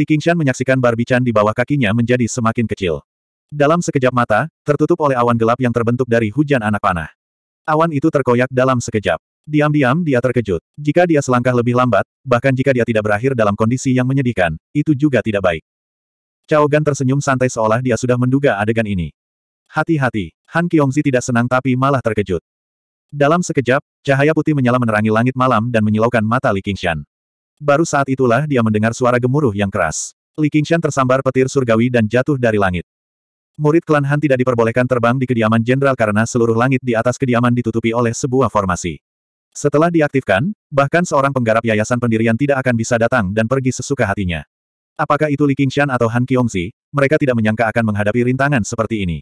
Li Qingshan menyaksikan Barbichan di bawah kakinya menjadi semakin kecil. Dalam sekejap mata, tertutup oleh awan gelap yang terbentuk dari hujan anak panah. Awan itu terkoyak dalam sekejap. Diam-diam dia terkejut. Jika dia selangkah lebih lambat, bahkan jika dia tidak berakhir dalam kondisi yang menyedihkan, itu juga tidak baik. Chao Gan tersenyum santai seolah dia sudah menduga adegan ini. Hati-hati, Han Qiongzi tidak senang tapi malah terkejut. Dalam sekejap, cahaya putih menyala menerangi langit malam dan menyilaukan mata Li Qingshan. Baru saat itulah dia mendengar suara gemuruh yang keras. Li Qingshan tersambar petir surgawi dan jatuh dari langit. Murid klan Han tidak diperbolehkan terbang di kediaman jenderal karena seluruh langit di atas kediaman ditutupi oleh sebuah formasi. Setelah diaktifkan, bahkan seorang penggarap yayasan pendirian tidak akan bisa datang dan pergi sesuka hatinya. Apakah itu Li Qingshan atau Han Qiongzi, mereka tidak menyangka akan menghadapi rintangan seperti ini.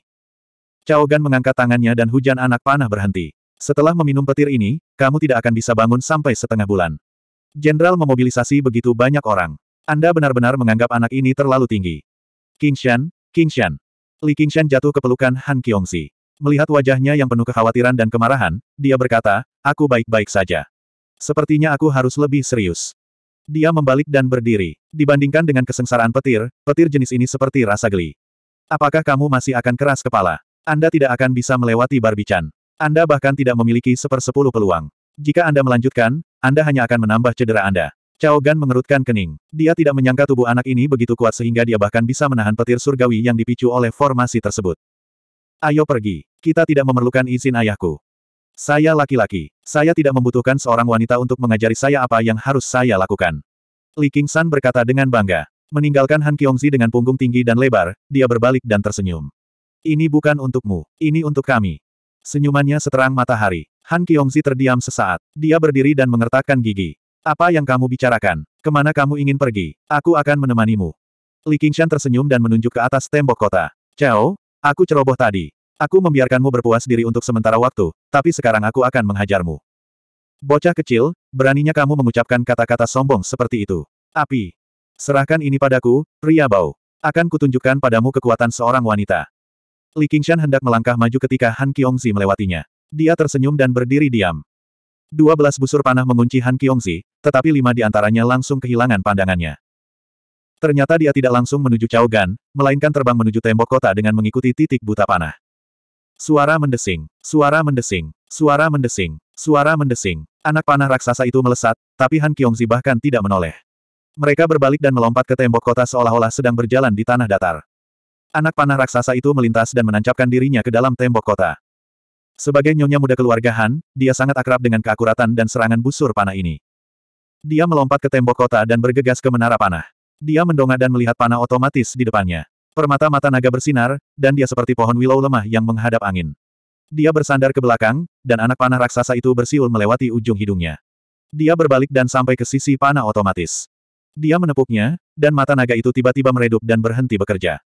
Chao Gan mengangkat tangannya dan hujan anak panah berhenti. Setelah meminum petir ini, kamu tidak akan bisa bangun sampai setengah bulan. Jenderal memobilisasi begitu banyak orang. Anda benar-benar menganggap anak ini terlalu tinggi. Qingshan, Qingshan. Li Qingshan jatuh ke pelukan Han Qiongzi. Melihat wajahnya yang penuh kekhawatiran dan kemarahan, dia berkata, aku baik-baik saja. Sepertinya aku harus lebih serius. Dia membalik dan berdiri. Dibandingkan dengan kesengsaraan petir, petir jenis ini seperti rasa geli. Apakah kamu masih akan keras kepala? Anda tidak akan bisa melewati Barbichan. Anda bahkan tidak memiliki sepersepuluh peluang. Jika Anda melanjutkan, Anda hanya akan menambah cedera Anda. Chao Gan mengerutkan kening. Dia tidak menyangka tubuh anak ini begitu kuat sehingga dia bahkan bisa menahan petir surgawi yang dipicu oleh formasi tersebut. Ayo pergi. Kita tidak memerlukan izin ayahku. Saya laki-laki. Saya tidak membutuhkan seorang wanita untuk mengajari saya apa yang harus saya lakukan. Li Qingshan berkata dengan bangga. Meninggalkan Han Qiongzi dengan punggung tinggi dan lebar, dia berbalik dan tersenyum. Ini bukan untukmu. Ini untuk kami. Senyumannya seterang matahari. Han Qiongzi terdiam sesaat. Dia berdiri dan mengertakkan gigi. Apa yang kamu bicarakan? Ke mana kamu ingin pergi? Aku akan menemanimu. Li Qingshan tersenyum dan menunjuk ke atas tembok kota. Chao, aku ceroboh tadi. Aku membiarkanmu berpuas diri untuk sementara waktu, tapi sekarang aku akan menghajarmu. Bocah kecil, beraninya kamu mengucapkan kata-kata sombong seperti itu. Api. Serahkan ini padaku, pria bau. Akan kutunjukkan padamu kekuatan seorang wanita. Li Qingshan hendak melangkah maju ketika Han Qiongzi melewatinya. Dia tersenyum dan berdiri diam. Dua belas busur panah mengunci Han Qiongzi, tetapi lima di antaranya langsung kehilangan pandangannya. Ternyata dia tidak langsung menuju Chao Gan, melainkan terbang menuju tembok kota dengan mengikuti titik buta panah. Suara mendesing, suara mendesing, suara mendesing, suara mendesing. Anak panah raksasa itu melesat, tapi Han Qiongzi bahkan tidak menoleh. Mereka berbalik dan melompat ke tembok kota seolah-olah sedang berjalan di tanah datar. Anak panah raksasa itu melintas dan menancapkan dirinya ke dalam tembok kota. Sebagai nyonya muda keluarga Han, dia sangat akrab dengan keakuratan dan serangan busur panah ini. Dia melompat ke tembok kota dan bergegas ke menara panah. Dia mendongak dan melihat panah otomatis di depannya. Permata mata naga bersinar, dan dia seperti pohon willow lemah yang menghadap angin. Dia bersandar ke belakang, dan anak panah raksasa itu bersiul melewati ujung hidungnya. Dia berbalik dan sampai ke sisi panah otomatis. Dia menepuknya, dan mata naga itu tiba-tiba meredup dan berhenti bekerja.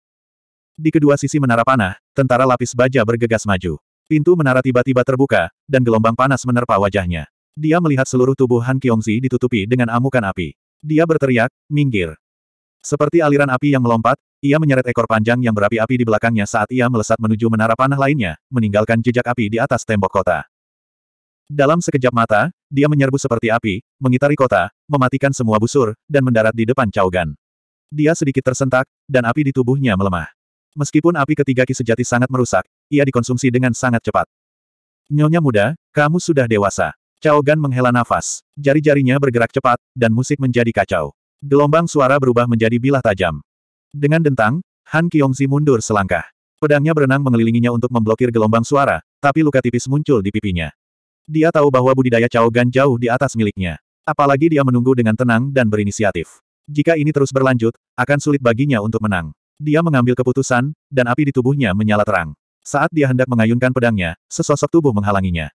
Di kedua sisi menara panah, tentara lapis baja bergegas maju. Pintu menara tiba-tiba terbuka, dan gelombang panas menerpa wajahnya. Dia melihat seluruh tubuh Han Qiongzi ditutupi dengan amukan api. Dia berteriak, minggir. Seperti aliran api yang melompat, ia menyeret ekor panjang yang berapi-api di belakangnya saat ia melesat menuju menara panah lainnya, meninggalkan jejak api di atas tembok kota. Dalam sekejap mata, dia menyerbu seperti api, mengitari kota, mematikan semua busur, dan mendarat di depan Chao Gan. Dia sedikit tersentak, dan api di tubuhnya melemah. Meskipun api ketiga ki sejati sangat merusak, ia dikonsumsi dengan sangat cepat. Nyonya muda, kamu sudah dewasa. Chao Gan menghela nafas. Jari-jarinya bergerak cepat, dan musik menjadi kacau. Gelombang suara berubah menjadi bilah tajam. Dengan dentang, Han Qiongzi mundur selangkah. Pedangnya berenang mengelilinginya untuk memblokir gelombang suara, tapi luka tipis muncul di pipinya. Dia tahu bahwa budidaya Chao Gan jauh di atas miliknya. Apalagi dia menunggu dengan tenang dan berinisiatif. Jika ini terus berlanjut, akan sulit baginya untuk menang. Dia mengambil keputusan, dan api di tubuhnya menyala terang. Saat dia hendak mengayunkan pedangnya, sesosok tubuh menghalanginya.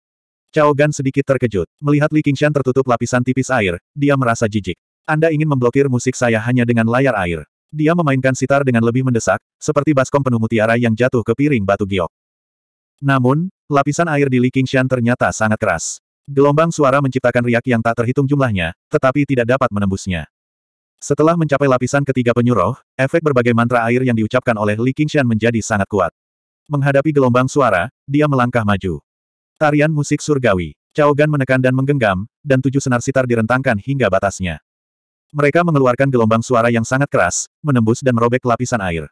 Chao Gan sedikit terkejut. Melihat Li Qingshan tertutup lapisan tipis air, dia merasa jijik. Anda ingin memblokir musik saya hanya dengan layar air. Dia memainkan sitar dengan lebih mendesak, seperti baskom penuh mutiara yang jatuh ke piring batu giok. Namun, lapisan air di Li Qingshan ternyata sangat keras. Gelombang suara menciptakan riak yang tak terhitung jumlahnya, tetapi tidak dapat menembusnya. Setelah mencapai lapisan ketiga penyuruh, efek berbagai mantra air yang diucapkan oleh Li Qingshan menjadi sangat kuat. Menghadapi gelombang suara, dia melangkah maju. Tarian musik surgawi. Chao Gan menekan dan menggenggam, dan tujuh senar sitar direntangkan hingga batasnya. Mereka mengeluarkan gelombang suara yang sangat keras, menembus dan merobek lapisan air.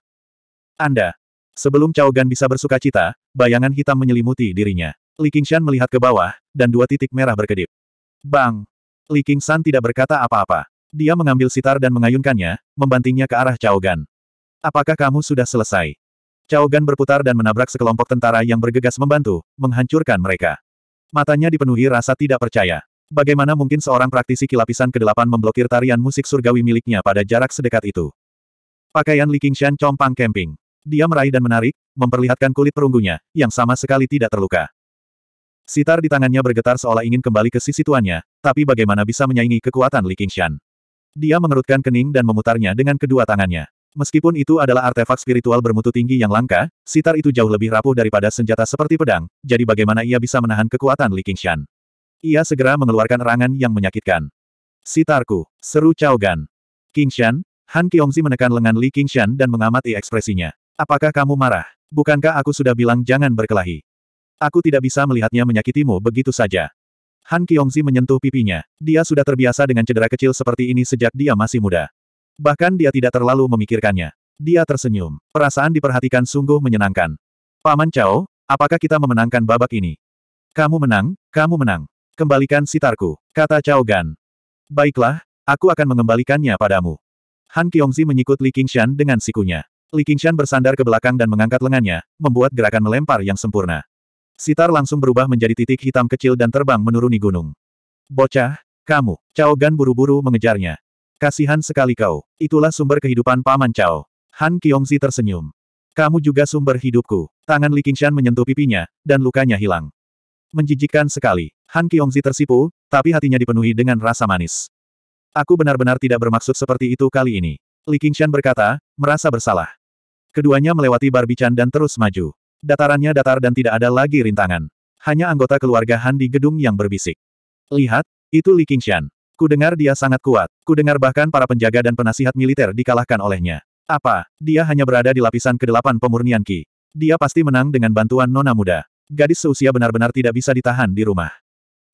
Anda. Sebelum Chao Gan bisa bersuka cita, bayangan hitam menyelimuti dirinya. Li Qingshan melihat ke bawah, dan dua titik merah berkedip. Bang! Li Qingshan tidak berkata apa-apa. Dia mengambil sitar dan mengayunkannya, membantingnya ke arah Chao Gan. Apakah kamu sudah selesai? Chao Gan berputar dan menabrak sekelompok tentara yang bergegas membantu, menghancurkan mereka. Matanya dipenuhi rasa tidak percaya. Bagaimana mungkin seorang praktisi kilapisan ke-8 memblokir tarian musik surgawi miliknya pada jarak sedekat itu? Pakaian Li Qingshan compang camping. Dia meraih dan menarik, memperlihatkan kulit perunggunya, yang sama sekali tidak terluka. Sitar di tangannya bergetar seolah ingin kembali ke sisi tuannya, tapi bagaimana bisa menyaingi kekuatan Li Qingshan. Dia mengerutkan kening dan memutarnya dengan kedua tangannya. Meskipun itu adalah artefak spiritual bermutu tinggi yang langka, sitar itu jauh lebih rapuh daripada senjata seperti pedang, jadi bagaimana ia bisa menahan kekuatan Li Qingshan. Ia segera mengeluarkan erangan yang menyakitkan. Sitarku, seru Chao Gan. Qingshan, Han Qiongzi menekan lengan Li Qingshan dan mengamati ekspresinya. Apakah kamu marah? Bukankah aku sudah bilang jangan berkelahi? Aku tidak bisa melihatnya menyakitimu begitu saja. Han Qiongzi menyentuh pipinya. Dia sudah terbiasa dengan cedera kecil seperti ini sejak dia masih muda. Bahkan dia tidak terlalu memikirkannya. Dia tersenyum. Perasaan diperhatikan sungguh menyenangkan. Paman Chao, apakah kita memenangkan babak ini? Kamu menang, kamu menang. Kembalikan sitarku, kata Chao Gan. Baiklah, aku akan mengembalikannya padamu. Han Qiongzi menyikut Li Qingshan dengan sikunya. Li Qingshan bersandar ke belakang dan mengangkat lengannya, membuat gerakan melempar yang sempurna. Sitar langsung berubah menjadi titik hitam kecil dan terbang menuruni gunung. Bocah, kamu, Chao Gan buru-buru mengejarnya. Kasihan sekali kau, itulah sumber kehidupan Paman Chao. Han Qiongzi tersenyum. Kamu juga sumber hidupku. Tangan Li Qingshan menyentuh pipinya, dan lukanya hilang. Menjijikkan sekali. Han Qiongzi tersipu, tapi hatinya dipenuhi dengan rasa manis. Aku benar-benar tidak bermaksud seperti itu kali ini. Li Qingshan berkata, merasa bersalah. Keduanya melewati Barbican dan terus maju. Datarannya datar dan tidak ada lagi rintangan. Hanya anggota keluarga Han di gedung yang berbisik. Lihat, itu Li Qingshan. Kudengar dia sangat kuat. Kudengar bahkan para penjaga dan penasihat militer dikalahkan olehnya. Apa, dia hanya berada di lapisan ke-8 pemurnian Ki. Dia pasti menang dengan bantuan nona muda. Gadis seusia benar-benar tidak bisa ditahan di rumah.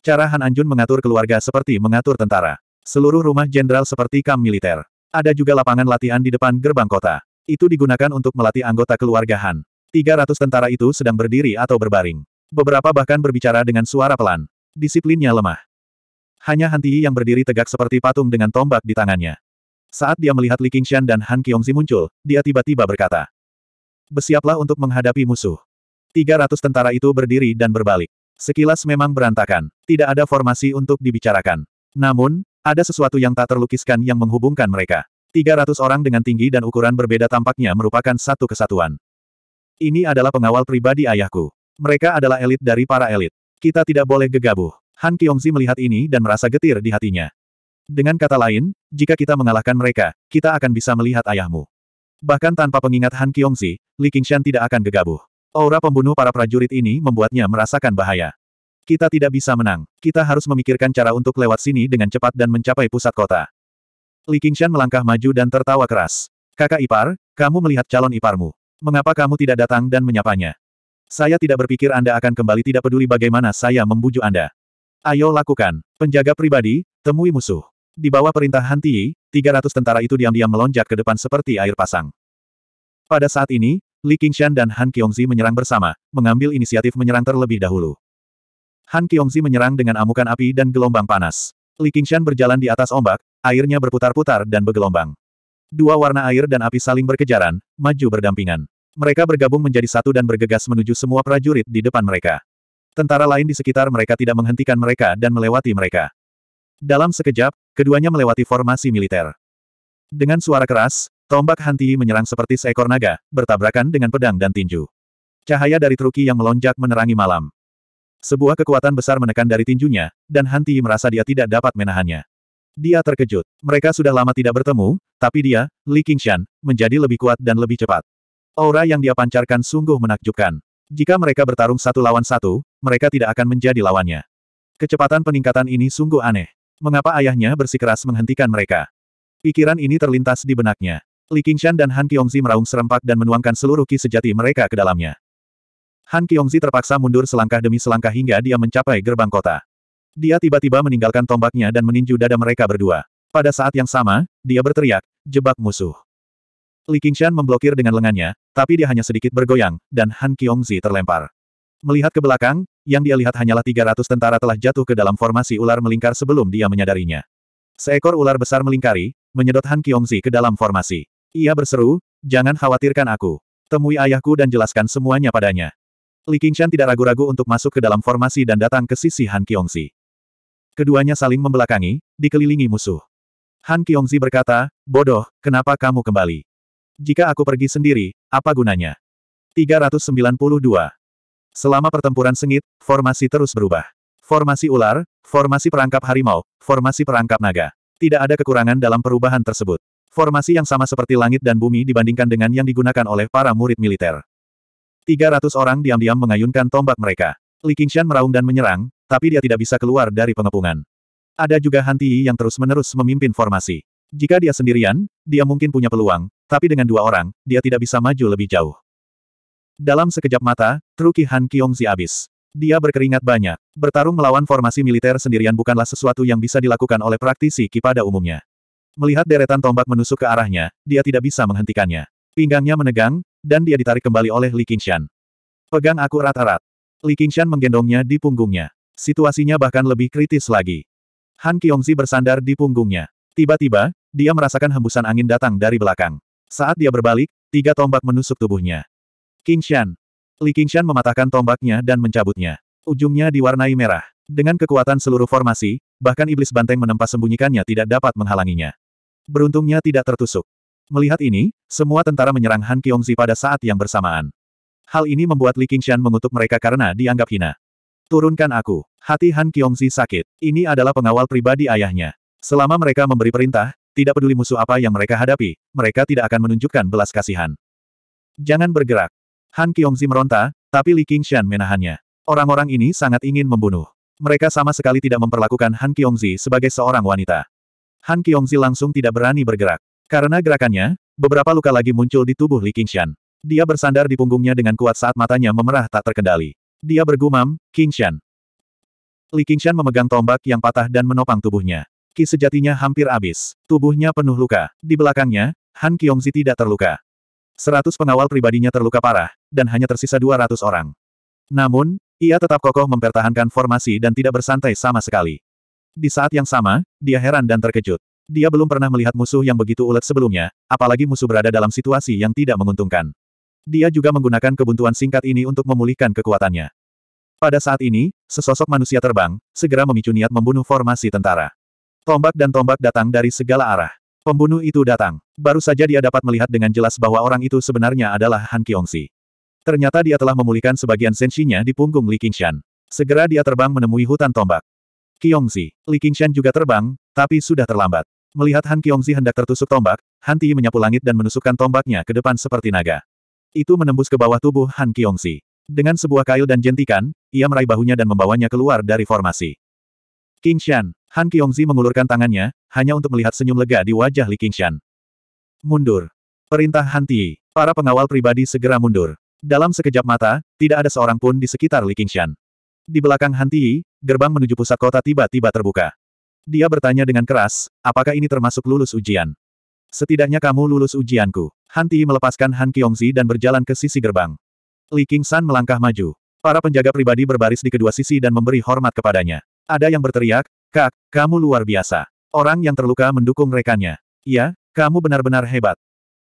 Cara Han Anjun mengatur keluarga seperti mengatur tentara. Seluruh rumah jenderal seperti kam militer. Ada juga lapangan latihan di depan gerbang kota. Itu digunakan untuk melatih anggota keluarga Han. 300 tentara itu sedang berdiri atau berbaring. Beberapa bahkan berbicara dengan suara pelan. Disiplinnya lemah. Hanya Han Tiyi yang berdiri tegak seperti patung dengan tombak di tangannya. Saat dia melihat Li Qingshan dan Han Qiongzi muncul, dia tiba-tiba berkata. Bersiaplah untuk menghadapi musuh. 300 tentara itu berdiri dan berbalik. Sekilas memang berantakan. Tidak ada formasi untuk dibicarakan. Namun, ada sesuatu yang tak terlukiskan yang menghubungkan mereka. 300 orang dengan tinggi dan ukuran berbeda tampaknya merupakan satu kesatuan. Ini adalah pengawal pribadi ayahku. Mereka adalah elit dari para elit. Kita tidak boleh gegabah. Han Qiongzi melihat ini dan merasa getir di hatinya. Dengan kata lain, jika kita mengalahkan mereka, kita akan bisa melihat ayahmu. Bahkan tanpa pengingat Han Qiongzi, Li Qingshan tidak akan gegabah. Aura pembunuh para prajurit ini membuatnya merasakan bahaya. Kita tidak bisa menang. Kita harus memikirkan cara untuk lewat sini dengan cepat dan mencapai pusat kota. Li Qingshan melangkah maju dan tertawa keras. Kakak ipar, kamu melihat calon iparmu. Mengapa kamu tidak datang dan menyapanya? Saya tidak berpikir Anda akan kembali tidak peduli bagaimana saya membujuk Anda. Ayo lakukan. Penjaga pribadi, temui musuh. Di bawah perintah Han Tiyi, 300 tentara itu diam-diam melonjak ke depan seperti air pasang. Pada saat ini, Li Qingshan dan Han Qiongzi menyerang bersama, mengambil inisiatif menyerang terlebih dahulu. Han Qiongzi menyerang dengan amukan api dan gelombang panas. Li Qingshan berjalan di atas ombak, airnya berputar-putar dan bergelombang. Dua warna air dan api saling berkejaran, maju berdampingan. Mereka bergabung menjadi satu dan bergegas menuju semua prajurit di depan mereka. Tentara lain di sekitar mereka tidak menghentikan mereka dan melewati mereka. Dalam sekejap, keduanya melewati formasi militer. Dengan suara keras, tombak Hanti menyerang seperti seekor naga, bertabrakan dengan pedang dan tinju. Cahaya dari truki yang melonjak menerangi malam. Sebuah kekuatan besar menekan dari tinjunya, dan Hanti merasa dia tidak dapat menahannya. Dia terkejut. Mereka sudah lama tidak bertemu, tapi dia, Li Qingshan, menjadi lebih kuat dan lebih cepat. Aura yang dia pancarkan sungguh menakjubkan. Jika mereka bertarung satu lawan satu, mereka tidak akan menjadi lawannya. Kecepatan peningkatan ini sungguh aneh. Mengapa ayahnya bersikeras menghentikan mereka? Pikiran ini terlintas di benaknya. Li Qingshan dan Han Qiongzi meraung serempak dan menuangkan seluruh ki sejati mereka ke dalamnya. Han Qiongzi terpaksa mundur selangkah demi selangkah hingga dia mencapai gerbang kota. Dia tiba-tiba meninggalkan tombaknya dan meninju dada mereka berdua. Pada saat yang sama, dia berteriak, jebak musuh. Li Qingshan memblokir dengan lengannya, tapi dia hanya sedikit bergoyang, dan Han Qiongzi terlempar. Melihat ke belakang, yang dia lihat hanyalah 300 tentara telah jatuh ke dalam formasi ular melingkar sebelum dia menyadarinya. Seekor ular besar melingkari, menyedot Han Qiongzi ke dalam formasi. Ia berseru, jangan khawatirkan aku. Temui ayahku dan jelaskan semuanya padanya. Li Qingshan tidak ragu-ragu untuk masuk ke dalam formasi dan datang ke sisi Han Qiongzi. Keduanya saling membelakangi, dikelilingi musuh. Han Qiongzi berkata, bodoh, kenapa kamu kembali? Jika aku pergi sendiri, apa gunanya? 392 Selama pertempuran sengit, formasi terus berubah. Formasi ular, formasi perangkap harimau, formasi perangkap naga. Tidak ada kekurangan dalam perubahan tersebut. Formasi yang sama seperti langit dan bumi dibandingkan dengan yang digunakan oleh para murid militer. 300 orang diam-diam mengayunkan tombak mereka. Li Qingshan meraung dan menyerang, tapi dia tidak bisa keluar dari pengepungan. Ada juga Han Tiyi yang terus-menerus memimpin formasi. Jika dia sendirian, dia mungkin punya peluang, tapi dengan dua orang, dia tidak bisa maju lebih jauh. Dalam sekejap mata, Truki Han Qiongzi habis. Dia berkeringat banyak. Bertarung melawan formasi militer sendirian bukanlah sesuatu yang bisa dilakukan oleh praktisi Ki pada umumnya. Melihat deretan tombak menusuk ke arahnya, dia tidak bisa menghentikannya. Pinggangnya menegang, dan dia ditarik kembali oleh Li Qingshan. Pegang aku erat-erat. Li Qingshan menggendongnya di punggungnya. Situasinya bahkan lebih kritis lagi. Han Qiongzi bersandar di punggungnya. Tiba-tiba, dia merasakan hembusan angin datang dari belakang. Saat dia berbalik, tiga tombak menusuk tubuhnya. King Shan. Li Qingshan mematahkan tombaknya dan mencabutnya. Ujungnya diwarnai merah. Dengan kekuatan seluruh formasi, bahkan iblis banteng menempa sembunyikannya tidak dapat menghalanginya. Beruntungnya tidak tertusuk. Melihat ini, semua tentara menyerang Han Qiongzi pada saat yang bersamaan. Hal ini membuat Li Qingshan mengutuk mereka karena dianggap hina. Turunkan aku. Hati Han Qiongzi sakit. Ini adalah pengawal pribadi ayahnya. Selama mereka memberi perintah, tidak peduli musuh apa yang mereka hadapi, mereka tidak akan menunjukkan belas kasihan. Jangan bergerak. Han Qiongzi meronta, tapi Li Qingshan menahannya. Orang-orang ini sangat ingin membunuh. Mereka sama sekali tidak memperlakukan Han Qiongzi sebagai seorang wanita. Han Qiongzi langsung tidak berani bergerak. Karena gerakannya, beberapa luka lagi muncul di tubuh Li Qingshan. Dia bersandar di punggungnya dengan kuat saat matanya memerah tak terkendali. Dia bergumam, Qingshan. Li Qingshan memegang tombak yang patah dan menopang tubuhnya. Ki sejatinya hampir habis. Tubuhnya penuh luka. Di belakangnya, Han Qiongzi tidak terluka. Seratus pengawal pribadinya terluka parah, dan hanya tersisa dua ratus orang. Namun, ia tetap kokoh mempertahankan formasi dan tidak bersantai sama sekali. Di saat yang sama, dia heran dan terkejut. Dia belum pernah melihat musuh yang begitu ulet sebelumnya, apalagi musuh berada dalam situasi yang tidak menguntungkan. Dia juga menggunakan kebuntuan singkat ini untuk memulihkan kekuatannya. Pada saat ini, sesosok manusia terbang, segera memicu niat membunuh formasi tentara. Tombak dan tombak datang dari segala arah. Pembunuh itu datang. Baru saja dia dapat melihat dengan jelas bahwa orang itu sebenarnya adalah Han Qiongxi. Ternyata dia telah memulihkan sebagian sensinya di punggung Li Qingshan. Segera dia terbang menemui hutan tombak. Qiongxi, Li Qingshan juga terbang, tapi sudah terlambat. Melihat Han Qiongxi hendak tertusuk tombak, Han Ti menyapu langit dan menusukkan tombaknya ke depan seperti naga. Itu menembus ke bawah tubuh Han Qiongxi. Dengan sebuah kail dan jentikan, ia meraih bahunya dan membawanya keluar dari formasi. Qingshan, Han Qiongzi mengulurkan tangannya, hanya untuk melihat senyum lega di wajah Li Qingshan. Mundur. Perintah Han Ti. Para pengawal pribadi segera mundur. Dalam sekejap mata, tidak ada seorang pun di sekitar Li Qingshan. Di belakang Han Ti, gerbang menuju pusat kota tiba-tiba terbuka. Dia bertanya dengan keras, apakah ini termasuk lulus ujian? Setidaknya kamu lulus ujianku. Han Ti melepaskan Han Qiongzi dan berjalan ke sisi gerbang. Li Qingshan melangkah maju. Para penjaga pribadi berbaris di kedua sisi dan memberi hormat kepadanya. Ada yang berteriak, Kak, kamu luar biasa. Orang yang terluka mendukung rekannya. Iya, kamu benar-benar hebat.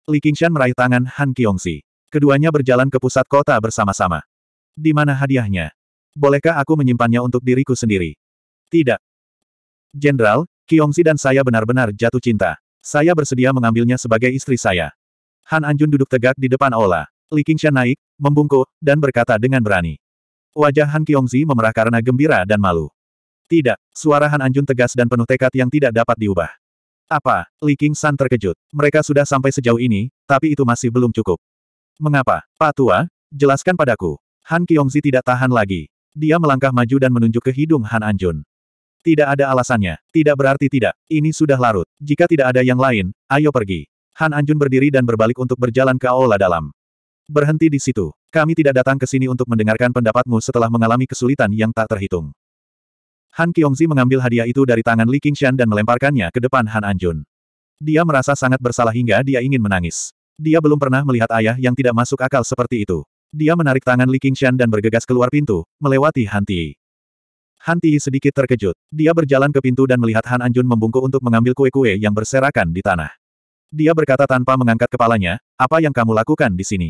Li Qingshan meraih tangan Han Qiongxi. Keduanya berjalan ke pusat kota bersama-sama. Di mana hadiahnya? Bolehkah aku menyimpannya untuk diriku sendiri? Tidak. Jenderal, Qiongxi dan saya benar-benar jatuh cinta. Saya bersedia mengambilnya sebagai istri saya. Han Anjun duduk tegak di depan Ola. Li Qingshan naik, membungkuk, dan berkata dengan berani. Wajah Han Qiongxi memerah karena gembira dan malu. Tidak, suara Han Anjun tegas dan penuh tekad yang tidak dapat diubah. Apa? Li King San terkejut. Mereka sudah sampai sejauh ini, tapi itu masih belum cukup. Mengapa? Pak Tua, jelaskan padaku. Han Qiongzi tidak tahan lagi. Dia melangkah maju dan menunjuk ke hidung Han Anjun. Tidak ada alasannya. Tidak berarti tidak. Ini sudah larut. Jika tidak ada yang lain, ayo pergi. Han Anjun berdiri dan berbalik untuk berjalan ke aula dalam. Berhenti di situ. Kami tidak datang ke sini untuk mendengarkan pendapatmu setelah mengalami kesulitan yang tak terhitung. Han Qiongzi mengambil hadiah itu dari tangan Li Qingshan dan melemparkannya ke depan Han Anjun. Dia merasa sangat bersalah hingga dia ingin menangis. Dia belum pernah melihat ayah yang tidak masuk akal seperti itu. Dia menarik tangan Li Qingshan dan bergegas keluar pintu, melewati Han Ti. Han Ti sedikit terkejut. Dia berjalan ke pintu dan melihat Han Anjun membungkuk untuk mengambil kue-kue yang berserakan di tanah. Dia berkata tanpa mengangkat kepalanya, apa yang kamu lakukan di sini?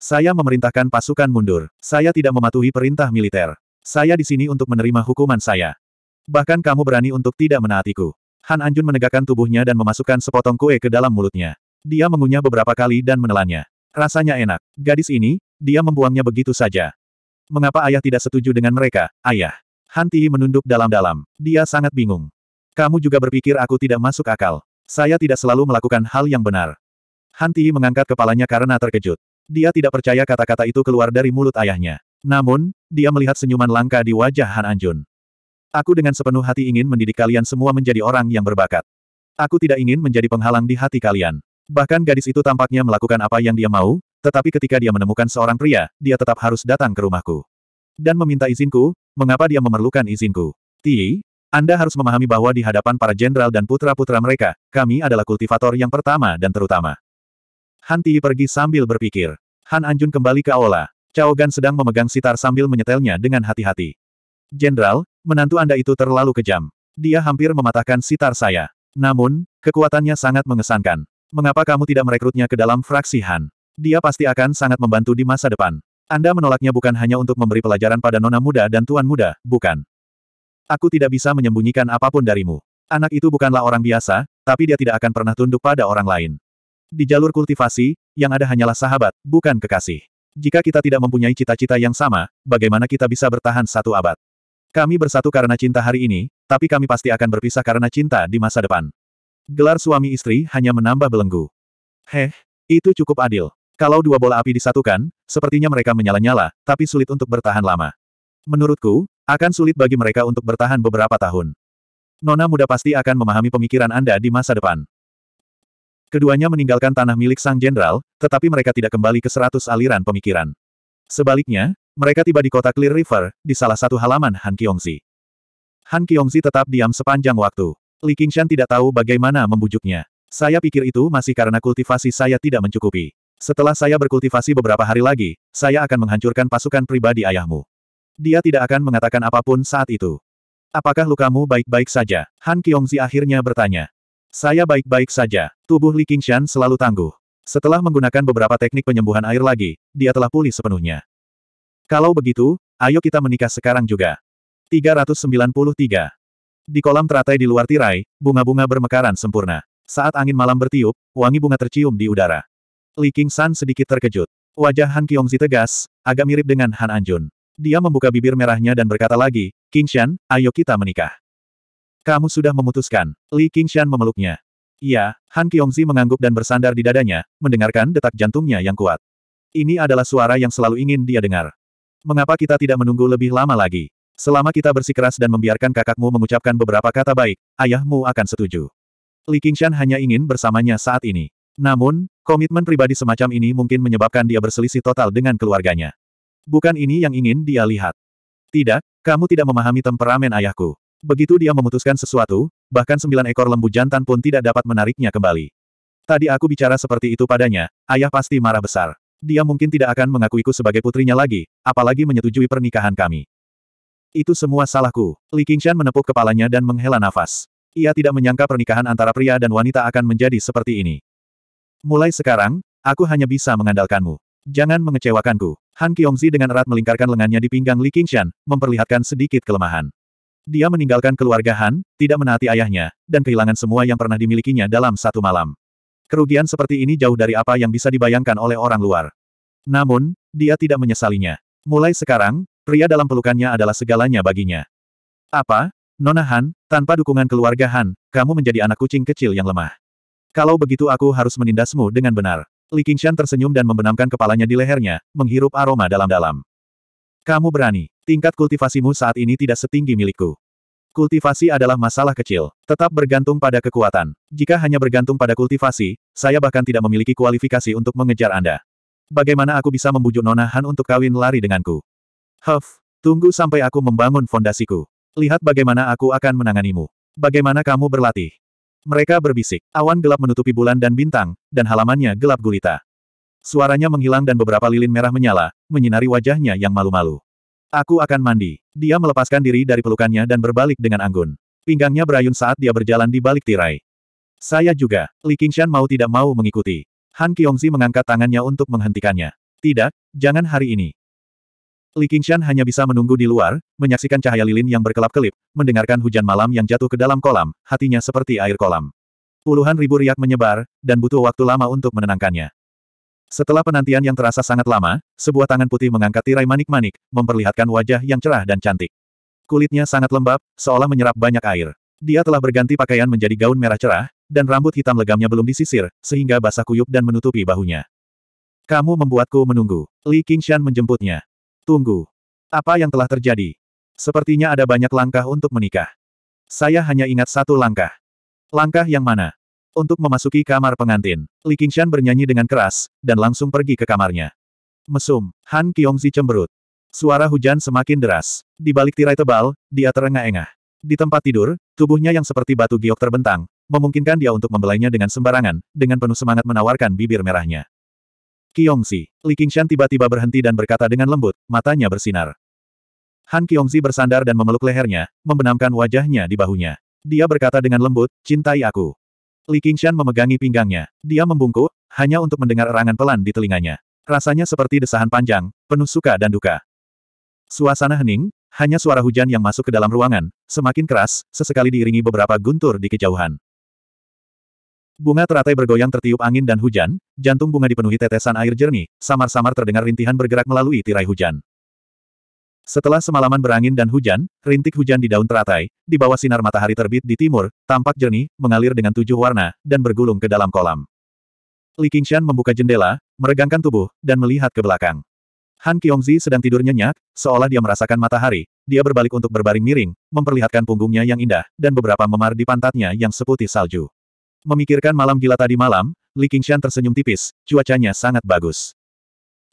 Saya memerintahkan pasukan mundur. Saya tidak mematuhi perintah militer. Saya di sini untuk menerima hukuman saya. Bahkan kamu berani untuk tidak menaatiku. Han Anjun menegakkan tubuhnya dan memasukkan sepotong kue ke dalam mulutnya. Dia mengunyah beberapa kali dan menelannya. Rasanya enak. Gadis ini, dia membuangnya begitu saja. Mengapa ayah tidak setuju dengan mereka, ayah? Han Ti menunduk dalam-dalam. Dia sangat bingung. Kamu juga berpikir aku tidak masuk akal. Saya tidak selalu melakukan hal yang benar. Han Ti mengangkat kepalanya karena terkejut. Dia tidak percaya kata-kata itu keluar dari mulut ayahnya. Namun, dia melihat senyuman langka di wajah Han Anjun. Aku dengan sepenuh hati ingin mendidik kalian semua menjadi orang yang berbakat. Aku tidak ingin menjadi penghalang di hati kalian. Bahkan gadis itu tampaknya melakukan apa yang dia mau, tetapi ketika dia menemukan seorang pria, dia tetap harus datang ke rumahku. Dan meminta izinku, mengapa dia memerlukan izinku? Ti, Anda harus memahami bahwa di hadapan para jenderal dan putra-putra mereka, kami adalah kultivator yang pertama dan terutama. Han Ti pergi sambil berpikir. Han Anjun kembali ke aula. Cao Gan sedang memegang sitar sambil menyetelnya dengan hati-hati. Jenderal, menantu Anda itu terlalu kejam. Dia hampir mematahkan sitar saya. Namun, kekuatannya sangat mengesankan. Mengapa kamu tidak merekrutnya ke dalam fraksi Han? Dia pasti akan sangat membantu di masa depan. Anda menolaknya bukan hanya untuk memberi pelajaran pada nona muda dan tuan muda, bukan? Aku tidak bisa menyembunyikan apa pun darimu. Anak itu bukanlah orang biasa, tapi dia tidak akan pernah tunduk pada orang lain. Di jalur kultivasi, yang ada hanyalah sahabat, bukan kekasih. Jika kita tidak mempunyai cita-cita yang sama, bagaimana kita bisa bertahan satu abad? Kami bersatu karena cinta hari ini, tapi kami pasti akan berpisah karena cinta di masa depan. Gelar suami istri hanya menambah belenggu. Heh, itu cukup adil. Kalau dua bola api disatukan, sepertinya mereka menyala-nyala, tapi sulit untuk bertahan lama. Menurutku, akan sulit bagi mereka untuk bertahan beberapa tahun. Nona muda pasti akan memahami pemikiran Anda di masa depan. Keduanya meninggalkan tanah milik sang jenderal, tetapi mereka tidak kembali ke seratus aliran pemikiran. Sebaliknya, mereka tiba di kota Clear River, di salah satu halaman Han Qiongzi. Han Qiongzi tetap diam sepanjang waktu. Li Qingshan tidak tahu bagaimana membujuknya. Saya pikir itu masih karena kultivasi saya tidak mencukupi. Setelah saya berkultivasi beberapa hari lagi, saya akan menghancurkan pasukan pribadi ayahmu. Dia tidak akan mengatakan apa pun saat itu. Apakah lukamu baik-baik saja? Han Qiongzi akhirnya bertanya. Saya baik-baik saja. Tubuh Li Qingshan selalu tangguh. Setelah menggunakan beberapa teknik penyembuhan air lagi, dia telah pulih sepenuhnya. Kalau begitu, ayo kita menikah sekarang juga. 393. Di kolam teratai di luar tirai, bunga-bunga bermekaran sempurna. Saat angin malam bertiup, wangi bunga tercium di udara. Li Qingshan sedikit terkejut. Wajah Han Qiongzi tegas, agak mirip dengan Han Anjun. Dia membuka bibir merahnya dan berkata lagi, Qingshan, ayo kita menikah. Kamu sudah memutuskan. Li Qingshan memeluknya. Iya, Han Qiongzi mengangguk dan bersandar di dadanya, mendengarkan detak jantungnya yang kuat. Ini adalah suara yang selalu ingin dia dengar. Mengapa kita tidak menunggu lebih lama lagi? Selama kita bersikeras dan membiarkan kakakmu mengucapkan beberapa kata baik, ayahmu akan setuju. Li Qingshan hanya ingin bersamanya saat ini. Namun, komitmen pribadi semacam ini mungkin menyebabkan dia berselisih total dengan keluarganya. Bukan ini yang ingin dia lihat. Tidak, kamu tidak memahami temperamen ayahku. Begitu dia memutuskan sesuatu, bahkan sembilan ekor lembu jantan pun tidak dapat menariknya kembali. Tadi aku bicara seperti itu padanya, ayah pasti marah besar. Dia mungkin tidak akan mengakuiku sebagai putrinya lagi, apalagi menyetujui pernikahan kami. Itu semua salahku. Li Qingshan menepuk kepalanya dan menghela nafas. Ia tidak menyangka pernikahan antara pria dan wanita akan menjadi seperti ini. Mulai sekarang, aku hanya bisa mengandalkanmu. Jangan mengecewakanku. Han Qiongzi dengan erat melingkarkan lengannya di pinggang Li Qingshan, memperlihatkan sedikit kelemahan. Dia meninggalkan keluarga Han, tidak menaati ayahnya, dan kehilangan semua yang pernah dimilikinya dalam satu malam. Kerugian seperti ini jauh dari apa yang bisa dibayangkan oleh orang luar. Namun, dia tidak menyesalinya. Mulai sekarang, pria dalam pelukannya adalah segalanya baginya. Apa? Nona Han, tanpa dukungan keluarga Han, kamu menjadi anak kucing kecil yang lemah. Kalau begitu aku harus menindasmu dengan benar. Li Qingshan tersenyum dan membenamkan kepalanya di lehernya, menghirup aroma dalam-dalam. Kamu berani. Tingkat kultivasimu saat ini tidak setinggi milikku. Kultivasi adalah masalah kecil. Tetap bergantung pada kekuatan. Jika hanya bergantung pada kultivasi, saya bahkan tidak memiliki kualifikasi untuk mengejar Anda. Bagaimana aku bisa membujuk Nona Han untuk kawin lari denganku? Huff, tunggu sampai aku membangun fondasiku. Lihat bagaimana aku akan menanganimu. Bagaimana kamu berlatih. Mereka berbisik. Awan gelap menutupi bulan dan bintang, dan halamannya gelap gulita. Suaranya menghilang dan beberapa lilin merah menyala, menyinari wajahnya yang malu-malu. Aku akan mandi. Dia melepaskan diri dari pelukannya dan berbalik dengan anggun. Pinggangnya berayun saat dia berjalan di balik tirai. Saya juga. Li Qingshan mau tidak mau mengikuti. Han Qiongzi mengangkat tangannya untuk menghentikannya. Tidak, jangan hari ini. Li Qingshan hanya bisa menunggu di luar, menyaksikan cahaya lilin yang berkelap-kelip, mendengarkan hujan malam yang jatuh ke dalam kolam, hatinya seperti air kolam. Puluhan ribu riak menyebar, dan butuh waktu lama untuk menenangkannya. Setelah penantian yang terasa sangat lama, sebuah tangan putih mengangkat tirai manik-manik, memperlihatkan wajah yang cerah dan cantik. Kulitnya sangat lembab, seolah menyerap banyak air. Dia telah berganti pakaian menjadi gaun merah cerah, dan rambut hitam legamnya belum disisir, sehingga basah kuyup dan menutupi bahunya. Kamu membuatku menunggu. Li Qingshan menjemputnya. Tunggu. Apa yang telah terjadi? Sepertinya ada banyak langkah untuk menikah. Saya hanya ingat satu langkah. Langkah yang mana? Untuk memasuki kamar pengantin, Li Qingshan bernyanyi dengan keras, dan langsung pergi ke kamarnya. Mesum, Han Qiongzi cemberut. Suara hujan semakin deras. Di balik tirai tebal, dia terengah-engah. Di tempat tidur, tubuhnya yang seperti batu giok terbentang, memungkinkan dia untuk membelainya dengan sembarangan, dengan penuh semangat menawarkan bibir merahnya. Qiongzi. Li Qingshan tiba-tiba berhenti dan berkata dengan lembut, matanya bersinar. Han Qiongzi bersandar dan memeluk lehernya, membenamkan wajahnya di bahunya. Dia berkata dengan lembut, cintai aku. Li Qingshan memegangi pinggangnya. Dia membungkuk, hanya untuk mendengar erangan pelan di telinganya. Rasanya seperti desahan panjang, penuh suka dan duka. Suasana hening, hanya suara hujan yang masuk ke dalam ruangan, semakin keras, sesekali diiringi beberapa guntur di kejauhan. Bunga teratai bergoyang tertiup angin dan hujan, jantung bunga dipenuhi tetesan air jernih, samar-samar terdengar rintihan bergerak melalui tirai hujan. Setelah semalaman berangin dan hujan, rintik hujan di daun teratai, di bawah sinar matahari terbit di timur, tampak jernih, mengalir dengan tujuh warna, dan bergulung ke dalam kolam. Li Qingshan membuka jendela, meregangkan tubuh, dan melihat ke belakang. Han Qiongzi sedang tidur nyenyak, seolah dia merasakan matahari. Dia berbalik untuk berbaring miring, memperlihatkan punggungnya yang indah, dan beberapa memar di pantatnya yang seputih salju. Memikirkan malam gila tadi malam, Li Qingshan tersenyum tipis, cuacanya sangat bagus.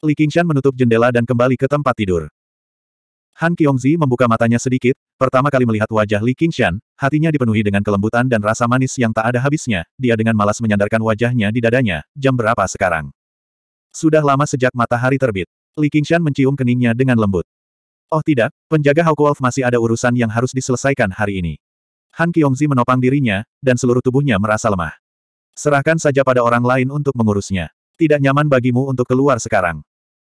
Li Qingshan menutup jendela dan kembali ke tempat tidur. Han Qiongzi membuka matanya sedikit, pertama kali melihat wajah Li Qingshan, hatinya dipenuhi dengan kelembutan dan rasa manis yang tak ada habisnya, dia dengan malas menyandarkan wajahnya di dadanya, jam berapa sekarang? Sudah lama sejak matahari terbit. Li Qingshan mencium keningnya dengan lembut. Oh tidak, penjaga Hawkwolf masih ada urusan yang harus diselesaikan hari ini. Han Qiongzi menopang dirinya, dan seluruh tubuhnya merasa lemah. Serahkan saja pada orang lain untuk mengurusnya. Tidak nyaman bagimu untuk keluar sekarang.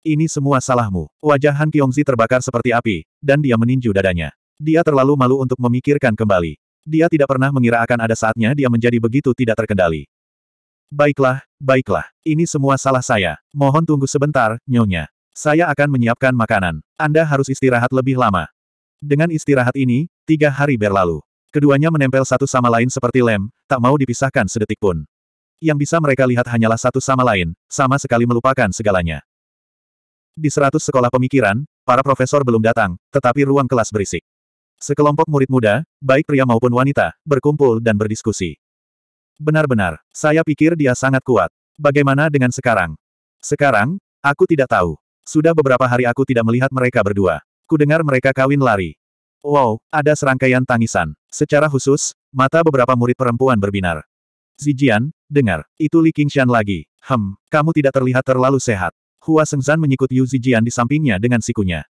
Ini semua salahmu. Wajah Han Qiongzi terbakar seperti api, dan dia meninju dadanya. Dia terlalu malu untuk memikirkan kembali. Dia tidak pernah mengira akan ada saatnya dia menjadi begitu tidak terkendali. Baiklah, baiklah. Ini semua salah saya. Mohon tunggu sebentar, Nyonya. Saya akan menyiapkan makanan. Anda harus istirahat lebih lama. Dengan istirahat ini, tiga hari berlalu. Keduanya menempel satu sama lain seperti lem, tak mau dipisahkan sedetik pun. Yang bisa mereka lihat hanyalah satu sama lain, sama sekali melupakan segalanya. Di seratus sekolah pemikiran, para profesor belum datang, tetapi ruang kelas berisik. Sekelompok murid muda, baik pria maupun wanita, berkumpul dan berdiskusi. Benar-benar, saya pikir dia sangat kuat. Bagaimana dengan sekarang? Sekarang, aku tidak tahu. Sudah beberapa hari aku tidak melihat mereka berdua. Kudengar mereka kawin lari. Wow, ada serangkaian tangisan. Secara khusus, mata beberapa murid perempuan berbinar. Zijian, dengar, itu Li Qingshan lagi. Hem, kamu tidak terlihat terlalu sehat. Hua Sengzan menyikut Yu Zijian di sampingnya dengan sikunya.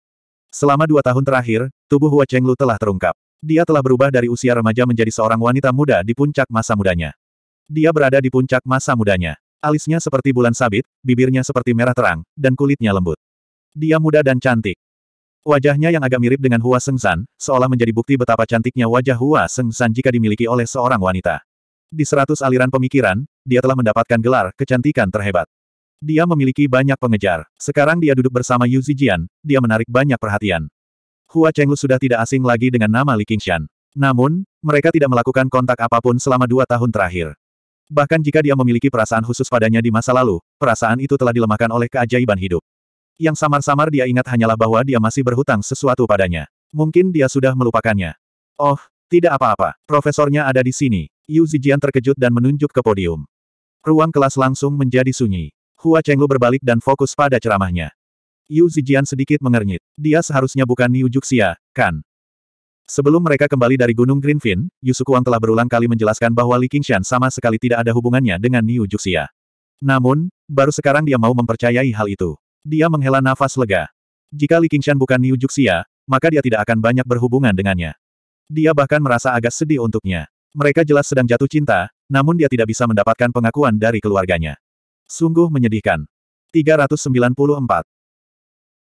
Selama dua tahun terakhir, tubuh Hua Chenglu telah terungkap. Dia telah berubah dari usia remaja menjadi seorang wanita muda di puncak masa mudanya. Dia berada di puncak masa mudanya. Alisnya seperti bulan sabit, bibirnya seperti merah terang, dan kulitnya lembut. Dia muda dan cantik. Wajahnya yang agak mirip dengan Hua Sengsan, seolah menjadi bukti betapa cantiknya wajah Hua Sengsan jika dimiliki oleh seorang wanita. Di seratus aliran pemikiran, dia telah mendapatkan gelar kecantikan terhebat. Dia memiliki banyak pengejar. Sekarang dia duduk bersama Yu Zijian, dia menarik banyak perhatian. Hua Chenglu sudah tidak asing lagi dengan nama Li Qingshan. Namun, mereka tidak melakukan kontak apa pun selama dua tahun terakhir. Bahkan jika dia memiliki perasaan khusus padanya di masa lalu, perasaan itu telah dilemahkan oleh keajaiban hidup. Yang samar-samar dia ingat hanyalah bahwa dia masih berhutang sesuatu padanya. Mungkin dia sudah melupakannya. Oh, tidak apa-apa. Profesornya ada di sini. Yu Zijian terkejut dan menunjuk ke podium. Ruang kelas langsung menjadi sunyi. Hua Chenglu berbalik dan fokus pada ceramahnya. Yu Zijian sedikit mengernyit. Dia seharusnya bukan Niu Juxia, kan? Sebelum mereka kembali dari Gunung Greenfin, Yusukuang telah berulang kali menjelaskan bahwa Li Qingshan sama sekali tidak ada hubungannya dengan Niu Juxia. Namun, baru sekarang dia mau mempercayai hal itu. Dia menghela nafas lega. Jika Li Qingshan bukan Niu Juxia, maka dia tidak akan banyak berhubungan dengannya. Dia bahkan merasa agak sedih untuknya. Mereka jelas sedang jatuh cinta, namun dia tidak bisa mendapatkan pengakuan dari keluarganya. Sungguh menyedihkan. 394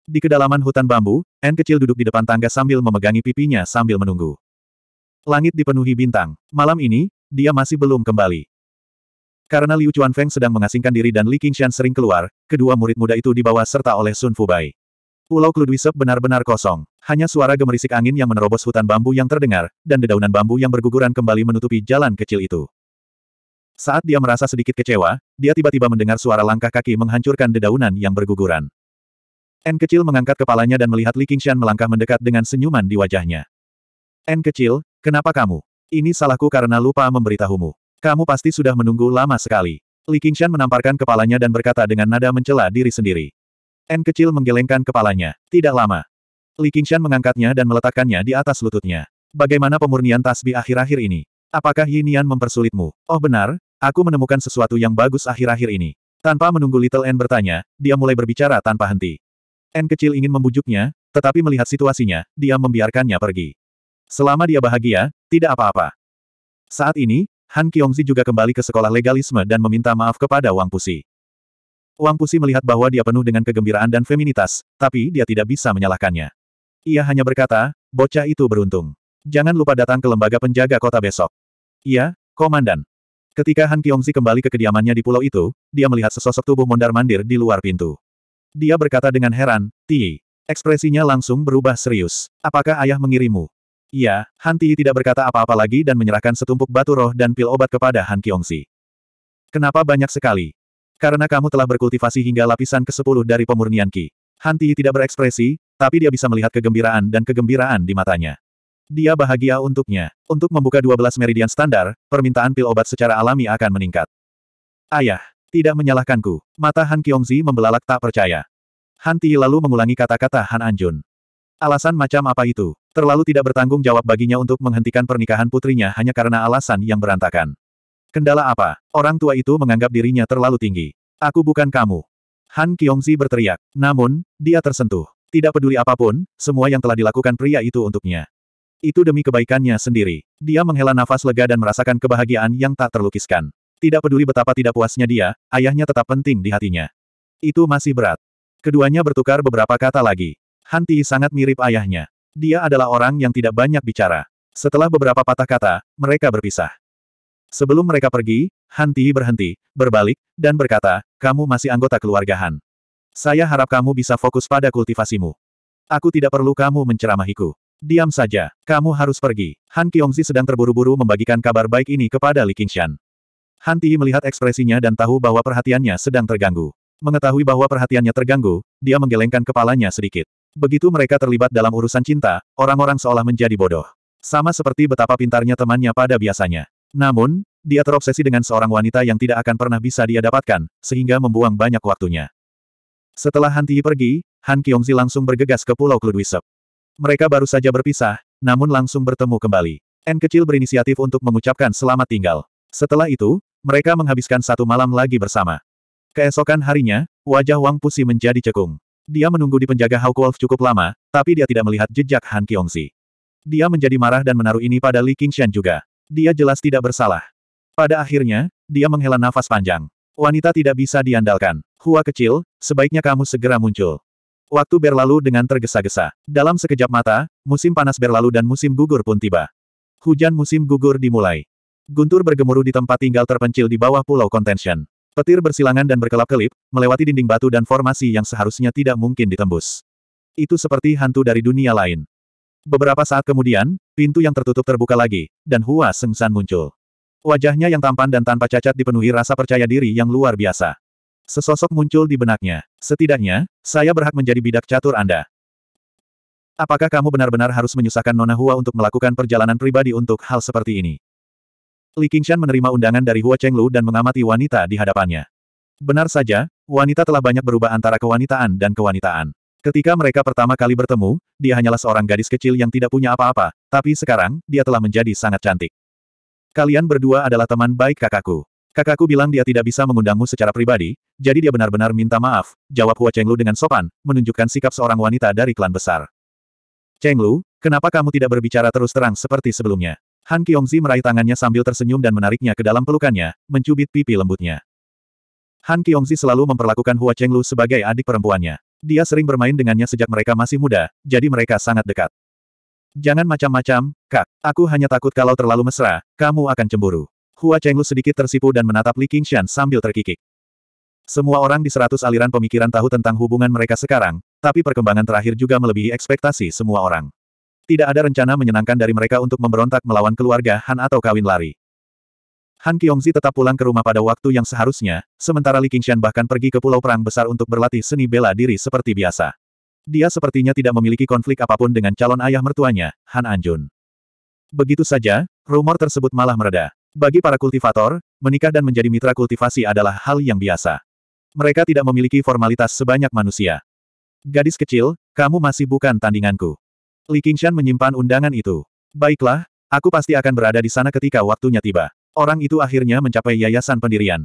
di kedalaman hutan bambu, N kecil duduk di depan tangga sambil memegangi pipinya sambil menunggu. Langit dipenuhi bintang. Malam ini, dia masih belum kembali. Karena Liu Chuanfeng sedang mengasingkan diri dan Li Qingshan sering keluar, kedua murid muda itu dibawa serta oleh Sun Fubai. Pulau Kludwisep benar-benar kosong. Hanya suara gemerisik angin yang menerobos hutan bambu yang terdengar, dan dedaunan bambu yang berguguran kembali menutupi jalan kecil itu. Saat dia merasa sedikit kecewa, dia tiba-tiba mendengar suara langkah kaki menghancurkan dedaunan yang berguguran. N kecil mengangkat kepalanya dan melihat Li Qingshan melangkah mendekat dengan senyuman di wajahnya. N kecil, kenapa kamu? Ini salahku karena lupa memberitahumu. Kamu pasti sudah menunggu lama sekali. Li Qingshan menamparkan kepalanya dan berkata dengan nada mencela diri sendiri. N kecil menggelengkan kepalanya. Tidak lama. Li Qingshan mengangkatnya dan meletakkannya di atas lututnya. Bagaimana pemurnian tasbih akhir-akhir ini? Apakah Yinian mempersulitmu? Oh benar, aku menemukan sesuatu yang bagus akhir-akhir ini. Tanpa menunggu Little N bertanya, dia mulai berbicara tanpa henti. N kecil ingin membujuknya, tetapi melihat situasinya, dia membiarkannya pergi. Selama dia bahagia, tidak apa-apa. Saat ini, Han Qiongzi juga kembali ke sekolah legalisme dan meminta maaf kepada Wang Pusi. Wang Pusi melihat bahwa dia penuh dengan kegembiraan dan feminitas, tapi dia tidak bisa menyalahkannya. Ia hanya berkata, bocah itu beruntung. Jangan lupa datang ke lembaga penjaga kota besok. Iya, Komandan. Ketika Han Qiongzi kembali ke kediamannya di pulau itu, dia melihat sesosok tubuh mondar-mandir di luar pintu. Dia berkata dengan heran, Ti. Ekspresinya langsung berubah serius. Apakah ayah mengirimu? Iya, Han Ti tidak berkata apa-apa lagi dan menyerahkan setumpuk batu roh dan pil obat kepada Han Qiongxi. Kenapa banyak sekali? Karena kamu telah berkultivasi hingga lapisan ke-10 dari pemurnian Ki. Han Ti tidak berekspresi, tapi dia bisa melihat kegembiraan dan kegembiraan di matanya. Dia bahagia untuknya. Untuk membuka 12 meridian standar, permintaan pil obat secara alami akan meningkat. Ayah, tidak menyalahkanku. Mata Han Qiongzi membelalak tak percaya. Han Ti lalu mengulangi kata-kata Han Anjun. Alasan macam apa itu? Terlalu tidak bertanggung jawab baginya untuk menghentikan pernikahan putrinya hanya karena alasan yang berantakan. Kendala apa? Orang tua itu menganggap dirinya terlalu tinggi. Aku bukan kamu. Han Qiongzi berteriak. Namun, dia tersentuh. Tidak peduli apa pun, semua yang telah dilakukan pria itu untuknya. Itu demi kebaikannya sendiri. Dia menghela nafas lega dan merasakan kebahagiaan yang tak terlukiskan. Tidak peduli betapa tidak puasnya dia, ayahnya tetap penting di hatinya. Itu masih berat. Keduanya bertukar beberapa kata lagi. Hanti sangat mirip ayahnya. Dia adalah orang yang tidak banyak bicara. Setelah beberapa patah kata, mereka berpisah. Sebelum mereka pergi, Hanti berhenti, berbalik, dan berkata, kamu masih anggota keluarga Han. Saya harap kamu bisa fokus pada kultivasimu. Aku tidak perlu kamu menceramahiku. Diam saja, kamu harus pergi. Han Qiongzi sedang terburu-buru membagikan kabar baik ini kepada Li Qingshan. Han Ti melihat ekspresinya dan tahu bahwa perhatiannya sedang terganggu. Mengetahui bahwa perhatiannya terganggu, dia menggelengkan kepalanya sedikit. Begitu mereka terlibat dalam urusan cinta, orang-orang seolah menjadi bodoh. Sama seperti betapa pintarnya temannya pada biasanya. Namun, dia terobsesi dengan seorang wanita yang tidak akan pernah bisa dia dapatkan, sehingga membuang banyak waktunya. Setelah Han Ti pergi, Han Qiongzi langsung bergegas ke Pulau Kludwisep. Mereka baru saja berpisah, namun langsung bertemu kembali. N kecil berinisiatif untuk mengucapkan selamat tinggal. Setelah itu, mereka menghabiskan satu malam lagi bersama. Keesokan harinya, wajah Wang Pusi menjadi cekung. Dia menunggu di penjaga Hawkwolf cukup lama, tapi dia tidak melihat jejak Han Qiongxi. Dia menjadi marah dan menaruh ini pada Li Qingshan juga. Dia jelas tidak bersalah. Pada akhirnya, dia menghela nafas panjang. Wanita tidak bisa diandalkan. Hua kecil, sebaiknya kamu segera muncul. Waktu berlalu dengan tergesa-gesa. Dalam sekejap mata, musim panas berlalu dan musim gugur pun tiba. Hujan musim gugur dimulai. Guntur bergemuruh di tempat tinggal terpencil di bawah pulau Contention. Petir bersilangan dan berkelap-kelip, melewati dinding batu dan formasi yang seharusnya tidak mungkin ditembus. Itu seperti hantu dari dunia lain. Beberapa saat kemudian, pintu yang tertutup terbuka lagi, dan Hua Sengsan muncul. Wajahnya yang tampan dan tanpa cacat dipenuhi rasa percaya diri yang luar biasa. Sesosok muncul di benaknya. Setidaknya, saya berhak menjadi bidak catur Anda. Apakah kamu benar-benar harus menyusahkan Nona Hua untuk melakukan perjalanan pribadi untuk hal seperti ini? Li Qingshan menerima undangan dari Hua Chenglu dan mengamati wanita di hadapannya. Benar saja, wanita telah banyak berubah antara kewanitaan dan kewanitaan. Ketika mereka pertama kali bertemu, dia hanyalah seorang gadis kecil yang tidak punya apa-apa, tapi sekarang, dia telah menjadi sangat cantik. Kalian berdua adalah teman baik kakakku. Kakakku bilang dia tidak bisa mengundangmu secara pribadi, jadi dia benar-benar minta maaf, jawab Hua Chenglu dengan sopan, menunjukkan sikap seorang wanita dari klan besar. Chenglu, kenapa kamu tidak berbicara terus terang seperti sebelumnya? Han Qiongzi meraih tangannya sambil tersenyum dan menariknya ke dalam pelukannya, mencubit pipi lembutnya. Han Qiongzi selalu memperlakukan Hua Chenglu sebagai adik perempuannya. Dia sering bermain dengannya sejak mereka masih muda, jadi mereka sangat dekat. Jangan macam-macam, kak. Aku hanya takut kalau terlalu mesra, kamu akan cemburu. Hua Chenglu sedikit tersipu dan menatap Li Qingshan sambil terkikik. Semua orang di seratus aliran pemikiran tahu tentang hubungan mereka sekarang, tapi perkembangan terakhir juga melebihi ekspektasi semua orang. Tidak ada rencana menyenangkan dari mereka untuk memberontak melawan keluarga Han atau kawin lari. Han Qiongzi tetap pulang ke rumah pada waktu yang seharusnya, sementara Li Qingshan bahkan pergi ke pulau perang besar untuk berlatih seni bela diri seperti biasa. Dia sepertinya tidak memiliki konflik apa pun dengan calon ayah mertuanya, Han Anjun. Begitu saja, rumor tersebut malah mereda. Bagi para kultivator, menikah dan menjadi mitra kultivasi adalah hal yang biasa. Mereka tidak memiliki formalitas sebanyak manusia. Gadis kecil, kamu masih bukan tandinganku. Li Qingshan menyimpan undangan itu. Baiklah, aku pasti akan berada di sana ketika waktunya tiba. Orang itu akhirnya mencapai yayasan pendirian.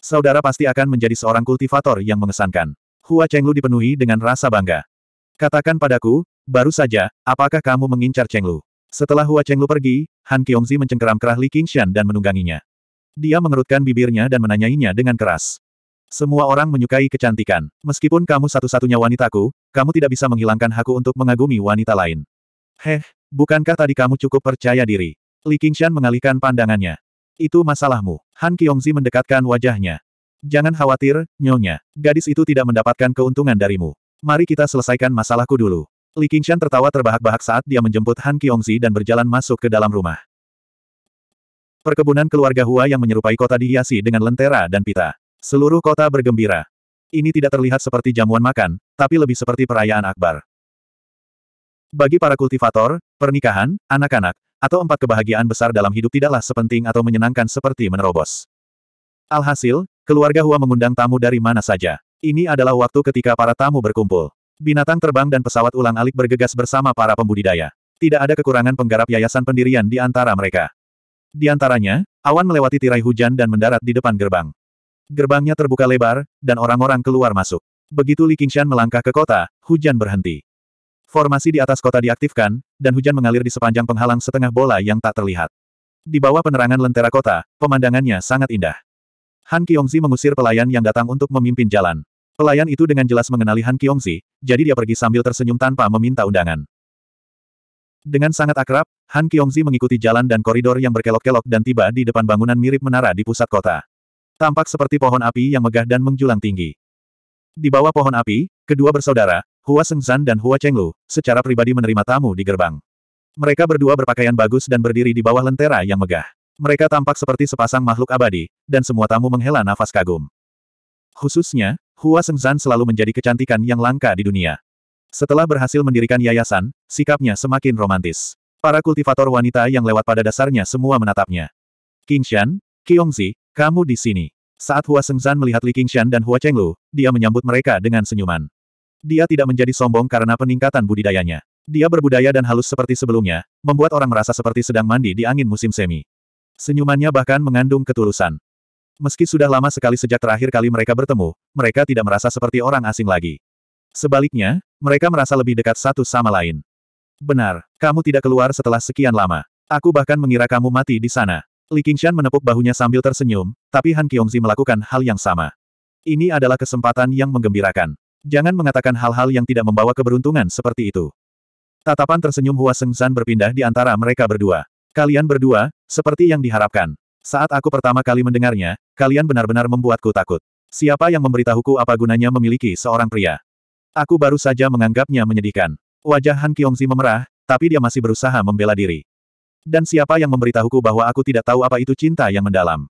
Saudara pasti akan menjadi seorang kultivator yang mengesankan. Hua Chenglu dipenuhi dengan rasa bangga. Katakan padaku, baru saja, apakah kamu mengincar Chenglu? Setelah Hua Chenglu pergi, Han Qiongzi mencengkeram kerah Li Qingshan dan menungganginya. Dia mengerutkan bibirnya dan menanyainya dengan keras. Semua orang menyukai kecantikan. Meskipun kamu satu-satunya wanitaku, kamu tidak bisa menghilangkan hakku untuk mengagumi wanita lain. Heh, bukankah tadi kamu cukup percaya diri? Li Qingshan mengalihkan pandangannya. Itu masalahmu. Han Qiongzi mendekatkan wajahnya. Jangan khawatir, nyonya. Gadis itu tidak mendapatkan keuntungan darimu. Mari kita selesaikan masalahku dulu. Li Qingshan tertawa terbahak-bahak saat dia menjemput Han Qiongzi dan berjalan masuk ke dalam rumah. Perkebunan keluarga Hua yang menyerupai kota dihiasi dengan lentera dan pita. Seluruh kota bergembira. Ini tidak terlihat seperti jamuan makan, tapi lebih seperti perayaan akbar. Bagi para kultivator, pernikahan, anak-anak, atau empat kebahagiaan besar dalam hidup tidaklah sepenting atau menyenangkan seperti menerobos. Alhasil, keluarga Hua mengundang tamu dari mana saja. Ini adalah waktu ketika para tamu berkumpul. Binatang terbang dan pesawat ulang-alik bergegas bersama para pembudidaya. Tidak ada kekurangan penggarap yayasan pendirian di antara mereka. Di antaranya, awan melewati tirai hujan dan mendarat di depan gerbang. Gerbangnya terbuka lebar, dan orang-orang keluar masuk. Begitu Li Qingshan melangkah ke kota, hujan berhenti. Formasi di atas kota diaktifkan, dan hujan mengalir di sepanjang penghalang setengah bola yang tak terlihat. Di bawah penerangan lentera kota, pemandangannya sangat indah. Han Qiongzi mengusir pelayan yang datang untuk memimpin jalan. Pelayan itu dengan jelas mengenali Han Qiongzi, jadi dia pergi sambil tersenyum tanpa meminta undangan. Dengan sangat akrab, Han Qiongzi mengikuti jalan dan koridor yang berkelok-kelok dan tiba di depan bangunan mirip menara di pusat kota. Tampak seperti pohon api yang megah dan menjulang tinggi. Di bawah pohon api, kedua bersaudara, Hua Sengzan dan Hua Chenglu, secara pribadi menerima tamu di gerbang. Mereka berdua berpakaian bagus dan berdiri di bawah lentera yang megah. Mereka tampak seperti sepasang makhluk abadi, dan semua tamu menghela nafas kagum. Khususnya, Hua Sengzan selalu menjadi kecantikan yang langka di dunia. Setelah berhasil mendirikan yayasan, sikapnya semakin romantis. Para kultivator wanita yang lewat pada dasarnya semua menatapnya. King Shan, Qiongzi, kamu di sini. Saat Hua Sengzan melihat Li Qingshan dan Hua Chenglu, dia menyambut mereka dengan senyuman. Dia tidak menjadi sombong karena peningkatan budidayanya. Dia berbudaya dan halus seperti sebelumnya, membuat orang merasa seperti sedang mandi di angin musim semi. Senyumannya bahkan mengandung ketulusan. Meski sudah lama sekali sejak terakhir kali mereka bertemu, mereka tidak merasa seperti orang asing lagi. Sebaliknya, mereka merasa lebih dekat satu sama lain. Benar, kamu tidak keluar setelah sekian lama. Aku bahkan mengira kamu mati di sana. Li Qingshan menepuk bahunya sambil tersenyum, tapi Han Qiongzi melakukan hal yang sama. Ini adalah kesempatan yang menggembirakan. Jangan mengatakan hal-hal yang tidak membawa keberuntungan seperti itu. Tatapan tersenyum Hua Sengzan berpindah di antara mereka berdua. Kalian berdua, seperti yang diharapkan. Saat aku pertama kali mendengarnya, kalian benar-benar membuatku takut. Siapa yang memberitahuku apa gunanya memiliki seorang pria? Aku baru saja menganggapnya menyedihkan. Wajah Han Qiongzi memerah, tapi dia masih berusaha membela diri. Dan siapa yang memberitahuku bahwa aku tidak tahu apa itu cinta yang mendalam?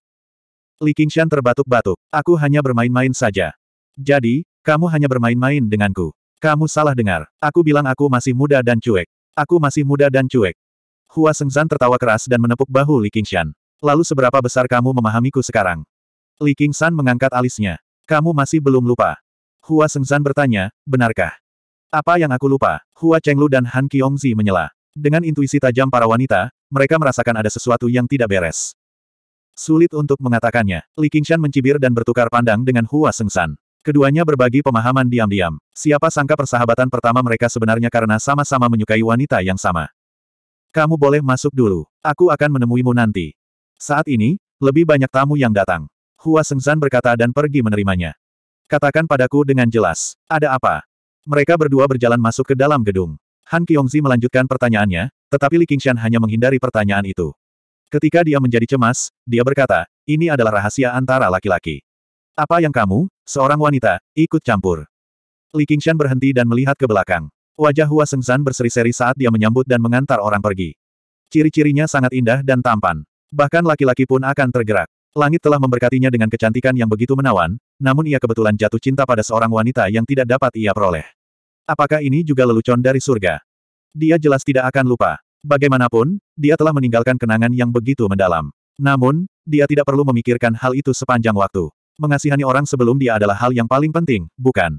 Li Qingshan terbatuk-batuk. Aku hanya bermain-main saja. Jadi, kamu hanya bermain-main denganku. Kamu salah dengar. Aku bilang aku masih muda dan cuek. Aku masih muda dan cuek. Hua Sengzan tertawa keras dan menepuk bahu Li Qingshan. Lalu seberapa besar kamu memahamiku sekarang? Li King San mengangkat alisnya. Kamu masih belum lupa. Hua Sengzan bertanya, benarkah? Apa yang aku lupa? Hua Chenglu dan Han Qiongzi menyela. Dengan intuisi tajam para wanita, mereka merasakan ada sesuatu yang tidak beres. Sulit untuk mengatakannya. Li Qingshan mencibir dan bertukar pandang dengan Hua Sengsan. Keduanya berbagi pemahaman diam-diam. Siapa sangka persahabatan pertama mereka sebenarnya karena sama-sama menyukai wanita yang sama. Kamu boleh masuk dulu. Aku akan menemuimu nanti. Saat ini, lebih banyak tamu yang datang. Hua Sengsan berkata dan pergi menerimanya. Katakan padaku dengan jelas, ada apa? Mereka berdua berjalan masuk ke dalam gedung. Han Qiongzi melanjutkan pertanyaannya, tetapi Li Qingshan hanya menghindari pertanyaan itu. Ketika dia menjadi cemas, dia berkata, ini adalah rahasia antara laki-laki. Apa yang kamu, seorang wanita, ikut campur? Li Qingshan berhenti dan melihat ke belakang. Wajah Hua Sengzan berseri-seri saat dia menyambut dan mengantar orang pergi. Ciri-cirinya sangat indah dan tampan. Bahkan laki-laki pun akan tergerak. Langit telah memberkatinya dengan kecantikan yang begitu menawan, namun ia kebetulan jatuh cinta pada seorang wanita yang tidak dapat ia peroleh. Apakah ini juga lelucon dari surga? Dia jelas tidak akan lupa. Bagaimanapun, dia telah meninggalkan kenangan yang begitu mendalam. Namun, dia tidak perlu memikirkan hal itu sepanjang waktu. Mengasihani orang sebelum dia adalah hal yang paling penting, bukan?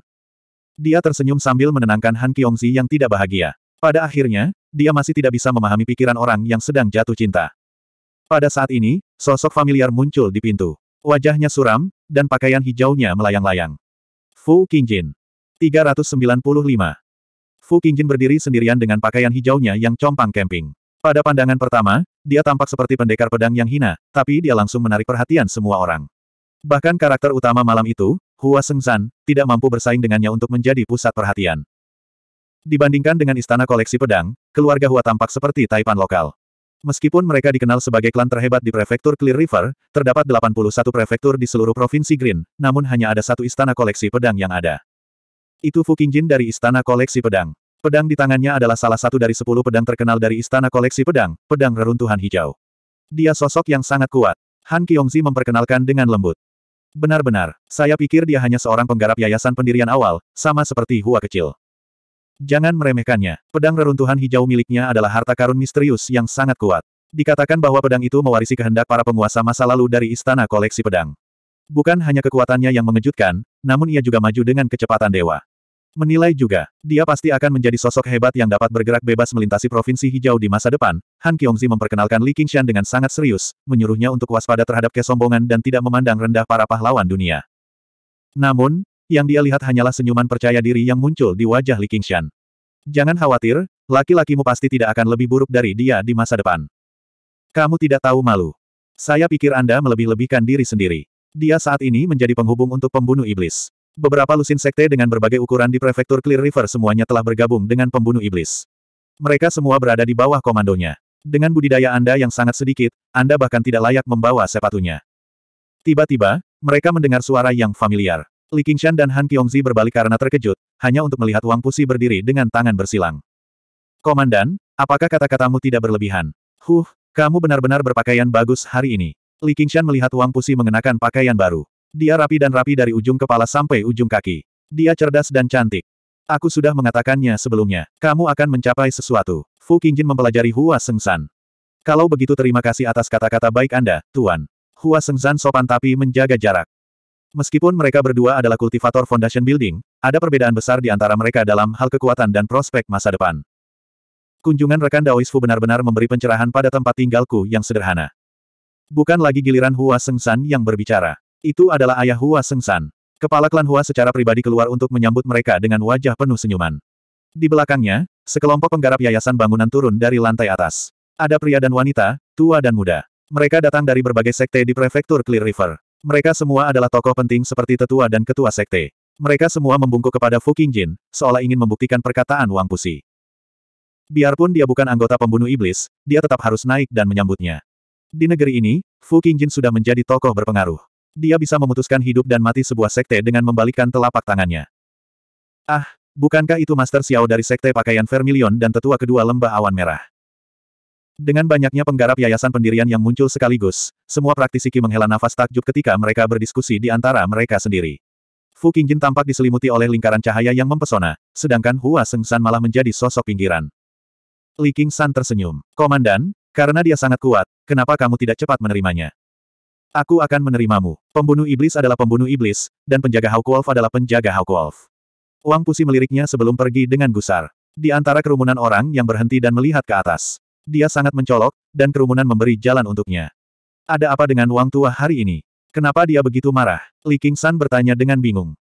Dia tersenyum sambil menenangkan Han Qiongzi yang tidak bahagia. Pada akhirnya, dia masih tidak bisa memahami pikiran orang yang sedang jatuh cinta. Pada saat ini, sosok familiar muncul di pintu. Wajahnya suram, dan pakaian hijaunya melayang-layang. Fu Qingjin. 395. Fu Qingjin berdiri sendirian dengan pakaian hijaunya yang compang camping. Pada pandangan pertama, dia tampak seperti pendekar pedang yang hina, tapi dia langsung menarik perhatian semua orang. Bahkan karakter utama malam itu, Hua Sengzan, tidak mampu bersaing dengannya untuk menjadi pusat perhatian. Dibandingkan dengan istana koleksi pedang, keluarga Hua tampak seperti taipan lokal. Meskipun mereka dikenal sebagai klan terhebat di prefektur Clear River, terdapat 81 prefektur di seluruh provinsi Green, namun hanya ada satu istana koleksi pedang yang ada. Itu Fu Qingjin dari istana koleksi pedang. Pedang di tangannya adalah salah satu dari sepuluh pedang terkenal dari istana koleksi pedang, pedang reruntuhan hijau. Dia sosok yang sangat kuat. Han Qiongzi memperkenalkan dengan lembut. Benar-benar, saya pikir dia hanya seorang penggarap yayasan pendirian awal, sama seperti Hua kecil. Jangan meremehkannya, pedang reruntuhan hijau miliknya adalah harta karun misterius yang sangat kuat. Dikatakan bahwa pedang itu mewarisi kehendak para penguasa masa lalu dari istana koleksi pedang. Bukan hanya kekuatannya yang mengejutkan, namun ia juga maju dengan kecepatan dewa. Menilai juga, dia pasti akan menjadi sosok hebat yang dapat bergerak bebas melintasi provinsi hijau di masa depan. Han Qiongzi memperkenalkan Li Qingshan dengan sangat serius, menyuruhnya untuk waspada terhadap kesombongan dan tidak memandang rendah para pahlawan dunia. Namun, yang dia lihat hanyalah senyuman percaya diri yang muncul di wajah Li Qingshan. Jangan khawatir, laki-lakimu pasti tidak akan lebih buruk dari dia di masa depan. Kamu tidak tahu malu. Saya pikir Anda melebih-lebihkan diri sendiri. Dia saat ini menjadi penghubung untuk pembunuh iblis. Beberapa lusin sekte dengan berbagai ukuran di prefektur Clear River semuanya telah bergabung dengan pembunuh iblis. Mereka semua berada di bawah komandonya. Dengan budidaya Anda yang sangat sedikit, Anda bahkan tidak layak membawa sepatunya. Tiba-tiba, mereka mendengar suara yang familiar. Li Qingshan dan Han Qiongzi berbalik karena terkejut, hanya untuk melihat Wang Pusi berdiri dengan tangan bersilang. Komandan, apakah kata-katamu tidak berlebihan? Huh, kamu benar-benar berpakaian bagus hari ini. Li Qingshan melihat Wang Pusi mengenakan pakaian baru. Dia rapi dan rapi dari ujung kepala sampai ujung kaki. Dia cerdas dan cantik. Aku sudah mengatakannya sebelumnya. Kamu akan mencapai sesuatu. Fu Qingjin mempelajari Hua Sengsan. Kalau begitu terima kasih atas kata-kata baik Anda, Tuan. Hua Sengsan sopan tapi menjaga jarak. Meskipun mereka berdua adalah kultivator foundation building, ada perbedaan besar di antara mereka dalam hal kekuatan dan prospek masa depan. Kunjungan rekan Daois Fu benar-benar memberi pencerahan pada tempat tinggalku yang sederhana. Bukan lagi giliran Hua Sengsan yang berbicara. Itu adalah ayah Hua Sengsan. Kepala klan Hua secara pribadi keluar untuk menyambut mereka dengan wajah penuh senyuman. Di belakangnya, sekelompok penggarap yayasan bangunan turun dari lantai atas. Ada pria dan wanita, tua dan muda. Mereka datang dari berbagai sekte di prefektur Clear River. Mereka semua adalah tokoh penting seperti tetua dan ketua sekte. Mereka semua membungkuk kepada Fu Qingjin, seolah ingin membuktikan perkataan Wang Pusi. Biarpun dia bukan anggota pembunuh iblis, dia tetap harus naik dan menyambutnya. Di negeri ini, Fu Qingjin sudah menjadi tokoh berpengaruh. Dia bisa memutuskan hidup dan mati sebuah sekte dengan membalikkan telapak tangannya. Ah, bukankah itu Master Xiao dari sekte pakaian Vermilion dan tetua kedua lembah awan merah? Dengan banyaknya penggarap yayasan pendirian yang muncul sekaligus, semua praktisi Qi menghela nafas takjub ketika mereka berdiskusi di antara mereka sendiri. Fu Qingjin tampak diselimuti oleh lingkaran cahaya yang mempesona, sedangkan Hua Sengsan malah menjadi sosok pinggiran. Li Qingsan tersenyum. Komandan, karena dia sangat kuat, kenapa kamu tidak cepat menerimanya? Aku akan menerimamu. Pembunuh iblis adalah pembunuh iblis, dan penjaga Hawkwolf adalah penjaga Hawkwolf. Wang Pusi meliriknya sebelum pergi dengan gusar. Di antara kerumunan orang yang berhenti dan melihat ke atas. Dia sangat mencolok, dan kerumunan memberi jalan untuknya. Ada apa dengan Wang tua hari ini? Kenapa dia begitu marah? Li King San bertanya dengan bingung.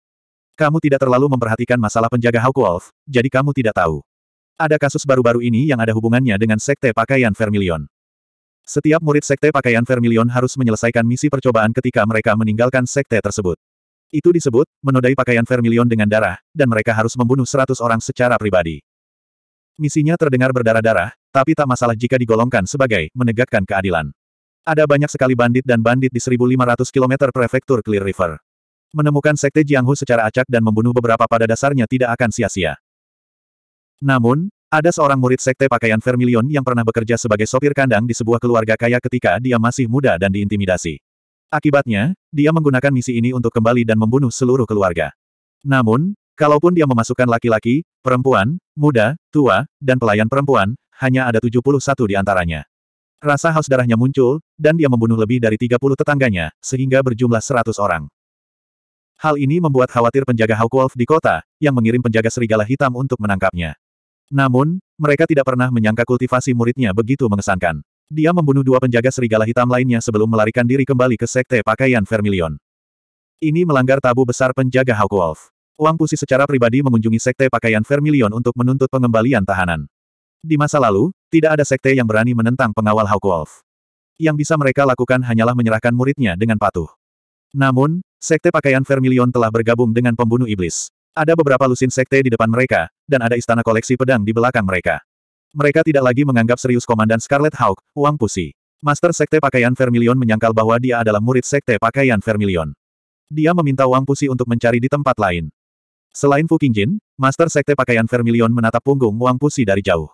Kamu tidak terlalu memperhatikan masalah penjaga Hawk Wolf, jadi kamu tidak tahu. Ada kasus baru-baru ini yang ada hubungannya dengan Sekte Pakaian Vermilion. Setiap murid Sekte Pakaian Vermilion harus menyelesaikan misi percobaan ketika mereka meninggalkan sekte tersebut. Itu disebut, menodai pakaian Vermilion dengan darah, dan mereka harus membunuh seratus orang secara pribadi. Misinya terdengar berdarah-darah, tapi tak masalah jika digolongkan sebagai menegakkan keadilan. Ada banyak sekali bandit dan bandit di 1500 km prefektur Clear River. Menemukan Sekte Jianghu secara acak dan membunuh beberapa pada dasarnya tidak akan sia-sia. Namun, ada seorang murid Sekte Pakaian Vermilion yang pernah bekerja sebagai sopir kandang di sebuah keluarga kaya ketika dia masih muda dan diintimidasi. Akibatnya, dia menggunakan misi ini untuk kembali dan membunuh seluruh keluarga. Namun, Kalaupun dia memasukkan laki-laki, perempuan, muda, tua, dan pelayan perempuan, hanya ada 71 di antaranya. Rasa haus darahnya muncul, dan dia membunuh lebih dari 30 tetangganya, sehingga berjumlah 100 orang. Hal ini membuat khawatir penjaga Hawkwolf di kota, yang mengirim penjaga serigala hitam untuk menangkapnya. Namun, mereka tidak pernah menyangka kultivasi muridnya begitu mengesankan. Dia membunuh dua penjaga serigala hitam lainnya sebelum melarikan diri kembali ke sekte pakaian Vermilion. Ini melanggar tabu besar penjaga Hawkwolf. Wang Pusi secara pribadi mengunjungi sekte pakaian Vermilion untuk menuntut pengembalian tahanan. Di masa lalu, tidak ada sekte yang berani menentang pengawal Hawkwolf. Yang bisa mereka lakukan hanyalah menyerahkan muridnya dengan patuh. Namun, sekte pakaian Vermilion telah bergabung dengan pembunuh iblis. Ada beberapa lusin sekte di depan mereka, dan ada istana koleksi pedang di belakang mereka. Mereka tidak lagi menganggap serius Komandan Scarlet Hawk, Wang Pusi. Master Sekte Pakaian Vermilion menyangkal bahwa dia adalah murid Sekte Pakaian Vermilion. Dia meminta Wang Pusi untuk mencari di tempat lain. Selain Fu Qingjin, Master Sekte Pakaian Vermilion menatap punggung Wang Pusi dari jauh.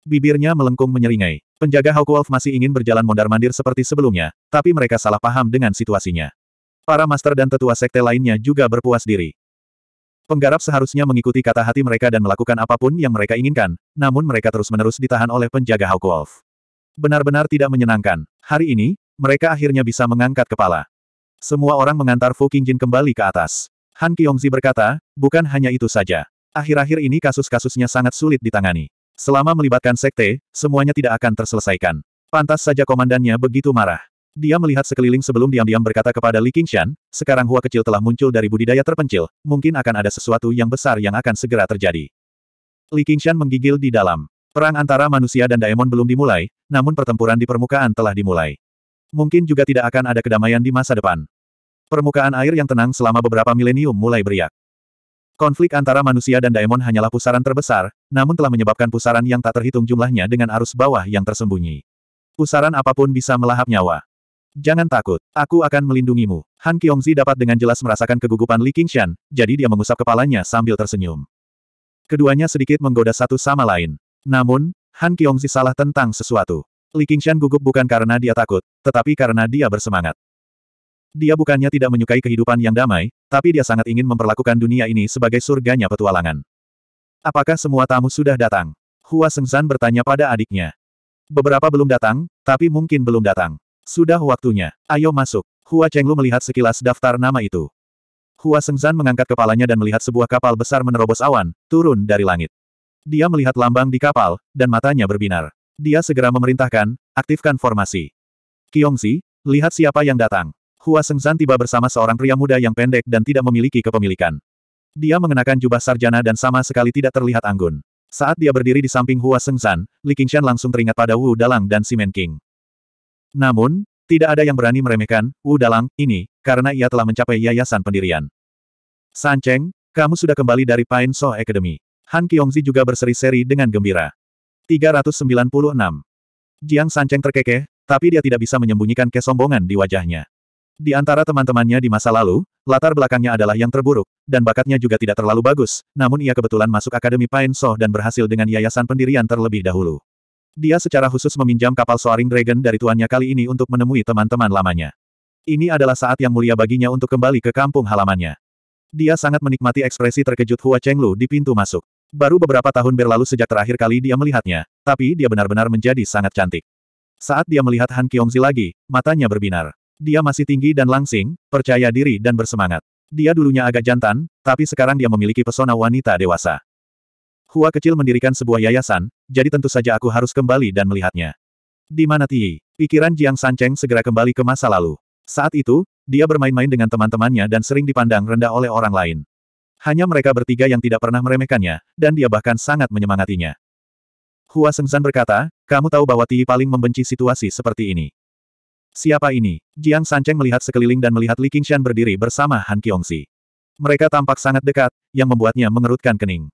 Bibirnya melengkung menyeringai. Penjaga Hawkwolf masih ingin berjalan mondar-mandir seperti sebelumnya, tapi mereka salah paham dengan situasinya. Para master dan tetua sekte lainnya juga berpuas diri. Penggarap seharusnya mengikuti kata hati mereka dan melakukan apa pun yang mereka inginkan, namun mereka terus-menerus ditahan oleh penjaga Hawkwolf. Benar-benar tidak menyenangkan. Hari ini, mereka akhirnya bisa mengangkat kepala. Semua orang mengantar Fu Qingjin kembali ke atas. Han Qiongzi berkata, bukan hanya itu saja. Akhir-akhir ini kasus-kasusnya sangat sulit ditangani. Selama melibatkan sekte, semuanya tidak akan terselesaikan. Pantas saja komandannya begitu marah. Dia melihat sekeliling sebelum diam-diam berkata kepada Li Qingshan, sekarang Hua kecil telah muncul dari budidaya terpencil, mungkin akan ada sesuatu yang besar yang akan segera terjadi. Li Qingshan menggigil di dalam. Perang antara manusia dan daemon belum dimulai, namun pertempuran di permukaan telah dimulai. Mungkin juga tidak akan ada kedamaian di masa depan. Permukaan air yang tenang selama beberapa milenium mulai beriak. Konflik antara manusia dan daemon hanyalah pusaran terbesar, namun telah menyebabkan pusaran yang tak terhitung jumlahnya dengan arus bawah yang tersembunyi. Pusaran apa pun bisa melahap nyawa. Jangan takut, aku akan melindungimu. Han Qiongzi dapat dengan jelas merasakan kegugupan Li Qingshan, jadi dia mengusap kepalanya sambil tersenyum. Keduanya sedikit menggoda satu sama lain. Namun, Han Qiongzi salah tentang sesuatu. Li Qingshan gugup bukan karena dia takut, tetapi karena dia bersemangat. Dia bukannya tidak menyukai kehidupan yang damai, tapi dia sangat ingin memperlakukan dunia ini sebagai surganya petualangan. Apakah semua tamu sudah datang? Hua Sengzan bertanya pada adiknya. Beberapa belum datang, tapi mungkin belum datang. Sudah waktunya. Ayo masuk. Hua Chenglu melihat sekilas daftar nama itu. Hua Sengzan mengangkat kepalanya dan melihat sebuah kapal besar menerobos awan, turun dari langit. Dia melihat lambang di kapal, dan matanya berbinar. Dia segera memerintahkan, aktifkan formasi. Kiongzi, lihat siapa yang datang. Hua Sengzan tiba bersama seorang pria muda yang pendek dan tidak memiliki kepemilikan. Dia mengenakan jubah sarjana dan sama sekali tidak terlihat anggun. Saat dia berdiri di samping Hua Sengzan, Li Qingshan langsung teringat pada Wu Dalang dan Simen King. Namun, tidak ada yang berani meremehkan Wu Dalang ini, karena ia telah mencapai yayasan pendirian. San Cheng, kamu sudah kembali dari Pine So Academy. Han Qiongzi juga berseri-seri dengan gembira. 396. Jiang San Cheng terkekeh, tapi dia tidak bisa menyembunyikan kesombongan di wajahnya. Di antara teman-temannya di masa lalu, latar belakangnya adalah yang terburuk, dan bakatnya juga tidak terlalu bagus, namun ia kebetulan masuk Akademi Pine Soh dan berhasil dengan yayasan pendirian terlebih dahulu. Dia secara khusus meminjam kapal Soaring Dragon dari tuannya kali ini untuk menemui teman-teman lamanya. Ini adalah saat yang mulia baginya untuk kembali ke kampung halamannya. Dia sangat menikmati ekspresi terkejut Hua Chenglu di pintu masuk. Baru beberapa tahun berlalu sejak terakhir kali dia melihatnya, tapi dia benar-benar menjadi sangat cantik. Saat dia melihat Han Qiongzi lagi, matanya berbinar. Dia masih tinggi dan langsing, percaya diri dan bersemangat. Dia dulunya agak jantan, tapi sekarang dia memiliki pesona wanita dewasa. Hua kecil mendirikan sebuah yayasan, jadi tentu saja aku harus kembali dan melihatnya. Di mana Ti? Pikiran Jiang Sancheng segera kembali ke masa lalu. Saat itu, dia bermain-main dengan teman-temannya dan sering dipandang rendah oleh orang lain. Hanya mereka bertiga yang tidak pernah meremehkannya, dan dia bahkan sangat menyemangatinya. Hua Sengzan berkata, kamu tahu bahwa Ti paling membenci situasi seperti ini. Siapa ini? Jiang Sancheng melihat sekeliling dan melihat Li Qingshan berdiri bersama Han Qiongxi. Mereka tampak sangat dekat, yang membuatnya mengerutkan kening.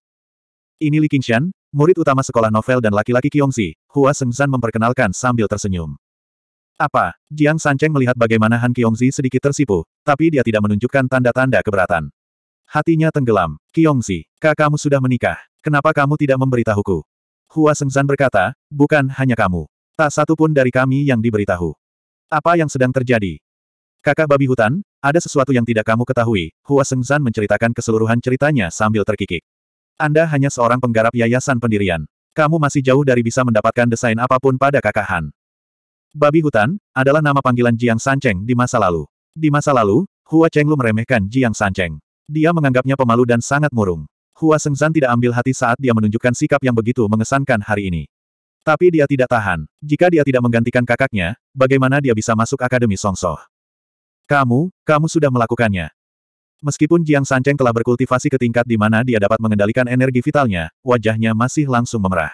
Ini Li Qingshan, murid utama sekolah novel dan laki-laki Qiongxi, Hua Sengzan memperkenalkan sambil tersenyum. Apa? Jiang Sancheng melihat bagaimana Han Qiongxi sedikit tersipu, tapi dia tidak menunjukkan tanda-tanda keberatan. Hatinya tenggelam. Qiongxi, kakakmu sudah menikah. Kenapa kamu tidak memberitahuku? Hua Sengzan berkata, bukan hanya kamu. Tak satu pun dari kami yang diberitahu. Apa yang sedang terjadi? Kakak babi hutan, ada sesuatu yang tidak kamu ketahui, Hua Sengzan menceritakan keseluruhan ceritanya sambil terkikik. Anda hanya seorang penggarap yayasan pendirian. Kamu masih jauh dari bisa mendapatkan desain apa pun pada kakak Han. Babi hutan, adalah nama panggilan Jiang Sancheng di masa lalu. Di masa lalu, Hua Chenglu meremehkan Jiang Sancheng. Dia menganggapnya pemalu dan sangat murung. Hua Sengzan tidak ambil hati saat dia menunjukkan sikap yang begitu mengesankan hari ini. Tapi dia tidak tahan. Jika dia tidak menggantikan kakaknya, bagaimana dia bisa masuk Akademi Songso? Kamu, kamu sudah melakukannya. Meskipun Jiang Sancheng telah berkultivasi ke tingkat di mana dia dapat mengendalikan energi vitalnya, wajahnya masih langsung memerah.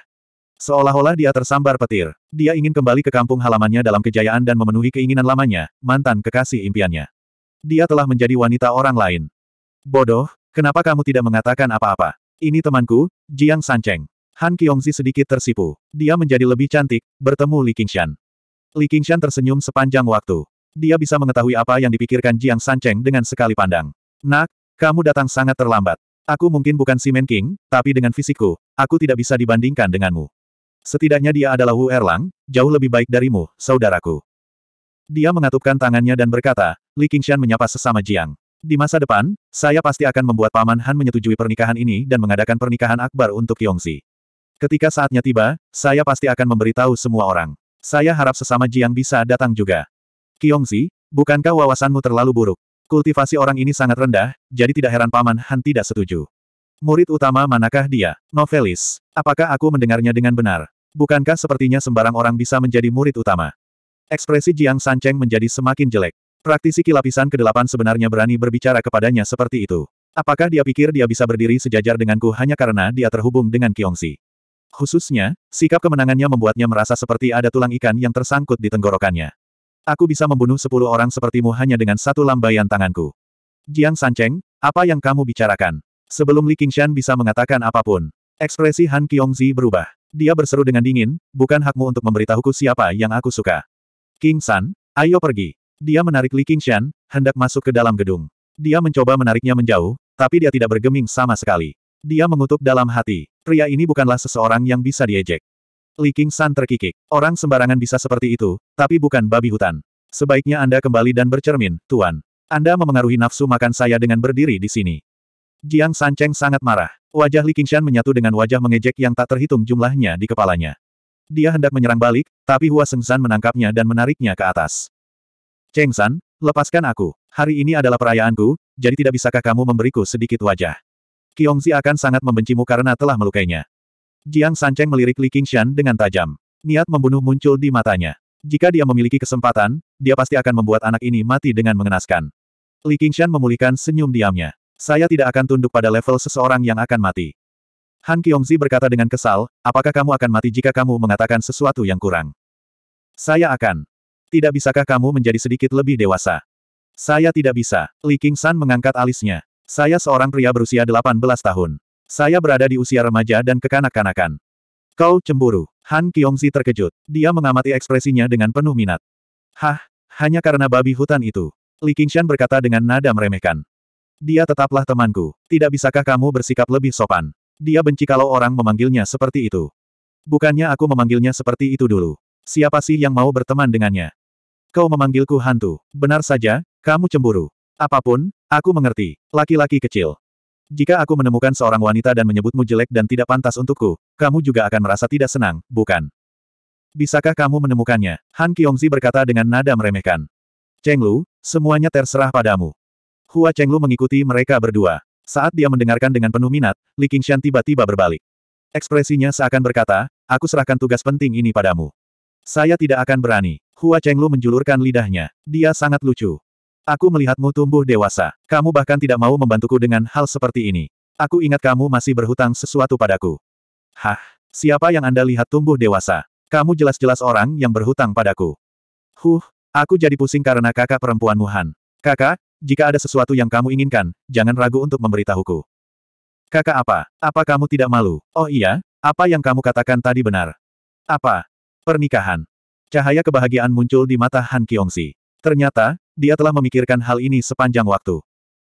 Seolah-olah dia tersambar petir. Dia ingin kembali ke kampung halamannya dalam kejayaan dan memenuhi keinginan lamanya, mantan kekasih impiannya. Dia telah menjadi wanita orang lain. Bodoh, kenapa kamu tidak mengatakan apa-apa? Ini temanku, Jiang Sancheng. Han Qiongzi sedikit tersipu. Dia menjadi lebih cantik, bertemu Li Qingshan. Li Qingshan tersenyum sepanjang waktu. Dia bisa mengetahui apa yang dipikirkan Jiang Sancheng dengan sekali pandang. Nak, kamu datang sangat terlambat. Aku mungkin bukan Simen King, tapi dengan fisikku, aku tidak bisa dibandingkan denganmu. Setidaknya dia adalah Wu Erlang, jauh lebih baik darimu, saudaraku. Dia mengatupkan tangannya dan berkata, Li Qingshan menyapa sesama Jiang. Di masa depan, saya pasti akan membuat Paman Han menyetujui pernikahan ini dan mengadakan pernikahan akbar untuk Yongxi. Ketika saatnya tiba, saya pasti akan memberitahu semua orang. Saya harap sesama Jiang bisa datang juga. Qiongzi, bukankah wawasanmu terlalu buruk? Kultivasi orang ini sangat rendah, jadi tidak heran Paman Han tidak setuju. Murid utama manakah dia? Novelis. Apakah aku mendengarnya dengan benar? Bukankah sepertinya sembarang orang bisa menjadi murid utama? Ekspresi Jiang Sancheng menjadi semakin jelek. Praktisi kilapisan ke-8 sebenarnya berani berbicara kepadanya seperti itu. Apakah dia pikir dia bisa berdiri sejajar denganku hanya karena dia terhubung dengan Qiongzi? Khususnya, sikap kemenangannya membuatnya merasa seperti ada tulang ikan yang tersangkut di tenggorokannya. Aku bisa membunuh sepuluh orang sepertimu hanya dengan satu lambaian tanganku. Jiang Sancheng, apa yang kamu bicarakan? Sebelum Li Qingshan bisa mengatakan apa pun, ekspresi Han Qiongzi berubah. Dia berseru dengan dingin, bukan hakmu untuk memberitahuku siapa yang aku suka. King San, ayo pergi. Dia menarik Li Qingshan, hendak masuk ke dalam gedung. Dia mencoba menariknya menjauh, tapi dia tidak bergeming sama sekali. Dia mengutuk dalam hati. Pria ini bukanlah seseorang yang bisa diejek. Li King San terkikik. Orang sembarangan bisa seperti itu, tapi bukan babi hutan. Sebaiknya Anda kembali dan bercermin, Tuan. Anda memengaruhi nafsu makan saya dengan berdiri di sini. Jiang Sancheng sangat marah. Wajah Li Qingshan menyatu dengan wajah mengejek yang tak terhitung jumlahnya di kepalanya. Dia hendak menyerang balik, tapi Hua Sengsan menangkapnya dan menariknya ke atas. Cheng San, lepaskan aku. Hari ini adalah perayaanku, jadi tidak bisakah kamu memberiku sedikit wajah? Qiongzi akan sangat membencimu karena telah melukainya. Jiang Sancheng melirik Li Qingshan dengan tajam. Niat membunuh muncul di matanya. Jika dia memiliki kesempatan, dia pasti akan membuat anak ini mati dengan mengenaskan. Li Qingshan memulihkan senyum diamnya. Saya tidak akan tunduk pada level seseorang yang akan mati. Han Qiongzi berkata dengan kesal, apakah kamu akan mati jika kamu mengatakan sesuatu yang kurang? Saya akan. Tidak bisakah kamu menjadi sedikit lebih dewasa? Saya tidak bisa. Li Qingshan mengangkat alisnya. Saya seorang pria berusia 18 tahun. Saya berada di usia remaja dan kekanak-kanakan. Kau cemburu. Han Qiongzi terkejut. Dia mengamati ekspresinya dengan penuh minat. Hah, hanya karena babi hutan itu. Li Qingshan berkata dengan nada meremehkan. Dia tetaplah temanku. Tidak bisakah kamu bersikap lebih sopan? Dia benci kalau orang memanggilnya seperti itu. Bukannya aku memanggilnya seperti itu dulu. Siapa sih yang mau berteman dengannya? Kau memanggilku hantu. Benar saja, kamu cemburu. Apa pun, aku mengerti. Laki-laki kecil. Jika aku menemukan seorang wanita dan menyebutmu jelek dan tidak pantas untukku, kamu juga akan merasa tidak senang, bukan? Bisakah kamu menemukannya? Han Qiongzi berkata dengan nada meremehkan. Cheng Lu, semuanya terserah padamu. Hua Chenglu mengikuti mereka berdua. Saat dia mendengarkan dengan penuh minat, Li Qingshan tiba-tiba berbalik. Ekspresinya seakan berkata, aku serahkan tugas penting ini padamu. Saya tidak akan berani. Hua Chenglu menjulurkan lidahnya. Dia sangat lucu. Aku melihatmu tumbuh dewasa. Kamu bahkan tidak mau membantuku dengan hal seperti ini. Aku ingat kamu masih berhutang sesuatu padaku. Hah, siapa yang Anda lihat tumbuh dewasa? Kamu jelas-jelas orang yang berhutang padaku. Huh, aku jadi pusing karena kakak perempuanmu Han. Kakak, jika ada sesuatu yang kamu inginkan, jangan ragu untuk memberitahuku. Kakak apa? Apa kamu tidak malu? Oh iya, apa yang kamu katakan tadi benar? Apa? Pernikahan. Cahaya kebahagiaan muncul di mata Han Qiongxi. Ternyata, dia telah memikirkan hal ini sepanjang waktu.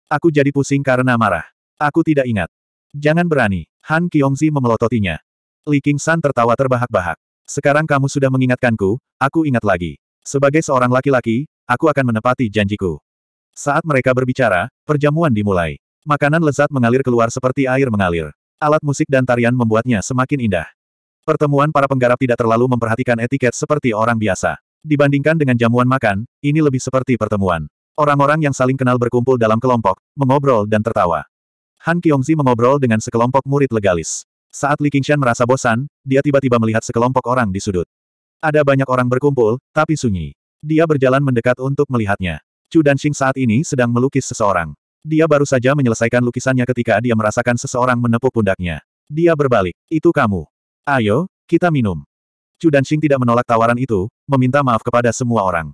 Aku jadi pusing karena marah. Aku tidak ingat. Jangan berani. Han Qiongxi memelototinya. Li King-san tertawa terbahak-bahak. Sekarang kamu sudah mengingatkanku, aku ingat lagi. Sebagai seorang laki-laki, aku akan menepati janjiku. Saat mereka berbicara, perjamuan dimulai. Makanan lezat mengalir keluar seperti air mengalir. Alat musik dan tarian membuatnya semakin indah. Pertemuan para penggarap tidak terlalu memperhatikan etiket seperti orang biasa. Dibandingkan dengan jamuan makan, ini lebih seperti pertemuan. Orang-orang yang saling kenal berkumpul dalam kelompok, mengobrol dan tertawa. Han Qiongzi mengobrol dengan sekelompok murid legalis. Saat Li Qingshan merasa bosan, dia tiba-tiba melihat sekelompok orang di sudut. Ada banyak orang berkumpul, tapi sunyi. Dia berjalan mendekat untuk melihatnya. Chu Danxing saat ini sedang melukis seseorang. Dia baru saja menyelesaikan lukisannya ketika dia merasakan seseorang menepuk pundaknya. Dia berbalik. Itu kamu. Ayo, kita minum. Chu Danxing tidak menolak tawaran itu, meminta maaf kepada semua orang.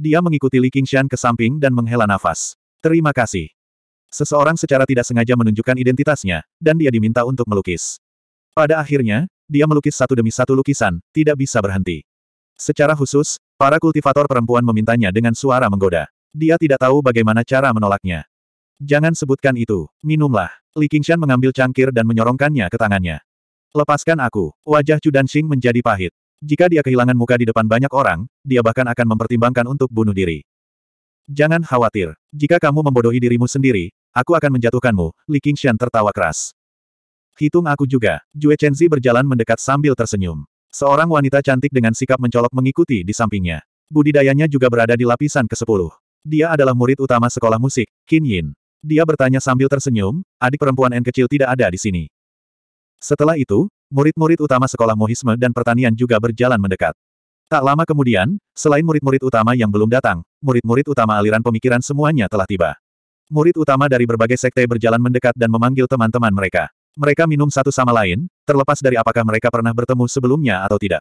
Dia mengikuti Li Qingshan ke samping dan menghela nafas. Terima kasih. Seseorang secara tidak sengaja menunjukkan identitasnya, dan dia diminta untuk melukis. Pada akhirnya, dia melukis satu demi satu lukisan, tidak bisa berhenti. Secara khusus, para kultivator perempuan memintanya dengan suara menggoda. Dia tidak tahu bagaimana cara menolaknya. Jangan sebutkan itu, minumlah. Li Qingshan mengambil cangkir dan menyorongkannya ke tangannya. Lepaskan aku. Wajah Chu Danxing menjadi pahit. Jika dia kehilangan muka di depan banyak orang, dia bahkan akan mempertimbangkan untuk bunuh diri. Jangan khawatir. Jika kamu membodohi dirimu sendiri, aku akan menjatuhkanmu, Li Qingshan tertawa keras. Hitung aku juga. Jue Chenzi berjalan mendekat sambil tersenyum. Seorang wanita cantik dengan sikap mencolok mengikuti di sampingnya. Budidayanya juga berada di lapisan ke-10. Dia adalah murid utama sekolah musik, Qin Yin. Dia bertanya sambil tersenyum, adik perempuan N kecil tidak ada di sini. Setelah itu, murid-murid utama sekolah mohisme dan pertanian juga berjalan mendekat. Tak lama kemudian, selain murid-murid utama yang belum datang, murid-murid utama aliran pemikiran semuanya telah tiba. Murid utama dari berbagai sekte berjalan mendekat dan memanggil teman-teman mereka. Mereka minum satu sama lain, terlepas dari apakah mereka pernah bertemu sebelumnya atau tidak.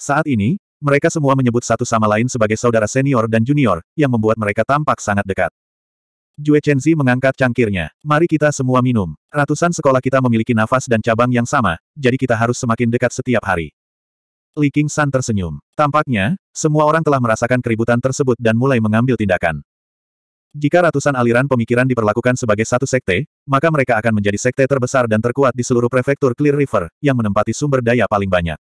Saat ini, mereka semua menyebut satu sama lain sebagai saudara senior dan junior, yang membuat mereka tampak sangat dekat. Jue Chenzi mengangkat cangkirnya. Mari kita semua minum. Ratusan sekolah kita memiliki nafas dan cabang yang sama, jadi kita harus semakin dekat setiap hari. Li King San tersenyum. Tampaknya, semua orang telah merasakan keributan tersebut dan mulai mengambil tindakan. Jika ratusan aliran pemikiran diperlakukan sebagai satu sekte, maka mereka akan menjadi sekte terbesar dan terkuat di seluruh prefektur Clear River, yang menempati sumber daya paling banyak.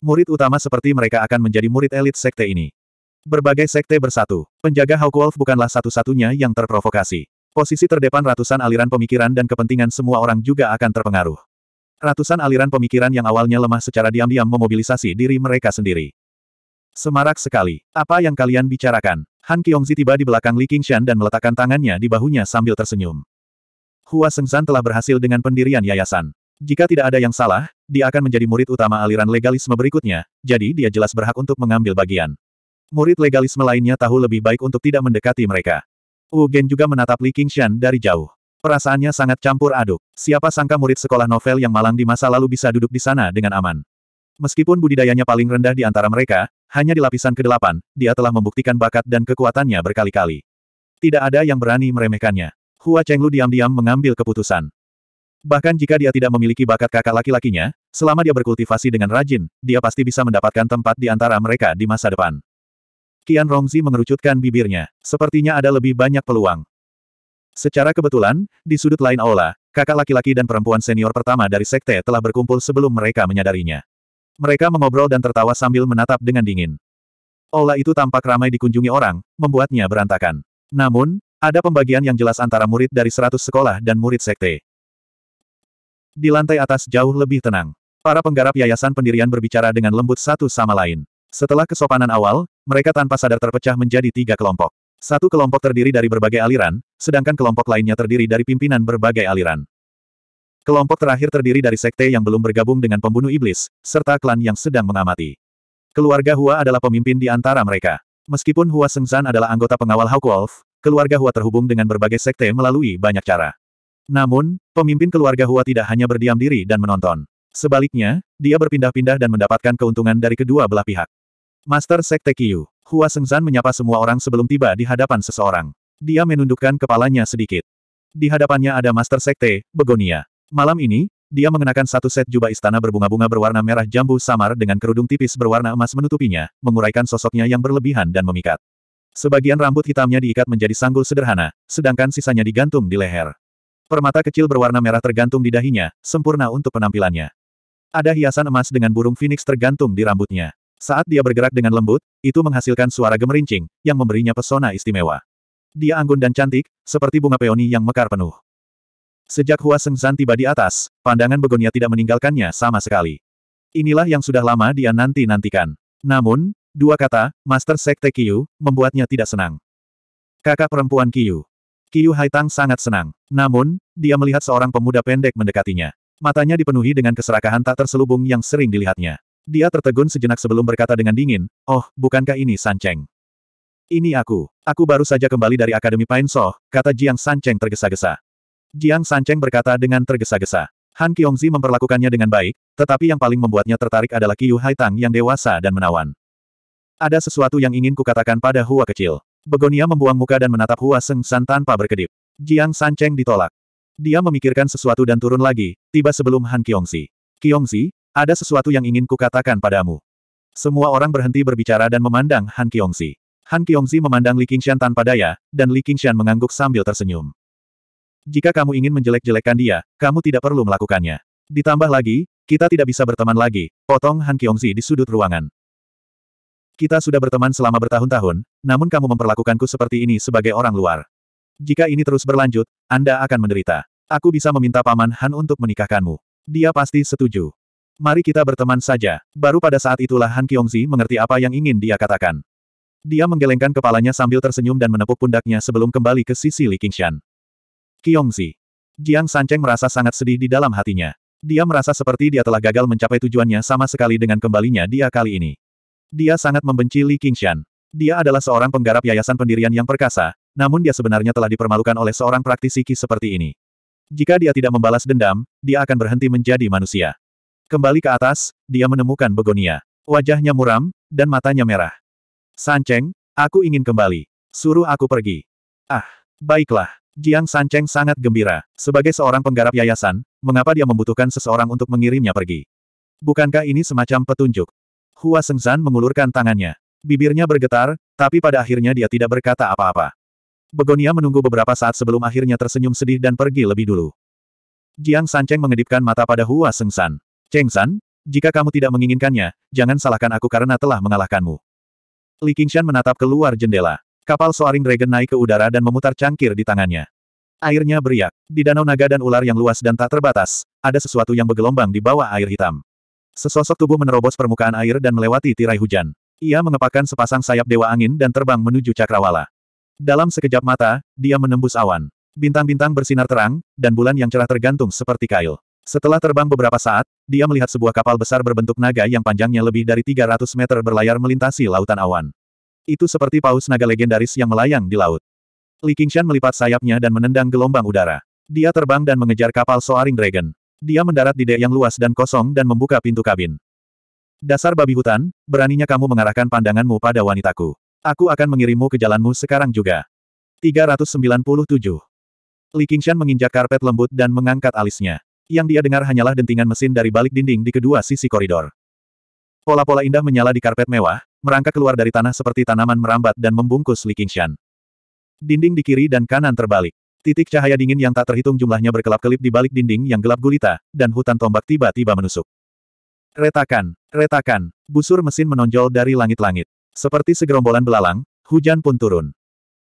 Murid utama seperti mereka akan menjadi murid elit sekte ini. Berbagai sekte bersatu. Penjaga Hawkwolf bukanlah satu-satunya yang terprovokasi. Posisi terdepan ratusan aliran pemikiran dan kepentingan semua orang juga akan terpengaruh. Ratusan aliran pemikiran yang awalnya lemah secara diam-diam memobilisasi diri mereka sendiri. Semarak sekali. Apa yang kalian bicarakan? Han Qiongzi tiba di belakang Li Qingshan dan meletakkan tangannya di bahunya sambil tersenyum. Hua Sengzan telah berhasil dengan pendirian yayasan. Jika tidak ada yang salah, dia akan menjadi murid utama aliran legalisme berikutnya, jadi dia jelas berhak untuk mengambil bagian. Murid legalisme lainnya tahu lebih baik untuk tidak mendekati mereka. Wu Gen juga menatap Li Qingshan dari jauh. Perasaannya sangat campur aduk. Siapa sangka murid sekolah novel yang malang di masa lalu bisa duduk di sana dengan aman. Meskipun budidayanya paling rendah di antara mereka, hanya di lapisan ke-8, dia telah membuktikan bakat dan kekuatannya berkali-kali. Tidak ada yang berani meremehkannya. Hua Chenglu diam-diam mengambil keputusan. Bahkan jika dia tidak memiliki bakat kakak laki-lakinya, selama dia berkultivasi dengan rajin, dia pasti bisa mendapatkan tempat di antara mereka di masa depan. Qian Rongzi mengerucutkan bibirnya. Sepertinya ada lebih banyak peluang. Secara kebetulan, di sudut lain aula, kakak laki-laki dan perempuan senior pertama dari sekte telah berkumpul sebelum mereka menyadarinya. Mereka mengobrol dan tertawa sambil menatap dengan dingin. Aula itu tampak ramai dikunjungi orang, membuatnya berantakan. Namun, ada pembagian yang jelas antara murid dari seratus sekolah dan murid sekte. Di lantai atas jauh lebih tenang. Para penggarap yayasan pendirian berbicara dengan lembut satu sama lain. Setelah kesopanan awal, mereka tanpa sadar terpecah menjadi tiga kelompok. Satu kelompok terdiri dari berbagai aliran, sedangkan kelompok lainnya terdiri dari pimpinan berbagai aliran. Kelompok terakhir terdiri dari sekte yang belum bergabung dengan pembunuh iblis, serta klan yang sedang mengamati. Keluarga Hua adalah pemimpin di antara mereka. Meskipun Hua Sengzan adalah anggota pengawal Hawkwolf, keluarga Hua terhubung dengan berbagai sekte melalui banyak cara. Namun, pemimpin keluarga Hua tidak hanya berdiam diri dan menonton. Sebaliknya, dia berpindah-pindah dan mendapatkan keuntungan dari kedua belah pihak. Master Sekte Qiu, Hua Sengzan menyapa semua orang sebelum tiba di hadapan seseorang. Dia menundukkan kepalanya sedikit. Di hadapannya ada Master Sekte, Begonia. Malam ini, dia mengenakan satu set jubah istana berbunga-bunga berwarna merah jambu samar dengan kerudung tipis berwarna emas menutupinya, menguraikan sosoknya yang berlebihan dan memikat. Sebagian rambut hitamnya diikat menjadi sanggul sederhana, sedangkan sisanya digantung di leher. Permata kecil berwarna merah tergantung di dahinya, sempurna untuk penampilannya. Ada hiasan emas dengan burung phoenix tergantung di rambutnya. Saat dia bergerak dengan lembut, itu menghasilkan suara gemerincing, yang memberinya pesona istimewa. Dia anggun dan cantik, seperti bunga peoni yang mekar penuh. Sejak Hua Sengzan tiba di atas, pandangan Begonia tidak meninggalkannya sama sekali. Inilah yang sudah lama dia nanti-nantikan. Namun, dua kata, Master Sekte Qiu, membuatnya tidak senang. Kakak perempuan Qiu. Qiu Haitang sangat senang. Namun, dia melihat seorang pemuda pendek mendekatinya. Matanya dipenuhi dengan keserakahan tak terselubung yang sering dilihatnya. Dia tertegun sejenak sebelum berkata dengan dingin, Oh, bukankah ini Sancheng? Ini aku. Aku baru saja kembali dari Akademi Pain So, kata Jiang Sancheng tergesa-gesa. Jiang Sancheng berkata dengan tergesa-gesa. Han Qiongzi memperlakukannya dengan baik, tetapi yang paling membuatnya tertarik adalah Qiu Haitang yang dewasa dan menawan. Ada sesuatu yang ingin kukatakan pada Hua kecil. Begonia membuang muka dan menatap Hua Seng San tanpa berkedip. Jiang Sancheng ditolak. Dia memikirkan sesuatu dan turun lagi, tiba sebelum Han Qiongzi. Qiongzi, ada sesuatu yang ingin kukatakan padamu. Semua orang berhenti berbicara dan memandang Han Qiongzi. Han Qiongzi memandang Li Qingshan tanpa daya, dan Li Qingshan mengangguk sambil tersenyum. Jika kamu ingin menjelek-jelekkan dia, kamu tidak perlu melakukannya. Ditambah lagi, kita tidak bisa berteman lagi, potong Han Qiongzi di sudut ruangan. Kita sudah berteman selama bertahun-tahun, namun kamu memperlakukanku seperti ini sebagai orang luar. Jika ini terus berlanjut, Anda akan menderita. Aku bisa meminta Paman Han untuk menikahkanmu. Dia pasti setuju. Mari kita berteman saja. Baru pada saat itulah Han Qiongzi mengerti apa yang ingin dia katakan. Dia menggelengkan kepalanya sambil tersenyum dan menepuk pundaknya sebelum kembali ke sisi Li Qingshan. Qiongzi. Jiang Sancheng merasa sangat sedih di dalam hatinya. Dia merasa seperti dia telah gagal mencapai tujuannya sama sekali dengan kembalinya dia kali ini. Dia sangat membenci Li Qingshan. Dia adalah seorang penggarap yayasan pendirian yang perkasa, namun dia sebenarnya telah dipermalukan oleh seorang praktisi ki seperti ini. Jika dia tidak membalas dendam, dia akan berhenti menjadi manusia. Kembali ke atas, dia menemukan Begonia. Wajahnya muram, dan matanya merah. Sanceng, aku ingin kembali. Suruh aku pergi. Ah, baiklah. Jiang Sanceng sangat gembira. Sebagai seorang penggarap yayasan, mengapa dia membutuhkan seseorang untuk mengirimnya pergi? Bukankah ini semacam petunjuk? Hua Sengzan mengulurkan tangannya. Bibirnya bergetar, tapi pada akhirnya dia tidak berkata apa-apa. Begonia menunggu beberapa saat sebelum akhirnya tersenyum sedih dan pergi lebih dulu. Jiang Sanceng mengedipkan mata pada Hua Sengsan. Cheng San, jika kamu tidak menginginkannya, jangan salahkan aku karena telah mengalahkanmu. Li Qingshan menatap keluar jendela. Kapal Soaring Dragon naik ke udara dan memutar cangkir di tangannya. Airnya beriak. Di danau naga dan ular yang luas dan tak terbatas, ada sesuatu yang bergelombang di bawah air hitam. Sesosok tubuh menerobos permukaan air dan melewati tirai hujan. Ia mengepakkan sepasang sayap dewa angin dan terbang menuju cakrawala. Dalam sekejap mata, dia menembus awan. Bintang-bintang bersinar terang, dan bulan yang cerah tergantung seperti kail. Setelah terbang beberapa saat, dia melihat sebuah kapal besar berbentuk naga yang panjangnya lebih dari 300 meter berlayar melintasi lautan awan. Itu seperti paus naga legendaris yang melayang di laut. Li Qingshan melipat sayapnya dan menendang gelombang udara. Dia terbang dan mengejar kapal Soaring Dragon. Dia mendarat di dek yang luas dan kosong dan membuka pintu kabin. Dasar babi hutan, beraninya kamu mengarahkan pandanganmu pada wanitaku. Aku akan mengirimmu ke jalanmu sekarang juga. 397. Li Qingshan menginjak karpet lembut dan mengangkat alisnya. Yang dia dengar hanyalah dentingan mesin dari balik dinding di kedua sisi koridor. Pola-pola indah menyala di karpet mewah, merangkak keluar dari tanah seperti tanaman merambat dan membungkus Li Qingshan. Dinding di kiri dan kanan terbalik. Titik cahaya dingin yang tak terhitung jumlahnya berkelap-kelip di balik dinding yang gelap gulita, dan hutan tombak tiba-tiba menusuk. Retakan, retakan, busur mesin menonjol dari langit-langit. Seperti segerombolan belalang, hujan pun turun.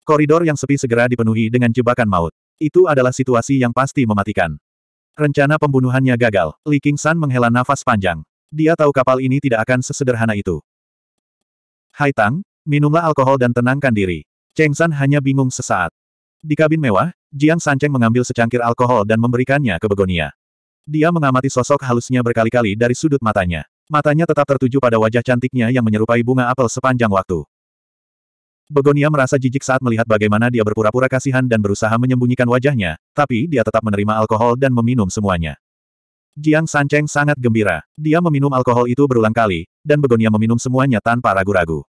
Koridor yang sepi segera dipenuhi dengan jebakan maut. Itu adalah situasi yang pasti mematikan. Rencana pembunuhannya gagal. Li Qingshan menghela nafas panjang. Dia tahu kapal ini tidak akan sesederhana itu. Hai Tang, minumlah alkohol dan tenangkan diri. Cheng San hanya bingung sesaat. Di kabin mewah, Jiang Sancheng mengambil secangkir alkohol dan memberikannya ke Begonia. Dia mengamati sosok halusnya berkali-kali dari sudut matanya. Matanya tetap tertuju pada wajah cantiknya yang menyerupai bunga apel sepanjang waktu. Begonia merasa jijik saat melihat bagaimana dia berpura-pura kasihan dan berusaha menyembunyikan wajahnya, tapi dia tetap menerima alkohol dan meminum semuanya. Jiang Sancheng sangat gembira. Dia meminum alkohol itu berulang kali, dan Begonia meminum semuanya tanpa ragu-ragu.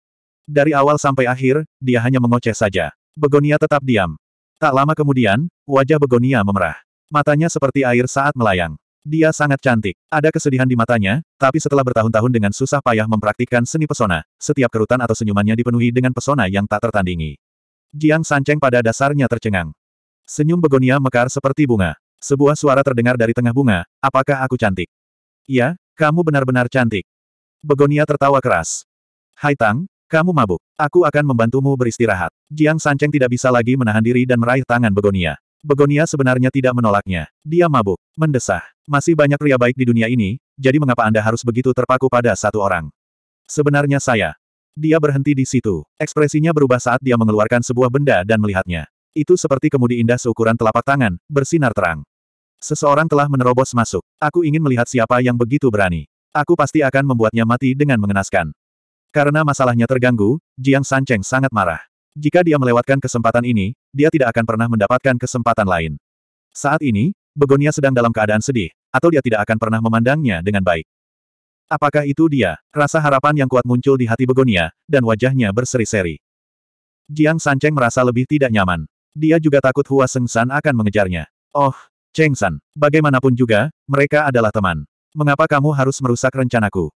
Dari awal sampai akhir, dia hanya mengoceh saja. Begonia tetap diam. Tak lama kemudian, wajah Begonia memerah. Matanya seperti air saat melayang. Dia sangat cantik. Ada kesedihan di matanya, tapi setelah bertahun-tahun dengan susah payah mempraktikkan seni pesona, setiap kerutan atau senyumannya dipenuhi dengan pesona yang tak tertandingi. Jiang Sancheng pada dasarnya tercengang. Senyum begonia mekar seperti bunga. Sebuah suara terdengar dari tengah bunga, apakah aku cantik? Ya, kamu benar-benar cantik. Begonia tertawa keras. Hai Tang, kamu mabuk. Aku akan membantumu beristirahat. Jiang Sancheng tidak bisa lagi menahan diri dan meraih tangan Begonia. Begonia sebenarnya tidak menolaknya. Dia mabuk, mendesah. Masih banyak pria baik di dunia ini, jadi mengapa Anda harus begitu terpaku pada satu orang? Sebenarnya saya. Dia berhenti di situ. Ekspresinya berubah saat dia mengeluarkan sebuah benda dan melihatnya. Itu seperti kemudi indah seukuran telapak tangan, bersinar terang. Seseorang telah menerobos masuk. Aku ingin melihat siapa yang begitu berani. Aku pasti akan membuatnya mati dengan mengenaskan. Karena masalahnya terganggu, Jiang Sancheng sangat marah. Jika dia melewatkan kesempatan ini, dia tidak akan pernah mendapatkan kesempatan lain. Saat ini, Begonia sedang dalam keadaan sedih, atau dia tidak akan pernah memandangnya dengan baik. Apakah itu dia? Rasa harapan yang kuat muncul di hati Begonia, dan wajahnya berseri-seri. Jiang Sancheng merasa lebih tidak nyaman. Dia juga takut Hua Sengsan akan mengejarnya. Oh, Cheng San, bagaimanapun juga, mereka adalah teman. Mengapa kamu harus merusak rencanaku?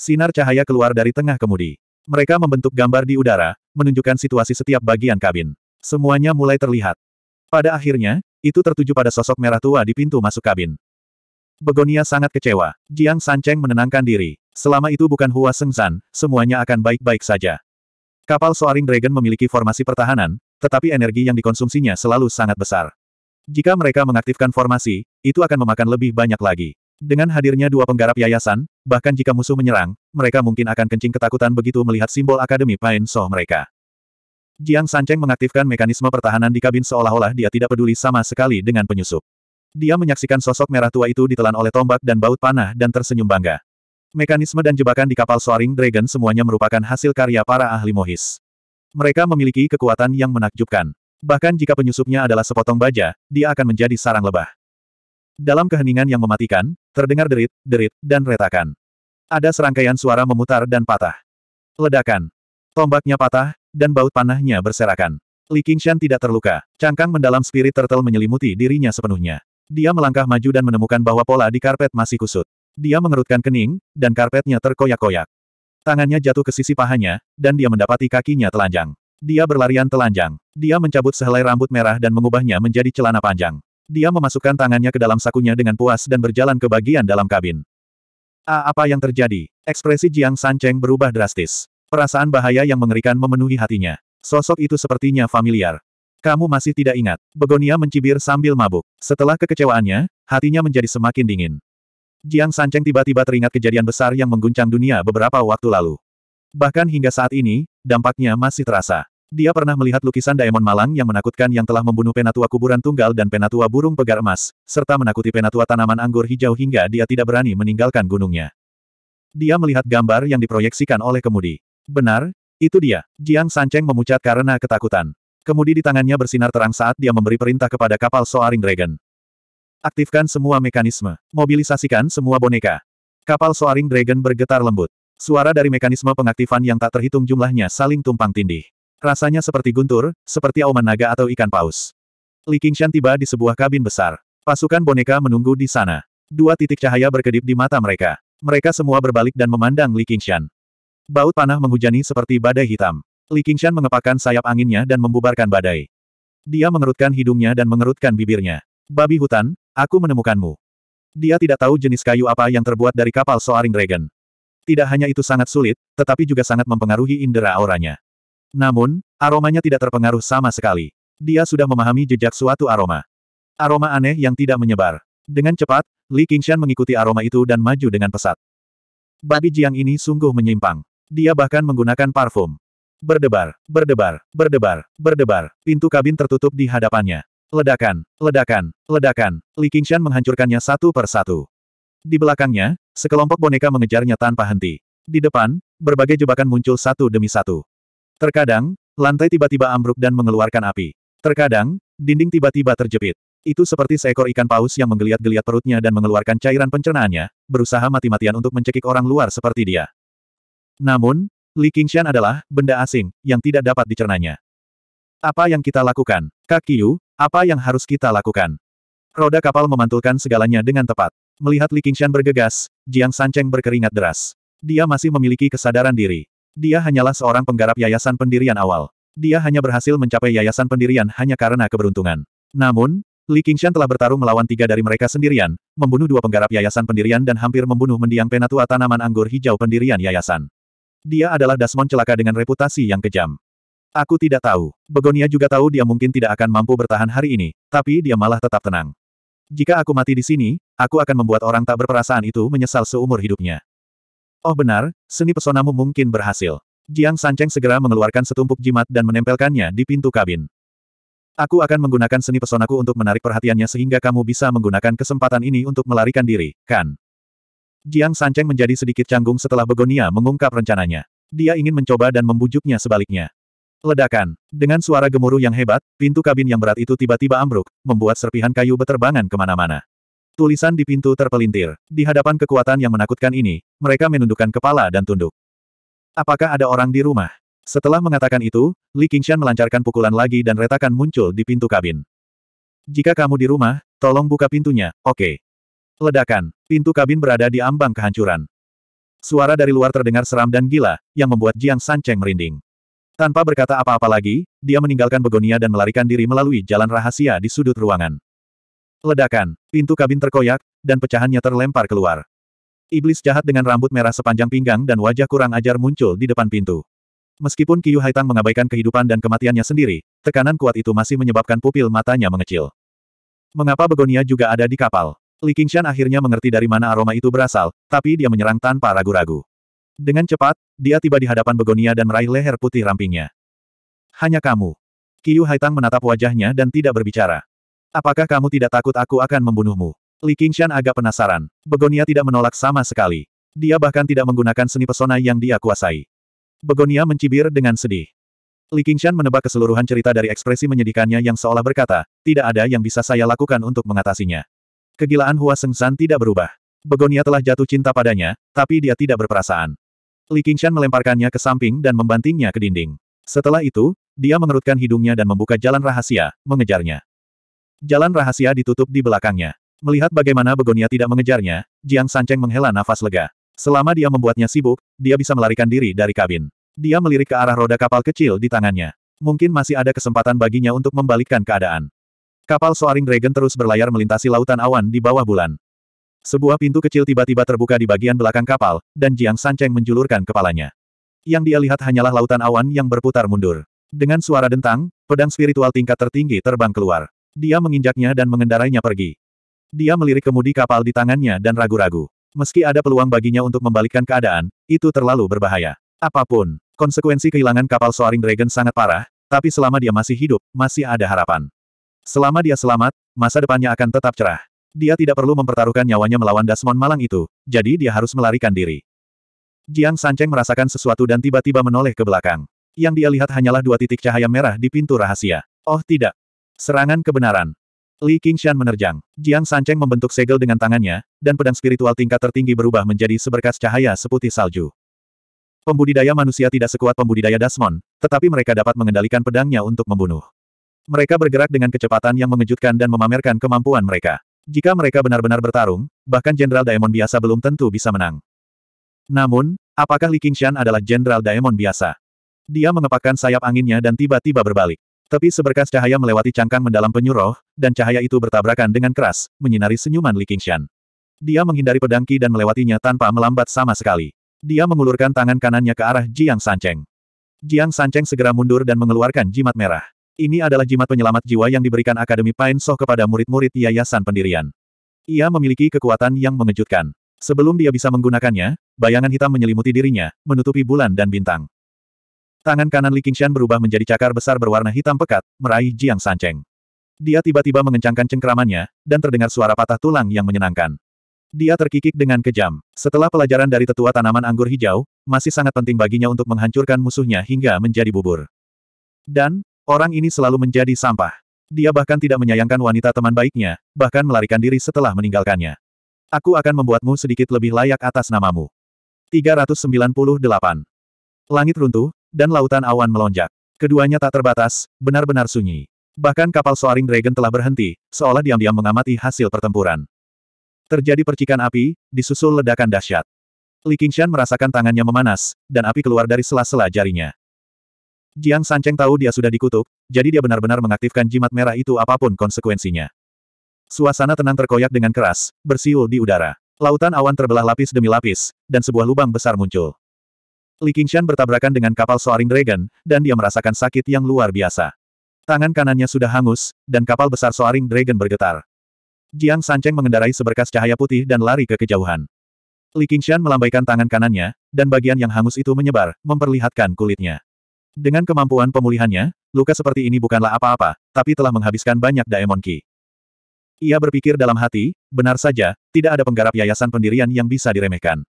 Sinar cahaya keluar dari tengah kemudi. Mereka membentuk gambar di udara, menunjukkan situasi setiap bagian kabin. Semuanya mulai terlihat. Pada akhirnya, itu tertuju pada sosok merah tua di pintu masuk kabin. Begonia sangat kecewa. Jiang Sancheng menenangkan diri. Selama itu bukan Hua Sengzan, semuanya akan baik-baik saja. Kapal Soaring Dragon memiliki formasi pertahanan, tetapi energi yang dikonsumsinya selalu sangat besar. Jika mereka mengaktifkan formasi, itu akan memakan lebih banyak lagi. Dengan hadirnya dua penggarap yayasan, bahkan jika musuh menyerang, mereka mungkin akan kencing ketakutan begitu melihat simbol Akademi Pain So mereka. Jiang Sancheng mengaktifkan mekanisme pertahanan di kabin seolah-olah dia tidak peduli sama sekali dengan penyusup. Dia menyaksikan sosok merah tua itu ditelan oleh tombak dan baut panah dan tersenyum bangga. Mekanisme dan jebakan di kapal Soaring Dragon semuanya merupakan hasil karya para ahli mohis. Mereka memiliki kekuatan yang menakjubkan. Bahkan jika penyusupnya adalah sepotong baja, dia akan menjadi sarang lebah. Dalam keheningan yang mematikan, terdengar derit, derit, dan retakan. Ada serangkaian suara memutar dan patah. Ledakan. Tombaknya patah, dan baut panahnya berserakan. Li Qingshan tidak terluka. Cangkang mendalam spirit turtle menyelimuti dirinya sepenuhnya. Dia melangkah maju dan menemukan bahwa pola di karpet masih kusut. Dia mengerutkan kening, dan karpetnya terkoyak-koyak. Tangannya jatuh ke sisi pahanya, dan dia mendapati kakinya telanjang. Dia berlarian telanjang. Dia mencabut sehelai rambut merah dan mengubahnya menjadi celana panjang. Dia memasukkan tangannya ke dalam sakunya dengan puas dan berjalan ke bagian dalam kabin. Ah, apa yang terjadi? Ekspresi Jiang Sancheng berubah drastis. Perasaan bahaya yang mengerikan memenuhi hatinya. Sosok itu sepertinya familiar. Kamu masih tidak ingat. Begonia mencibir sambil mabuk. Setelah kekecewaannya, hatinya menjadi semakin dingin. Jiang Sancheng tiba-tiba teringat kejadian besar yang mengguncang dunia beberapa waktu lalu. Bahkan hingga saat ini, dampaknya masih terasa. Dia pernah melihat lukisan Daemon Malang yang menakutkan yang telah membunuh penatua kuburan tunggal dan penatua burung pegar emas, serta menakuti penatua tanaman anggur hijau hingga dia tidak berani meninggalkan gunungnya. Dia melihat gambar yang diproyeksikan oleh kemudi. Benar, itu dia. Jiang Sancheng memucat karena ketakutan. Kemudi di tangannya bersinar terang saat dia memberi perintah kepada kapal Soaring Dragon. Aktifkan semua mekanisme. Mobilisasikan semua boneka. Kapal Soaring Dragon bergetar lembut. Suara dari mekanisme pengaktifan yang tak terhitung jumlahnya saling tumpang tindih. Rasanya seperti guntur, seperti auman naga atau ikan paus. Li Qingshan tiba di sebuah kabin besar. Pasukan boneka menunggu di sana. Dua titik cahaya berkedip di mata mereka. Mereka semua berbalik dan memandang Li Qingshan. Baut panah menghujani seperti badai hitam. Li Qingshan mengepakkan sayap anginnya dan membubarkan badai. Dia mengerutkan hidungnya dan mengerutkan bibirnya. Babi hutan, aku menemukanmu. Dia tidak tahu jenis kayu apa yang terbuat dari kapal Soaring Dragon. Tidak hanya itu sangat sulit, tetapi juga sangat mempengaruhi indera auranya. Namun, aromanya tidak terpengaruh sama sekali. Dia sudah memahami jejak suatu aroma. Aroma aneh yang tidak menyebar. Dengan cepat, Li Qingshan mengikuti aroma itu dan maju dengan pesat. Babi Jiang ini sungguh menyimpang. Dia bahkan menggunakan parfum. Berdebar, berdebar, berdebar, berdebar, pintu kabin tertutup di hadapannya. Ledakan, ledakan, ledakan, Li Qingshan menghancurkannya satu per satu. Di belakangnya, sekelompok boneka mengejarnya tanpa henti. Di depan, berbagai jebakan muncul satu demi satu. Terkadang, lantai tiba-tiba ambruk dan mengeluarkan api. Terkadang, dinding tiba-tiba terjepit. Itu seperti seekor ikan paus yang menggeliat-geliat perutnya dan mengeluarkan cairan pencernaannya, berusaha mati-matian untuk mencekik orang luar seperti dia. Namun, Li Qingshan adalah benda asing yang tidak dapat dicernanya. Apa yang kita lakukan? Kak Qiu, apa yang harus kita lakukan? Roda kapal memantulkan segalanya dengan tepat. Melihat Li Qingshan bergegas, Jiang Sancheng berkeringat deras. Dia masih memiliki kesadaran diri. Dia hanyalah seorang penggarap yayasan pendirian awal. Dia hanya berhasil mencapai yayasan pendirian hanya karena keberuntungan. Namun, Li Qingshan telah bertarung melawan tiga dari mereka sendirian, membunuh dua penggarap yayasan pendirian dan hampir membunuh mendiang penatua tanaman anggur hijau pendirian yayasan. Dia adalah Dasmon celaka dengan reputasi yang kejam. Aku tidak tahu. Begonia juga tahu dia mungkin tidak akan mampu bertahan hari ini, tapi dia malah tetap tenang. Jika aku mati di sini, aku akan membuat orang tak berperasaan itu menyesal seumur hidupnya. Oh benar, seni pesonamu mungkin berhasil. Jiang Sancheng segera mengeluarkan setumpuk jimat dan menempelkannya di pintu kabin. Aku akan menggunakan seni pesonaku untuk menarik perhatiannya sehingga kamu bisa menggunakan kesempatan ini untuk melarikan diri, kan? Jiang Sancheng menjadi sedikit canggung setelah Begonia mengungkap rencananya. Dia ingin mencoba dan membujuknya sebaliknya. Ledakan. Dengan suara gemuruh yang hebat, pintu kabin yang berat itu tiba-tiba ambruk, membuat serpihan kayu beterbangan ke mana-mana. Tulisan di pintu terpelintir. Di hadapan kekuatan yang menakutkan ini, mereka menundukkan kepala dan tunduk. Apakah ada orang di rumah? Setelah mengatakan itu, Li Qingshan melancarkan pukulan lagi dan retakan muncul di pintu kabin. Jika kamu di rumah, tolong buka pintunya, oke. Okay. Ledakan. Pintu kabin berada di ambang kehancuran. Suara dari luar terdengar seram dan gila, yang membuat Jiang Sancheng merinding. Tanpa berkata apa-apa lagi, dia meninggalkan begonia dan melarikan diri melalui jalan rahasia di sudut ruangan. Ledakan, pintu kabin terkoyak, dan pecahannya terlempar keluar. Iblis jahat dengan rambut merah sepanjang pinggang dan wajah kurang ajar muncul di depan pintu. Meskipun Kiyu Haitang mengabaikan kehidupan dan kematiannya sendiri, tekanan kuat itu masih menyebabkan pupil matanya mengecil. Mengapa begonia juga ada di kapal? Li Qingshan akhirnya mengerti dari mana aroma itu berasal, tapi dia menyerang tanpa ragu-ragu. Dengan cepat, dia tiba di hadapan Begonia dan meraih leher putih rampingnya. Hanya kamu. Kiyu Haitang menatap wajahnya dan tidak berbicara. Apakah kamu tidak takut aku akan membunuhmu? Li Qingshan agak penasaran. Begonia tidak menolak sama sekali. Dia bahkan tidak menggunakan seni pesona yang dia kuasai. Begonia mencibir dengan sedih. Li Qingshan menebak keseluruhan cerita dari ekspresi menyedihkannya yang seolah berkata, tidak ada yang bisa saya lakukan untuk mengatasinya. Kegilaan Hua Sengsan tidak berubah. Begonia telah jatuh cinta padanya, tapi dia tidak berperasaan. Li Qingshan melemparkannya ke samping dan membantingnya ke dinding. Setelah itu, dia mengerutkan hidungnya dan membuka jalan rahasia, mengejarnya. Jalan rahasia ditutup di belakangnya. Melihat bagaimana Begonia tidak mengejarnya, Jiang Sancheng menghela nafas lega. Selama dia membuatnya sibuk, dia bisa melarikan diri dari kabin. Dia melirik ke arah roda kapal kecil di tangannya. Mungkin masih ada kesempatan baginya untuk membalikkan keadaan. Kapal Soaring Dragon terus berlayar melintasi lautan awan di bawah bulan. Sebuah pintu kecil tiba-tiba terbuka di bagian belakang kapal, dan Jiang Sancheng menjulurkan kepalanya. Yang dia lihat hanyalah lautan awan yang berputar mundur. Dengan suara dentang, pedang spiritual tingkat tertinggi terbang keluar. Dia menginjaknya dan mengendarainya pergi. Dia melirik kemudi kapal di tangannya dan ragu-ragu. Meski ada peluang baginya untuk membalikkan keadaan, itu terlalu berbahaya. Apa pun, konsekuensi kehilangan kapal Soaring Dragon sangat parah, tapi selama dia masih hidup, masih ada harapan. Selama dia selamat, masa depannya akan tetap cerah. Dia tidak perlu mempertaruhkan nyawanya melawan Dasmon malang itu, jadi dia harus melarikan diri. Jiang Sancheng merasakan sesuatu dan tiba-tiba menoleh ke belakang. Yang dia lihat hanyalah dua titik cahaya merah di pintu rahasia. Oh tidak. Serangan kebenaran. Li Qingshan menerjang. Jiang Sancheng membentuk segel dengan tangannya, dan pedang spiritual tingkat tertinggi berubah menjadi seberkas cahaya seputih salju. Pembudidaya manusia tidak sekuat pembudidaya Dasmon, tetapi mereka dapat mengendalikan pedangnya untuk membunuh. Mereka bergerak dengan kecepatan yang mengejutkan dan memamerkan kemampuan mereka. Jika mereka benar-benar bertarung, bahkan Jenderal Daemon biasa belum tentu bisa menang. Namun, apakah Li Qingshan adalah Jenderal Daemon biasa? Dia mengepakkan sayap anginnya dan tiba-tiba berbalik. Tapi seberkas cahaya melewati cangkang mendalam penyuruh, dan cahaya itu bertabrakan dengan keras, menyinari senyuman Li Qingshan. Dia menghindari pedang Qi dan melewatinya tanpa melambat sama sekali. Dia mengulurkan tangan kanannya ke arah Jiang Sancheng. Jiang Sancheng segera mundur dan mengeluarkan jimat merah. Ini adalah jimat penyelamat jiwa yang diberikan Akademi Pain Soh kepada murid-murid Yayasan Pendirian. Ia memiliki kekuatan yang mengejutkan. Sebelum dia bisa menggunakannya, bayangan hitam menyelimuti dirinya, menutupi bulan dan bintang. Tangan kanan Li Qingshan berubah menjadi cakar besar berwarna hitam pekat, meraih Jiang Sancheng. Dia tiba-tiba mengencangkan cengkeramannya, dan terdengar suara patah tulang yang menyenangkan. Dia terkikik dengan kejam. Setelah pelajaran dari tetua tanaman anggur hijau, masih sangat penting baginya untuk menghancurkan musuhnya hingga menjadi bubur. Dan, orang ini selalu menjadi sampah. Dia bahkan tidak menyayangkan wanita teman baiknya, bahkan melarikan diri setelah meninggalkannya. Aku akan membuatmu sedikit lebih layak atas namamu. 398. Langit runtuh, dan lautan awan melonjak. Keduanya tak terbatas, benar-benar sunyi. Bahkan kapal Soaring Dragon telah berhenti, seolah diam-diam mengamati hasil pertempuran. Terjadi percikan api, disusul ledakan dahsyat. Li Qingshan merasakan tangannya memanas, dan api keluar dari sela-sela jarinya. Jiang Sancheng tahu dia sudah dikutuk, jadi dia benar-benar mengaktifkan jimat merah itu apa pun konsekuensinya. Suasana tenang terkoyak dengan keras, bersiul di udara. Lautan awan terbelah lapis demi lapis, dan sebuah lubang besar muncul. Li Qingshan bertabrakan dengan kapal Soaring Dragon, dan dia merasakan sakit yang luar biasa. Tangan kanannya sudah hangus, dan kapal besar Soaring Dragon bergetar. Jiang Sancheng mengendarai seberkas cahaya putih dan lari ke kejauhan. Li Qingshan melambaikan tangan kanannya, dan bagian yang hangus itu menyebar, memperlihatkan kulitnya. Dengan kemampuan pemulihannya, luka seperti ini bukanlah apa-apa, tapi telah menghabiskan banyak Daemon Ki. Ia berpikir dalam hati, benar saja, tidak ada penggarap yayasan pendirian yang bisa diremehkan.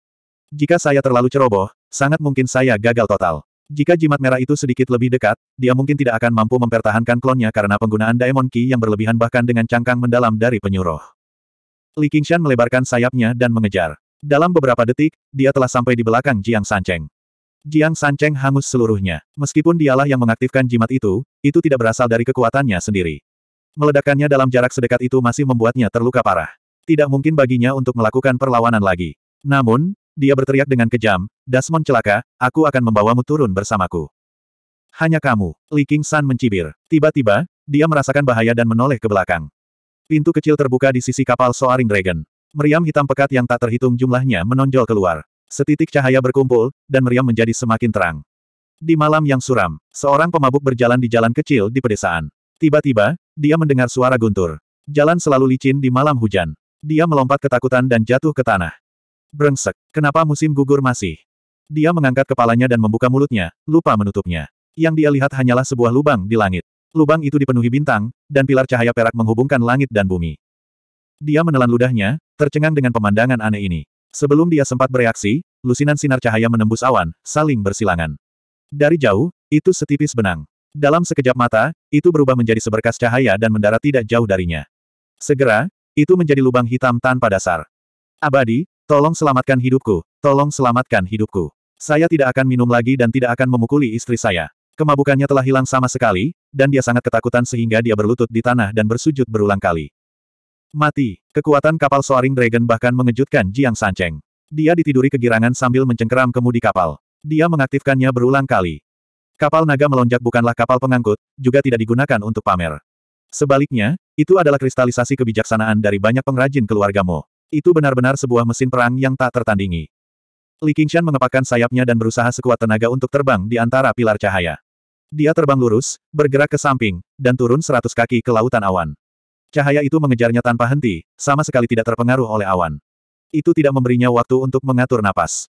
Jika saya terlalu ceroboh, sangat mungkin saya gagal total. Jika jimat merah itu sedikit lebih dekat, dia mungkin tidak akan mampu mempertahankan klonnya karena penggunaan Daemon Ki yang berlebihan bahkan dengan cangkang mendalam dari penyuruh. Li Qingshan melebarkan sayapnya dan mengejar. Dalam beberapa detik, dia telah sampai di belakang Jiang Sancheng. Jiang Sancheng hangus seluruhnya. Meskipun dialah yang mengaktifkan jimat itu, itu tidak berasal dari kekuatannya sendiri. Meledakannya dalam jarak sedekat itu masih membuatnya terluka parah. Tidak mungkin baginya untuk melakukan perlawanan lagi. Namun, dia berteriak dengan kejam, Dasmon celaka, aku akan membawamu turun bersamaku. Hanya kamu, Li King San mencibir. Tiba-tiba, dia merasakan bahaya dan menoleh ke belakang. Pintu kecil terbuka di sisi kapal Soaring Dragon. Meriam hitam pekat yang tak terhitung jumlahnya menonjol keluar. Setitik cahaya berkumpul, dan meriam menjadi semakin terang. Di malam yang suram, seorang pemabuk berjalan di jalan kecil di pedesaan. Tiba-tiba, dia mendengar suara guntur. Jalan selalu licin di malam hujan. Dia melompat ketakutan dan jatuh ke tanah. Brengsek, kenapa musim gugur masih? Dia mengangkat kepalanya dan membuka mulutnya, lupa menutupnya. Yang dia lihat hanyalah sebuah lubang di langit. Lubang itu dipenuhi bintang, dan pilar cahaya perak menghubungkan langit dan bumi. Dia menelan ludahnya, tercengang dengan pemandangan aneh ini. Sebelum dia sempat bereaksi, lusinan sinar cahaya menembus awan, saling bersilangan. Dari jauh, itu setipis benang. Dalam sekejap mata, itu berubah menjadi seberkas cahaya dan mendarat tidak jauh darinya. Segera, itu menjadi lubang hitam tanpa dasar. Abadi, Tolong selamatkan hidupku, tolong selamatkan hidupku. Saya tidak akan minum lagi dan tidak akan memukuli istri saya. Kemabukannya telah hilang sama sekali, dan dia sangat ketakutan sehingga dia berlutut di tanah dan bersujud berulang kali. Mati. Kekuatan kapal Soaring Dragon bahkan mengejutkan Jiang Sancheng. Dia ditiduri kegirangan sambil mencengkeram kemudi kapal. Dia mengaktifkannya berulang kali. Kapal naga melonjak bukanlah kapal pengangkut, juga tidak digunakan untuk pamer. Sebaliknya, itu adalah kristalisasi kebijaksanaan dari banyak pengrajin keluarga Mo. Itu benar-benar sebuah mesin perang yang tak tertandingi. Li Qingshan mengepakkan sayapnya dan berusaha sekuat tenaga untuk terbang di antara pilar cahaya. Dia terbang lurus, bergerak ke samping, dan turun seratus kaki ke lautan awan. Cahaya itu mengejarnya tanpa henti, sama sekali tidak terpengaruh oleh awan. Itu tidak memberinya waktu untuk mengatur napas.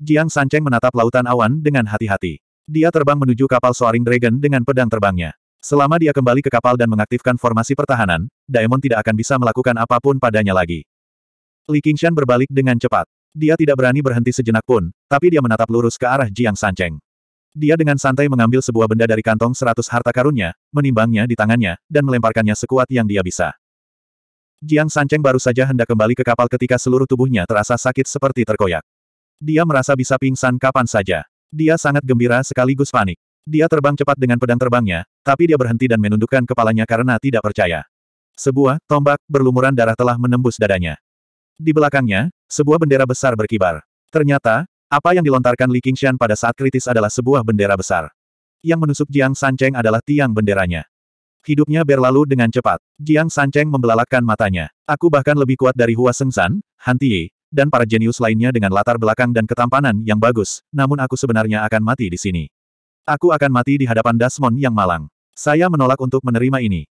Jiang Sancheng menatap lautan awan dengan hati-hati. Dia terbang menuju kapal Soaring Dragon dengan pedang terbangnya. Selama dia kembali ke kapal dan mengaktifkan formasi pertahanan, Daemon tidak akan bisa melakukan apa pun padanya lagi. Li Qingshan berbalik dengan cepat. Dia tidak berani berhenti sejenak pun, tapi dia menatap lurus ke arah Jiang Sancheng. Dia dengan santai mengambil sebuah benda dari kantong seratus harta karunnya, menimbangnya di tangannya, dan melemparkannya sekuat yang dia bisa. Jiang Sancheng baru saja hendak kembali ke kapal ketika seluruh tubuhnya terasa sakit seperti terkoyak. Dia merasa bisa pingsan kapan saja. Dia sangat gembira sekaligus panik. Dia terbang cepat dengan pedang terbangnya, tapi dia berhenti dan menundukkan kepalanya karena tidak percaya. Sebuah tombak berlumuran darah telah menembus dadanya. Di belakangnya, sebuah bendera besar berkibar. Ternyata, apa yang dilontarkan Li Qingshan pada saat kritis adalah sebuah bendera besar. Yang menusuk Jiang Sancheng adalah tiang benderanya. Hidupnya berlalu dengan cepat. Jiang Sancheng membelalakkan matanya. Aku bahkan lebih kuat dari Hua Sengsan, Han Tiye, dan para jenius lainnya dengan latar belakang dan ketampanan yang bagus, namun aku sebenarnya akan mati di sini. Aku akan mati di hadapan Dasmon yang malang. Saya menolak untuk menerima ini.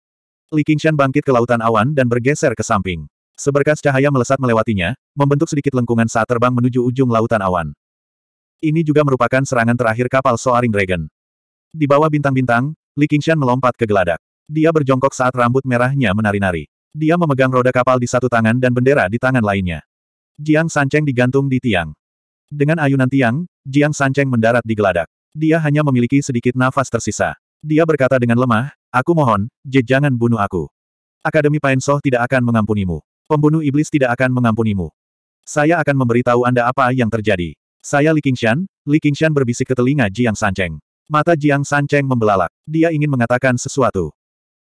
Li Qingshan bangkit ke lautan awan dan bergeser ke samping. Seberkas cahaya melesat melewatinya, membentuk sedikit lengkungan saat terbang menuju ujung lautan awan. Ini juga merupakan serangan terakhir kapal Soaring Dragon. Di bawah bintang-bintang, Li Qingshan melompat ke geladak. Dia berjongkok saat rambut merahnya menari-nari. Dia memegang roda kapal di satu tangan dan bendera di tangan lainnya. Jiang Sancheng digantung di tiang. Dengan ayunan tiang, Jiang Sancheng mendarat di geladak. Dia hanya memiliki sedikit nafas tersisa. Dia berkata dengan lemah, Aku mohon, Je jangan bunuh aku. Akademi Pain Soh tidak akan mengampunimu. Pembunuh iblis tidak akan mengampunimu. Saya akan memberitahu Anda apa yang terjadi. Saya Li Qingshan, Li Qingshan berbisik ke telinga Jiang Sancheng. Mata Jiang Sancheng membelalak. Dia ingin mengatakan sesuatu.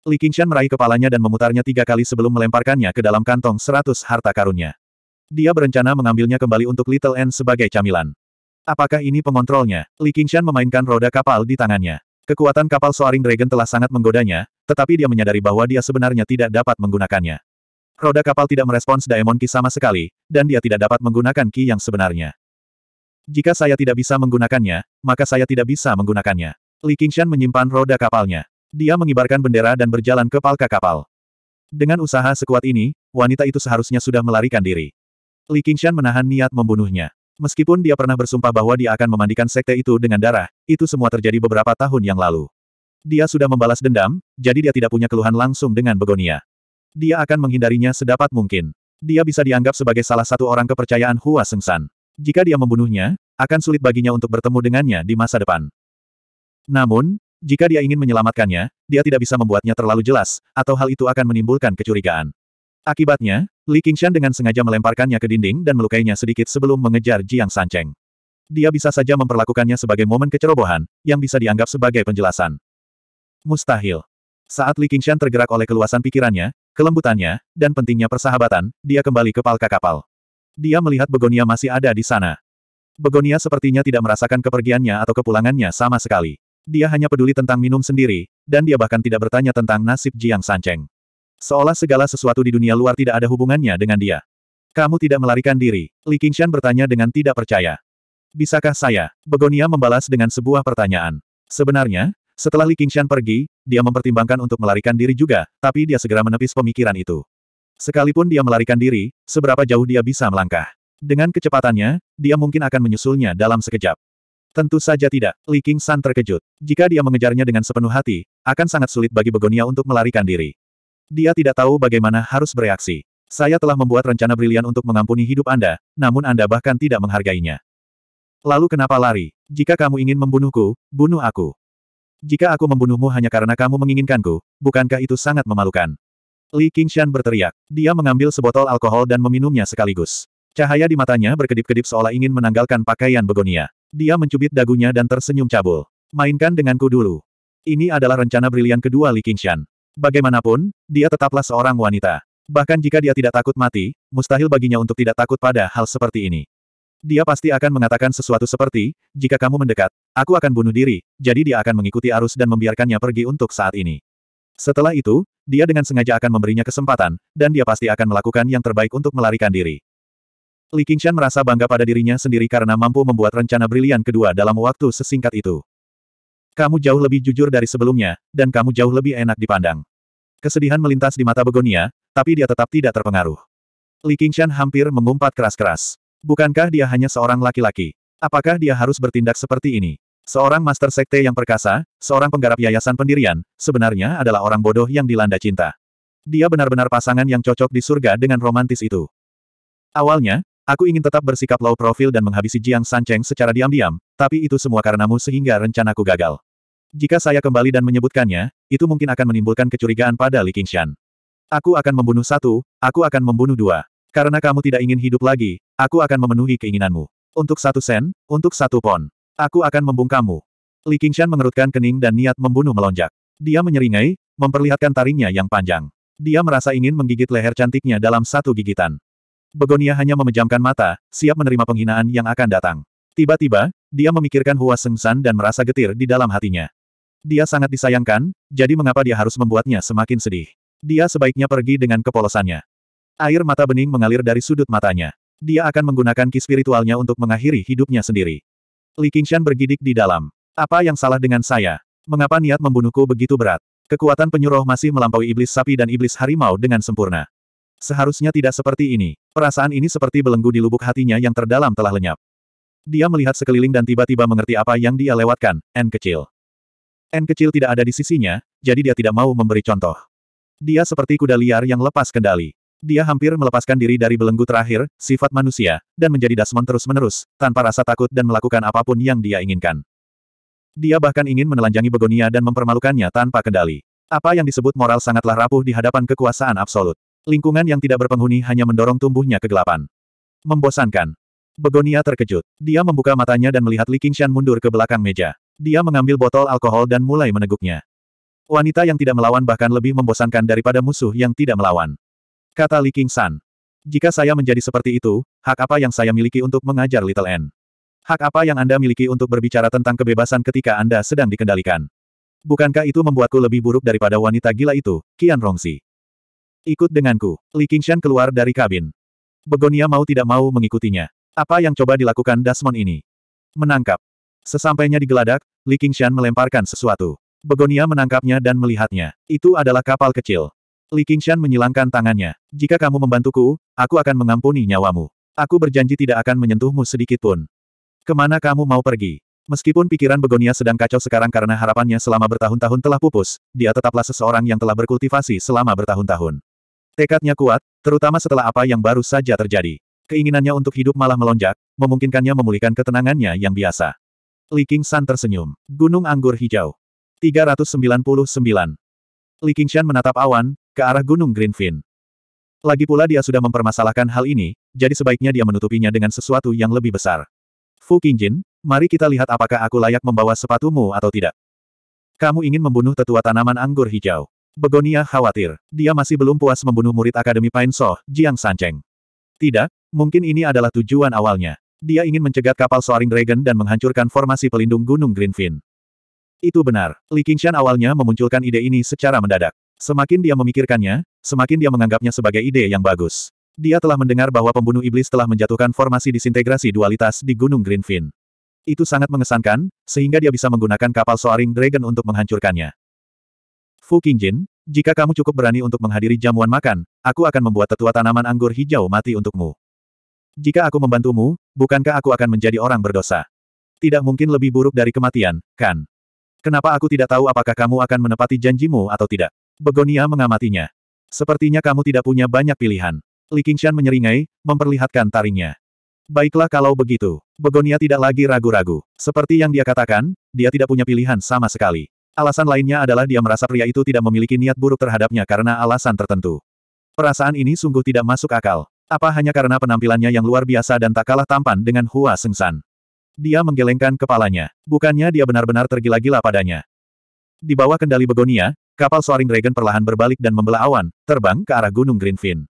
Li Qingshan meraih kepalanya dan memutarnya tiga kali sebelum melemparkannya ke dalam kantong seratus harta karunnya. Dia berencana mengambilnya kembali untuk Little N sebagai camilan. Apakah ini pengontrolnya? Li Qingshan memainkan roda kapal di tangannya. Kekuatan kapal Soaring Dragon telah sangat menggodanya, tetapi dia menyadari bahwa dia sebenarnya tidak dapat menggunakannya. Roda kapal tidak merespons Daemon Ki sama sekali, dan dia tidak dapat menggunakan Ki yang sebenarnya. Jika saya tidak bisa menggunakannya, maka saya tidak bisa menggunakannya. Li Qingshan menyimpan roda kapalnya. Dia mengibarkan bendera dan berjalan ke palka kapal. Dengan usaha sekuat ini, wanita itu seharusnya sudah melarikan diri. Li Qingshan menahan niat membunuhnya. Meskipun dia pernah bersumpah bahwa dia akan memandikan sekte itu dengan darah, itu semua terjadi beberapa tahun yang lalu. Dia sudah membalas dendam, jadi dia tidak punya keluhan langsung dengan Begonia. Dia akan menghindarinya sedapat mungkin. Dia bisa dianggap sebagai salah satu orang kepercayaan Hua Sengsan. Jika dia membunuhnya, akan sulit baginya untuk bertemu dengannya di masa depan. Namun, jika dia ingin menyelamatkannya, dia tidak bisa membuatnya terlalu jelas, atau hal itu akan menimbulkan kecurigaan. Akibatnya, Li Qingshan dengan sengaja melemparkannya ke dinding dan melukainya sedikit sebelum mengejar Jiang Sancheng. Dia bisa saja memperlakukannya sebagai momen kecerobohan, yang bisa dianggap sebagai penjelasan. Mustahil. Saat Li Qingshan tergerak oleh keluasan pikirannya, kelembutannya, dan pentingnya persahabatan, dia kembali ke palka kapal. Dia melihat Begonia masih ada di sana. Begonia sepertinya tidak merasakan kepergiannya atau kepulangannya sama sekali. Dia hanya peduli tentang minum sendiri, dan dia bahkan tidak bertanya tentang nasib Jiang Sancheng. Seolah segala sesuatu di dunia luar tidak ada hubungannya dengan dia. Kamu tidak melarikan diri, Li Qingshan bertanya dengan tidak percaya. Bisakah saya? Begonia membalas dengan sebuah pertanyaan. Sebenarnya, setelah Li Qingshan pergi, dia mempertimbangkan untuk melarikan diri juga, tapi dia segera menepis pemikiran itu. Sekalipun dia melarikan diri, seberapa jauh dia bisa melangkah. Dengan kecepatannya, dia mungkin akan menyusulnya dalam sekejap. Tentu saja tidak, Li King San terkejut. Jika dia mengejarnya dengan sepenuh hati, akan sangat sulit bagi Begonia untuk melarikan diri. Dia tidak tahu bagaimana harus bereaksi. Saya telah membuat rencana brilian untuk mengampuni hidup Anda, namun Anda bahkan tidak menghargainya. Lalu kenapa lari? Jika kamu ingin membunuhku, bunuh aku. Jika aku membunuhmu hanya karena kamu menginginkanku, bukankah itu sangat memalukan? Li Qingshan berteriak. Dia mengambil sebotol alkohol dan meminumnya sekaligus. Cahaya di matanya berkedip-kedip seolah ingin menanggalkan pakaian begonia. Dia mencubit dagunya dan tersenyum cabul. Mainkan denganku dulu. Ini adalah rencana brilian kedua Li Qingshan. Bagaimanapun, dia tetaplah seorang wanita. Bahkan jika dia tidak takut mati, mustahil baginya untuk tidak takut pada hal seperti ini. Dia pasti akan mengatakan sesuatu seperti, jika kamu mendekat, aku akan bunuh diri, jadi dia akan mengikuti arus dan membiarkannya pergi untuk saat ini. Setelah itu, dia dengan sengaja akan memberinya kesempatan, dan dia pasti akan melakukan yang terbaik untuk melarikan diri. Li Qingshan merasa bangga pada dirinya sendiri karena mampu membuat rencana brilian kedua dalam waktu sesingkat itu. Kamu jauh lebih jujur dari sebelumnya, dan kamu jauh lebih enak dipandang. Kesedihan melintas di mata Begonia, tapi dia tetap tidak terpengaruh. Li Qingshan hampir mengumpat keras-keras. Bukankah dia hanya seorang laki-laki? Apakah dia harus bertindak seperti ini? Seorang master sekte yang perkasa, seorang penggarap yayasan pendirian, sebenarnya adalah orang bodoh yang dilanda cinta. Dia benar-benar pasangan yang cocok di surga dengan romantis itu. Awalnya, aku ingin tetap bersikap low profile dan menghabisi Jiang Sancheng secara diam-diam, tapi itu semua karenamu sehingga rencanaku gagal. Jika saya kembali dan menyebutkannya, itu mungkin akan menimbulkan kecurigaan pada Li Qingshan. Aku akan membunuh satu, aku akan membunuh dua. Karena kamu tidak ingin hidup lagi, aku akan memenuhi keinginanmu. Untuk satu sen, untuk satu pon. Aku akan membungkamu. Li Qingshan mengerutkan kening dan niat membunuh melonjak. Dia menyeringai, memperlihatkan taringnya yang panjang. Dia merasa ingin menggigit leher cantiknya dalam satu gigitan. Begonia hanya memejamkan mata, siap menerima penghinaan yang akan datang. Tiba-tiba, dia memikirkan Hua Sengsan dan merasa getir di dalam hatinya. Dia sangat disayangkan, jadi mengapa dia harus membuatnya semakin sedih. Dia sebaiknya pergi dengan kepolosannya. Air mata bening mengalir dari sudut matanya. Dia akan menggunakan ki spiritualnya untuk mengakhiri hidupnya sendiri. Li Qingshan bergidik di dalam. Apa yang salah dengan saya? Mengapa niat membunuhku begitu berat? Kekuatan penyuruh masih melampaui iblis sapi dan iblis harimau dengan sempurna. Seharusnya tidak seperti ini. Perasaan ini seperti belenggu di lubuk hatinya yang terdalam telah lenyap. Dia melihat sekeliling dan tiba-tiba mengerti apa yang dia lewatkan, N kecil. N kecil tidak ada di sisinya, jadi dia tidak mau memberi contoh. Dia seperti kuda liar yang lepas kendali. Dia hampir melepaskan diri dari belenggu terakhir, sifat manusia, dan menjadi Dasmon terus-menerus, tanpa rasa takut dan melakukan apa pun yang dia inginkan. Dia bahkan ingin menelanjangi begonia dan mempermalukannya tanpa kendali. Apa yang disebut moral sangatlah rapuh di hadapan kekuasaan absolut. Lingkungan yang tidak berpenghuni hanya mendorong tumbuhnya kegelapan. Membosankan. Begonia terkejut. Dia membuka matanya dan melihat Li Qingshan mundur ke belakang meja. Dia mengambil botol alkohol dan mulai meneguknya. Wanita yang tidak melawan bahkan lebih membosankan daripada musuh yang tidak melawan. Kata Li King San. Jika saya menjadi seperti itu, hak apa yang saya miliki untuk mengajar Little N? Hak apa yang Anda miliki untuk berbicara tentang kebebasan ketika Anda sedang dikendalikan? Bukankah itu membuatku lebih buruk daripada wanita gila itu, Qian Rongxi? Ikut denganku. Li Qingshan keluar dari kabin. Begonia mau tidak mau mengikutinya. Apa yang coba dilakukan Dasmon ini? Menangkap. Sesampainya di geladak, Li Qingshan melemparkan sesuatu. Begonia menangkapnya dan melihatnya. Itu adalah kapal kecil. Li Qingshan menyilangkan tangannya. Jika kamu membantuku, aku akan mengampuni nyawamu. Aku berjanji tidak akan menyentuhmu sedikit pun. Ke mana kamu mau pergi? Meskipun pikiran Begonia sedang kacau sekarang karena harapannya selama bertahun-tahun telah pupus, dia tetaplah seseorang yang telah berkultivasi selama bertahun-tahun. Tekadnya kuat, terutama setelah apa yang baru saja terjadi. Keinginannya untuk hidup malah melonjak, memungkinkannya memulihkan ketenangannya yang biasa. Li Qingshan tersenyum. Gunung Anggur Hijau. 399. Li Qingshan menatap awan, ke arah Gunung Greenfin. Lagi pula dia sudah mempermasalahkan hal ini, jadi sebaiknya dia menutupinya dengan sesuatu yang lebih besar. Fu Qingjin, mari kita lihat apakah aku layak membawa sepatumu atau tidak. Kamu ingin membunuh tetua tanaman anggur hijau. Begonia khawatir. Dia masih belum puas membunuh murid Akademi Pain So, Jiang Sancheng. Tidak, mungkin ini adalah tujuan awalnya. Dia ingin mencegat kapal Soaring Dragon dan menghancurkan formasi pelindung Gunung Greenfin. Itu benar. Li Qingshan awalnya memunculkan ide ini secara mendadak. Semakin dia memikirkannya, semakin dia menganggapnya sebagai ide yang bagus. Dia telah mendengar bahwa pembunuh iblis telah menjatuhkan formasi disintegrasi dualitas di Gunung Greenfin. Itu sangat mengesankan, sehingga dia bisa menggunakan kapal Soaring Dragon untuk menghancurkannya. Fu Qingjin, jika kamu cukup berani untuk menghadiri jamuan makan, aku akan membuat tetua tanaman anggur hijau mati untukmu. Jika aku membantumu, bukankah aku akan menjadi orang berdosa? Tidak mungkin lebih buruk dari kematian, kan? Kenapa aku tidak tahu apakah kamu akan menepati janjimu atau tidak? Begonia mengamatinya. Sepertinya kamu tidak punya banyak pilihan. Li Qingshan menyeringai, memperlihatkan taringnya. Baiklah kalau begitu. Begonia tidak lagi ragu-ragu. Seperti yang dia katakan, dia tidak punya pilihan sama sekali. Alasan lainnya adalah dia merasa pria itu tidak memiliki niat buruk terhadapnya karena alasan tertentu. Perasaan ini sungguh tidak masuk akal. Apa hanya karena penampilannya yang luar biasa dan tak kalah tampan dengan Hua Sengsan? Dia menggelengkan kepalanya. Bukannya dia benar-benar tergila-gila padanya. Di bawah kendali Begonia, kapal Soaring Dragon perlahan berbalik dan membelah awan, terbang ke arah Gunung Greenfin.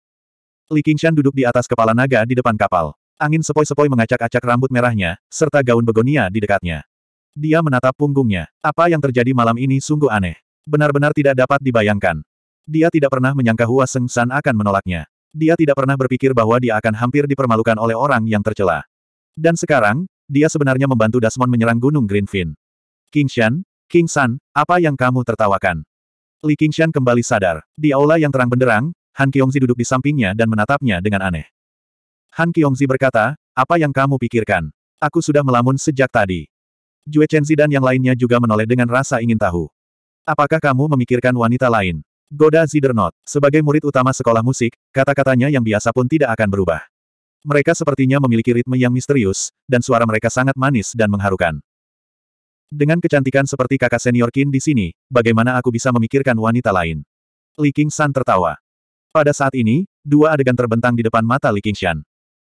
Li Qingshan duduk di atas kepala naga di depan kapal. Angin sepoi-sepoi mengacak-acak rambut merahnya, serta gaun Begonia di dekatnya. Dia menatap punggungnya. Apa yang terjadi malam ini sungguh aneh. Benar-benar tidak dapat dibayangkan. Dia tidak pernah menyangka Hua Seng San akan menolaknya. Dia tidak pernah berpikir bahwa dia akan hampir dipermalukan oleh orang yang tercela. Dan sekarang, dia sebenarnya membantu Dasmon menyerang Gunung Greenfin. King Shan, King San, apa yang kamu tertawakan? Li Qingshan kembali sadar. Di aula yang terang benderang, Han Qiongzi duduk di sampingnya dan menatapnya dengan aneh. Han Qiongzi berkata, apa yang kamu pikirkan? Aku sudah melamun sejak tadi. Jue Chenzi dan yang lainnya juga menoleh dengan rasa ingin tahu. Apakah kamu memikirkan wanita lain? Goda Zidernot, sebagai murid utama sekolah musik, kata-katanya yang biasa pun tidak akan berubah. Mereka sepertinya memiliki ritme yang misterius, dan suara mereka sangat manis dan mengharukan. Dengan kecantikan seperti kakak senior Qin di sini, bagaimana aku bisa memikirkan wanita lain? Li King San tertawa. Pada saat ini, dua adegan terbentang di depan mata Li Qingshan.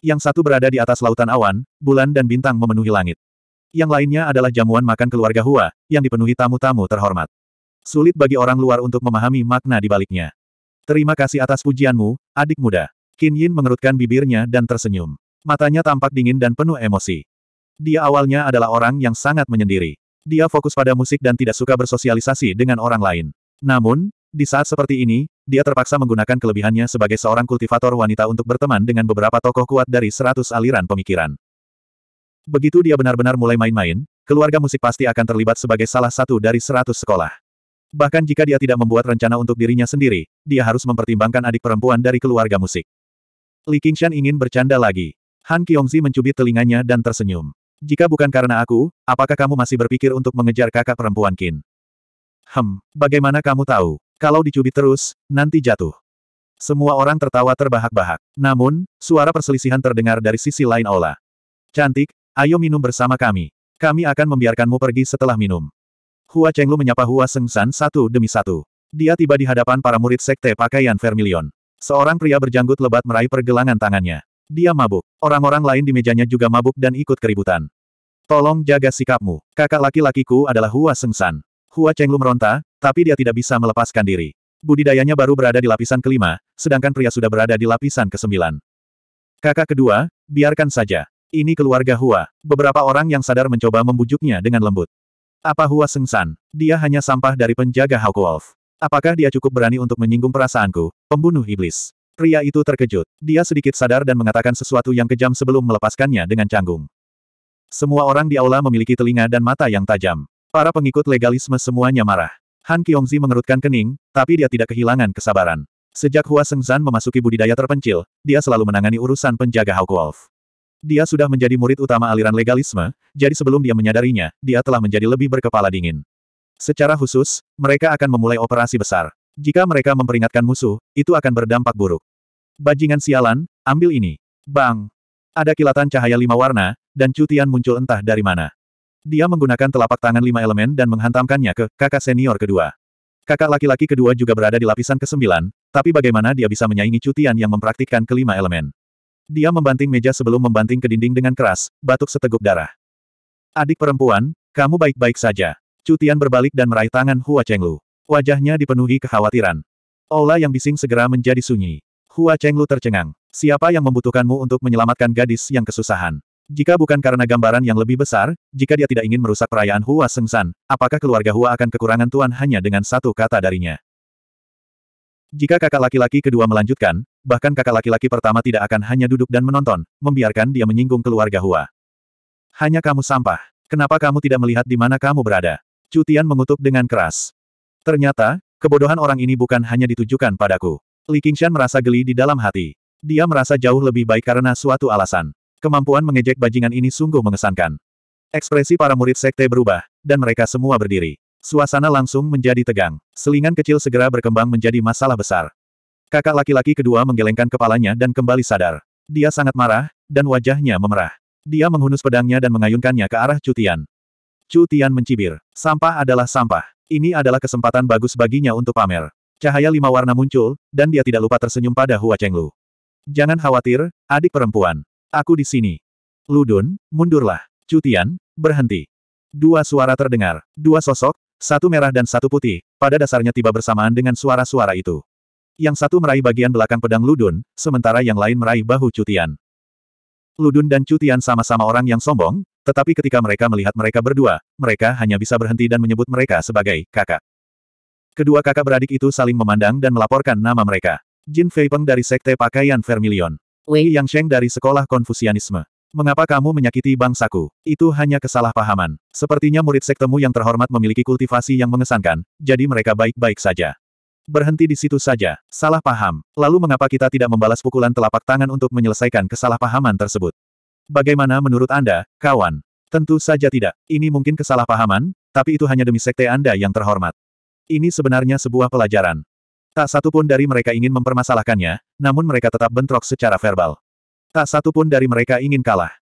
Yang satu berada di atas lautan awan, bulan dan bintang memenuhi langit. Yang lainnya adalah jamuan makan keluarga Hua, yang dipenuhi tamu-tamu terhormat. Sulit bagi orang luar untuk memahami makna di baliknya. Terima kasih atas pujianmu, adik muda. Qin Yin mengerutkan bibirnya dan tersenyum. Matanya tampak dingin dan penuh emosi. Dia awalnya adalah orang yang sangat menyendiri. Dia fokus pada musik dan tidak suka bersosialisasi dengan orang lain. Namun, di saat seperti ini, dia terpaksa menggunakan kelebihannya sebagai seorang kultivator wanita untuk berteman dengan beberapa tokoh kuat dari seratus aliran pemikiran. Begitu dia benar-benar mulai main-main, keluarga musik pasti akan terlibat sebagai salah satu dari seratus sekolah. Bahkan jika dia tidak membuat rencana untuk dirinya sendiri, dia harus mempertimbangkan adik perempuan dari keluarga musik. Li Qingshan ingin bercanda lagi. Han Qiongzi mencubit telinganya dan tersenyum. Jika bukan karena aku, apakah kamu masih berpikir untuk mengejar kakak perempuan Qin? Hem, bagaimana kamu tahu? Kalau dicubit terus, nanti jatuh. Semua orang tertawa terbahak-bahak. Namun, suara perselisihan terdengar dari sisi lain aula. Cantik, ayo minum bersama kami. Kami akan membiarkanmu pergi setelah minum. Hua Chenglu menyapa Hua Sengsan satu demi satu. Dia tiba di hadapan para murid sekte pakaian Vermilion. Seorang pria berjanggut lebat meraih pergelangan tangannya. Dia mabuk. Orang-orang lain di mejanya juga mabuk dan ikut keributan. Tolong jaga sikapmu. Kakak laki-lakiku adalah Hua Sengsan. Hua Chenglu meronta, tapi dia tidak bisa melepaskan diri. Budidayanya baru berada di lapisan kelima, sedangkan pria sudah berada di lapisan kesembilan. Kakak kedua, biarkan saja. Ini keluarga Hua. Beberapa orang yang sadar mencoba membujuknya dengan lembut. Apa Hua Sengsan? Dia hanya sampah dari penjaga Hawk Wolf. Apakah dia cukup berani untuk menyinggung perasaanku, pembunuh iblis? Pria itu terkejut. Dia sedikit sadar dan mengatakan sesuatu yang kejam sebelum melepaskannya dengan canggung. Semua orang di aula memiliki telinga dan mata yang tajam. Para pengikut legalisme semuanya marah. Han Qiongzi mengerutkan kening, tapi dia tidak kehilangan kesabaran. Sejak Hua Sengzan memasuki budidaya terpencil, dia selalu menangani urusan penjaga Hawk Wolf. Dia sudah menjadi murid utama aliran legalisme, jadi sebelum dia menyadarinya, dia telah menjadi lebih berkepala dingin. Secara khusus, mereka akan memulai operasi besar. Jika mereka memperingatkan musuh, itu akan berdampak buruk. Bajingan sialan, ambil ini. Bang! Ada kilatan cahaya lima warna, dan Cutian muncul entah dari mana. Dia menggunakan telapak tangan lima elemen dan menghantamkannya ke kakak senior kedua. Kakak laki-laki kedua juga berada di lapisan kesembilan, tapi bagaimana dia bisa menyaingi Cutian yang mempraktikkan kelima elemen? Dia membanting meja sebelum membanting ke dinding dengan keras, batuk seteguk darah. Adik perempuan, kamu baik-baik saja. Cutian berbalik dan meraih tangan Hua Chenglu. Wajahnya dipenuhi kekhawatiran. Aula yang bising segera menjadi sunyi. Hua Chenglu tercengang. Siapa yang membutuhkanmu untuk menyelamatkan gadis yang kesusahan? Jika bukan karena gambaran yang lebih besar, jika dia tidak ingin merusak perayaan Hua Sengsan, apakah keluarga Hua akan kekurangan tuan hanya dengan satu kata darinya? Jika kakak laki-laki kedua melanjutkan, bahkan kakak laki-laki pertama tidak akan hanya duduk dan menonton, membiarkan dia menyinggung keluarga Hua. Hanya kamu sampah. Kenapa kamu tidak melihat di mana kamu berada? Cutian mengutuk dengan keras. Ternyata, kebodohan orang ini bukan hanya ditujukan padaku. Li Qingshan merasa geli di dalam hati. Dia merasa jauh lebih baik karena suatu alasan. Kemampuan mengejek bajingan ini sungguh mengesankan. Ekspresi para murid sekte berubah, dan mereka semua berdiri. Suasana langsung menjadi tegang. Selingan kecil segera berkembang menjadi masalah besar. Kakak laki-laki kedua menggelengkan kepalanya dan kembali sadar. Dia sangat marah, dan wajahnya memerah. Dia menghunus pedangnya dan mengayunkannya ke arah Cutian. Cutian mencibir. Sampah adalah sampah. Ini adalah kesempatan bagus baginya untuk pamer. Cahaya lima warna muncul, dan dia tidak lupa tersenyum pada Hua Chenglu. Jangan khawatir, adik perempuan. Aku di sini. Ludun, mundurlah. Cutian, berhenti. Dua suara terdengar. Dua sosok, satu merah dan satu putih, pada dasarnya tiba bersamaan dengan suara-suara itu. Yang satu meraih bagian belakang pedang Ludun, sementara yang lain meraih bahu Cutian. Ludun dan Cutian sama-sama orang yang sombong, tetapi ketika mereka melihat mereka berdua, mereka hanya bisa berhenti dan menyebut mereka sebagai kakak. Kedua kakak beradik itu saling memandang dan melaporkan nama mereka. Jin Fei Peng dari Sekte Pakaian Vermilion. Wei Yangsheng dari Sekolah Konfusianisme. Mengapa kamu menyakiti bangsaku? Itu hanya kesalahpahaman. Sepertinya murid sektemu yang terhormat memiliki kultivasi yang mengesankan, jadi mereka baik-baik saja. Berhenti di situ saja. Salah paham. Lalu mengapa kita tidak membalas pukulan telapak tangan untuk menyelesaikan kesalahpahaman tersebut? Bagaimana menurut Anda, kawan? Tentu saja tidak. Ini mungkin kesalahpahaman, tapi itu hanya demi sekte Anda yang terhormat. Ini sebenarnya sebuah pelajaran. Tak satu pun dari mereka ingin mempermasalahkannya, namun mereka tetap bentrok secara verbal. Tak satu pun dari mereka ingin kalah.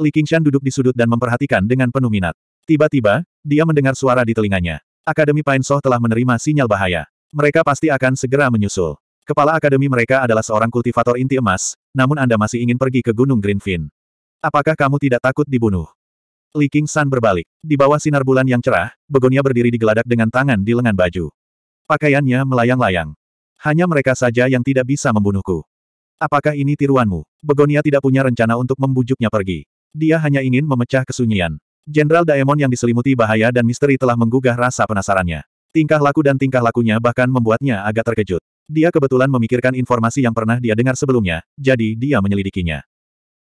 Li Qingshan duduk di sudut dan memperhatikan dengan penuh minat. Tiba-tiba, dia mendengar suara di telinganya. Akademi Pain Soh telah menerima sinyal bahaya. Mereka pasti akan segera menyusul. Kepala akademi mereka adalah seorang kultivator inti emas, namun Anda masih ingin pergi ke Gunung Greenfin. Apakah kamu tidak takut dibunuh? Li Qingshan berbalik. Di bawah sinar bulan yang cerah, Begonia berdiri di geladak dengan tangan di lengan baju. Pakaiannya melayang-layang. Hanya mereka saja yang tidak bisa membunuhku. Apakah ini tiruanmu? Begonia tidak punya rencana untuk membujuknya pergi. Dia hanya ingin memecah kesunyian. Jenderal Daemon yang diselimuti bahaya dan misteri telah menggugah rasa penasarannya. Tingkah laku dan tingkah lakunya bahkan membuatnya agak terkejut. Dia kebetulan memikirkan informasi yang pernah dia dengar sebelumnya, jadi dia menyelidikinya.